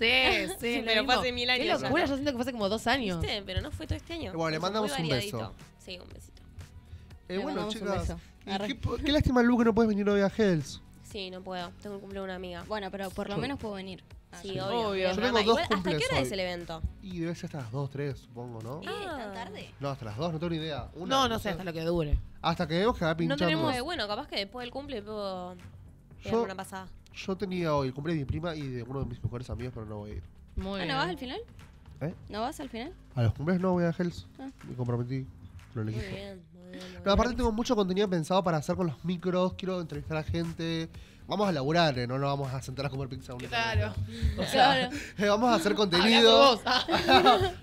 Sí. Sí, pero fue hace mil años Qué ya. locura, yo siento que fue hace como dos años. ¿Viste? Pero no fue todo este año. Bueno, le mandamos un beso. Sí, un besito. Eh, bueno, chicas. qué, lástima, Lu, que no puedes venir hoy a Hells. Sí, no puedo. Tengo el cumpleaños de una amiga. Bueno, pero por lo menos puedo venir. Ah, Sí, sí. obvio. Obvio. Es Yo tengo dos Igual, ¿Hasta qué hora hoy. es el evento? Y debe ser hasta las 2, 3, supongo, ¿no? ¿Eh? ¿Tan tarde? No, hasta las 2, no tengo ni idea. Una, No, no sé, hasta lo que dure. Hasta que vemos que va pinchando. tenemos- Eh, bueno, capaz que después del cumple puedo pegarme Yo- una pasada. Yo tenía hoy el cumpleaños de mi prima y de uno de mis mejores amigos, pero no voy a ir. Muy Ah, bien. ¿No vas al final? ¿Eh? ¿No vas al final? A los cumpleaños no voy a Hells. Ah. Me comprometí. Lo Muy elegí. bien, muy bien. muy No, aparte bien. tengo mucho contenido pensado para hacer con los micros. Quiero entrevistar a gente. Vamos a laburar, ¿eh? No nos vamos a sentar a comer pizza. Claro. O sea, Claro. eh, vamos a hacer Hablando contenido. vos. Ah,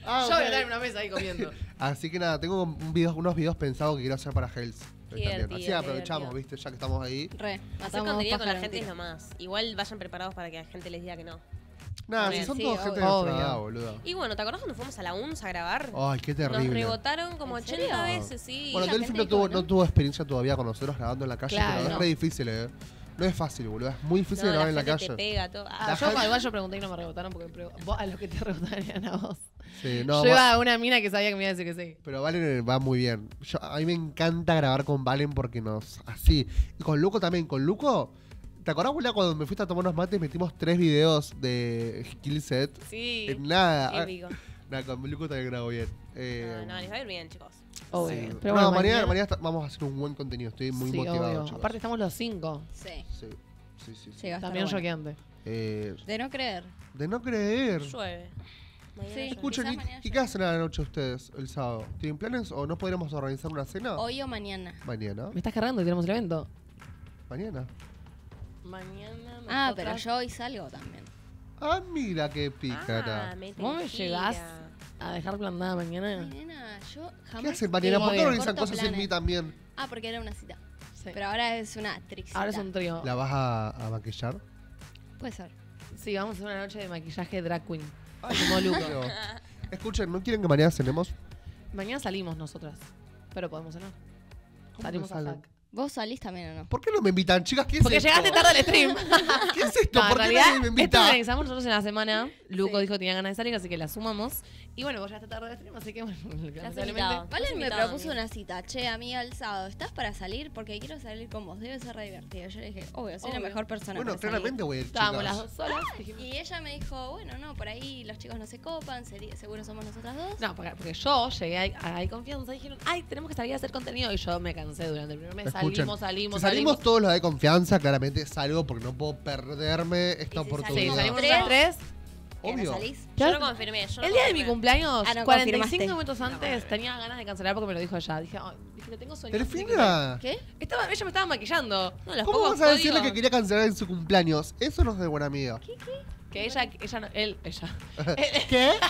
Ah, Yo voy a ok. estar en una mesa ahí comiendo. Así que nada, tengo un video- unos videos pensados que quiero hacer para Hells. También. Así aprovechamos. ¿viste? Ya que estamos ahí. Re. Hacer contenido con la gente en es lo más. Igual vayan preparados para que la gente les diga que no. Nada, si son sí, todos gente de nuestra edad, boludo. Y bueno, ¿te acordás cuando fuimos a la UNS a grabar? Ay, qué Nos terrible. rebotaron como ¿En 80 serio? veces, sí. Bueno, Delphi no tuvo, ¿no? no tuvo experiencia todavía con nosotros grabando en la calle, Claro, pero es re difícil, ¿eh? No es fácil, boludo. Es muy difícil no, grabar la en la calle. te pega todo. Ah, La yo gente- igual yo pregunté y no me rebotaron porque pre- vos- a los que te rebotaron eran a vos. Sí, no, yo va- iba a una mina que sabía que me iba a decir que sí. Pero Valen va muy bien. Yo- a mí me encanta grabar con Valen porque nos. Así. Y con Luco también. Con Luco. ¿Te acordás, boludo, cuando me fuiste a tomar unos mates metimos tres videos de skill set? Sí. En nada. Épico. Nada, con Luco también grabo bien. Eh, No, no, les va a ir bien, chicos. Obvio. sí. Pero no, bueno, mañana, mañana está- vamos a hacer un buen contenido. Estoy muy sí, motivado. obvio. chicos. Aparte estamos los cinco. Sí. Sí, sí, sí. sí. Sí, va a estar También bueno. choqueante. Eh, De no creer. de no creer. Llueve. Mañana Sí. llueve. Escuchen, Quizás ¿y, mañana ¿y qué hacen a la noche ustedes el sábado? ¿Tienen planes o no podríamos organizar una cena? Hoy o mañana. Mañana. Me estás cargando y tenemos el evento. Mañana. Mañana. Ah, pero yo hoy salgo también. Ah, mira qué pícara. Ah, mete ¿Vos me llegás a dejar plantada mañana? Ay, nena, yo jamás. ¿Qué hacen mañana? ¿Por qué organizan corto cosas sin planes. mí también? Ah, porque era una cita. Sí. Pero ahora es una trixita. Ahora es un trío. ¿La vas a, a maquillar? Puede ser. Sí, vamos a hacer una noche de maquillaje drag queen. Como Luco. Pero, escuchen, ¿no quieren que mañana cenemos? Mañana salimos nosotras. Pero podemos cenar. ¿Cómo Salimos a salen? ¿Vos salís también o no? ¿Por qué no me invitan, chicas? ¿Qué es Porque esto? llegaste tarde al stream. ¿Qué es esto? No, en ¿Por qué realidad, nadie me esto invita? organizamos nosotros en la semana. Luco Sí. dijo que tenía ganas de salir, así que la sumamos. Y bueno, vos llegaste tarde al stream, así que bueno, lamentablemente. Valen me propuso una cita. Che, amiga, el sábado, ¿estás para salir? Porque quiero salir con vos. Debe ser re divertido. Yo le dije, obvio, soy la Obvio. mejor persona Bueno, para salir. claramente voy a ir, Estábamos las dos solas. dijimos- Y ella me dijo, bueno, no, por ahí los chicos no se copan, seguro somos nosotras dos. No, porque, porque yo llegué a, a Hay Confianza y dijeron, ay, tenemos que salir a hacer contenido. Y yo me cansé durante el primer mes. Escuchen, salimos, salimos, si salimos salimos. todos los de confianza, claramente salgo porque no puedo perderme esta si Sí, oportunidad. salimos Tres. tres. ¿Que no Obvio. salís? Yo no confirmé. Yo no El día de mi cumpleaños, Ah, no, 45 confirmaste. minutos antes, tenía ganas de cancelar porque me lo dijo ella. Dije, ay, dije, le tengo sueño. Delfina, ¿Qué? Estaba, ella me estaba maquillando. No, ¿cómo vas a decirle que quería cancelar en su cumpleaños? Eso no es de buena amiga. Que ella, ella no, él, ella. ¿Qué?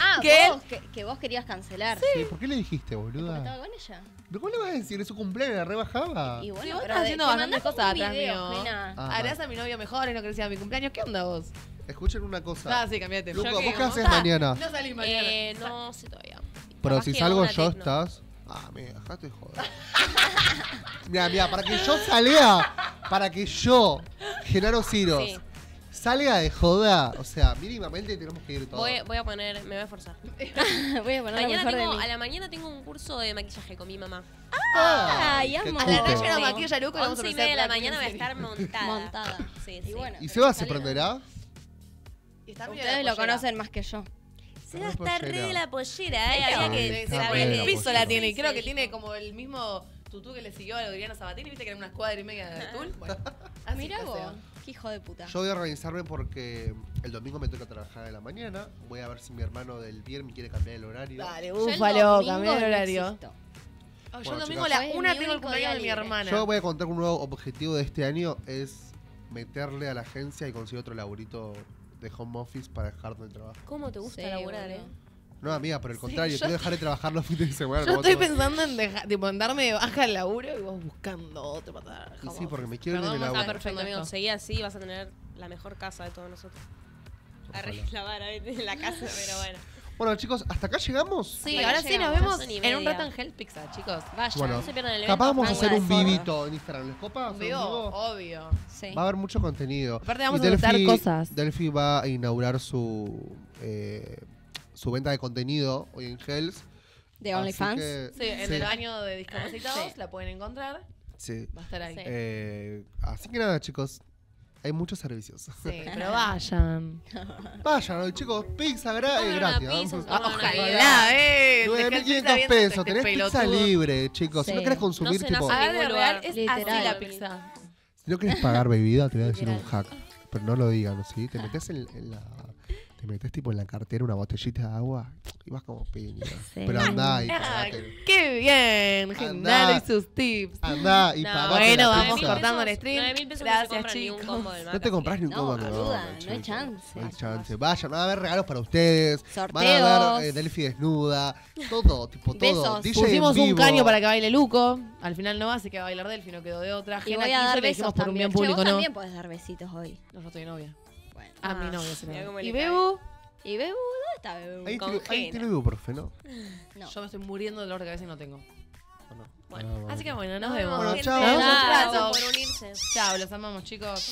Ah, ¿Qué? vos, que, que vos querías cancelar. Sí, ¿Por qué le dijiste, Porque boluda? estaba con ella. ¿Pero ¿Cómo le vas a decir? Es su cumpleaños, la rebajaba. Y bueno, Sí, vos pero estás haciendo te bastantes cosas atrás mío. Ah, Harás a mi novio mejor, es lo que decía mi cumpleaños. ¿Qué onda vos? Escuchen una cosa. Ah, sí, cambiate. Luco, ¿vos qué haces mañana? No salí mañana. Eh, no sé todavía. Pero si salgo yo, tecno. estás. Ah, mira, dejate de joder. mira, mira, para que yo salga, para que yo, Genaro Ciros, Sí. Salga de joda, o sea, mínimamente tenemos que ir todos. Voy, voy a poner, me voy a esforzar. Voy a poner lo Mañana de tengo, mí. a la mañana tengo un curso de maquillaje con mi mamá. Ay, qué amo. A la noche Sí. maquilla Luco y vamos a 11 y media de la mañana voy a estar montada. Montada. Sí, Y sí. bueno. ¿Y Seba se prenderá? Y está Ustedes de lo conocen más que yo. Se va a Re estar re de la pollera, ¿eh? Había Sí, que el la que- piso la tiene y creo Sí, que sí. tiene como el mismo tutú que le siguió a Adriana Sabatini, viste que era una escuadra y media de tul. Bueno, vos. Qué hijo de puta. Yo voy a organizarme porque el domingo me toca trabajar de la mañana. Voy a ver si mi hermano del viernes quiere cambiar el horario. Dale, búfalo, cambié el horario. Oh, yo Bueno, el domingo a chicas. la una tengo el cumpleaños de mi hermana. Yo voy a contar un nuevo objetivo de este año es meterle a la agencia y conseguir otro laburito de home office para dejar de trabajar. ¿Cómo te gusta Sí, laburar, eh? No, amiga, por el Sí, contrario, yo- quiero dejar de trabajar los fines de semana. Yo estoy pensando en, dejar, tipo, en darme de baja el laburo y vos buscando otro para trabajar. Y sí, porque me quiero ir de laburo. Está perfecto, amigo. Seguí así vas a tener la mejor casa de todos nosotros. Ojalá. Arre la vara en la casa, pero bueno. Bueno, chicos, ¿hasta acá llegamos? Sí, ahora sí nos vemos en un rato en Hell Pizza, chicos. Vaya, Bueno, no se pierdan el evento. Capaz vamos a hacer de un vivito en Instagram. ¿Les copa? ¿Hacer un Obvio, obvio. Sí. Va a haber mucho contenido. Aparte vamos Y a Delphi- cosas. Delphi va a inaugurar su eh, su venta de contenido hoy en Hells. De OnlyFans. Sí, en sí, el baño de discapacitados Sí. la pueden encontrar. sí. Va a estar ahí. Sí. Sí, Eh, así que nada, chicos. Hay muchos servicios. pero vayan. Vayan, hoy, chicos. Pizza gra- eh, gratis. pizza, Ojalá, eh. 9.500 pesos. Tenés pizza libre, chicos. Si no Sí. querés consumir, No tipo. nace A ver, de ningún real lugar. es Literal. así la pizza. Si no querés pagar bebida, te voy a decir un hack. Pero no lo digan, ¿sí? Te metes en, en la. Te metes tipo en la cartera una botellita de agua y vas como piña. Sí. Pero andá y Ah, qué bien. Andá. Genaro y sus tips. Andá y No, bueno, la vamos pizza. cortando el stream. 9 mil pesos no Gracias, se un chicos. combo del No te compras ni un No, combo boluda, nuevo, no hay chance. No hay chance. Vayan, van a haber regalos para ustedes. Van a Sorteos. ver eh, Delphi desnuda. Todo, tipo todo. Besos. DJ Pusimos un caño para que baile Luco. Al final no va, así que va a bailar Delphi, no quedó de otra. Y Gena voy a dar le dijimos besos por un bien público, che, vos ¿no? también podés dar besitos hoy. No, yo estoy novia. A mi Ah, se lo cómo doy. le ¿Y. Bebu? ¿Y Bebu? ¿Dónde está Bebu? Ahí tiene, ahí tiene ibuprofeno. No. Yo me estoy muriendo de dolor de cabeza y no tengo. ¿O no? Bueno, Ah, Así que bueno. nos vemos. Bueno, gente. chao. Nos vemos un rato. por unirse. Chao, los amamos, chicos.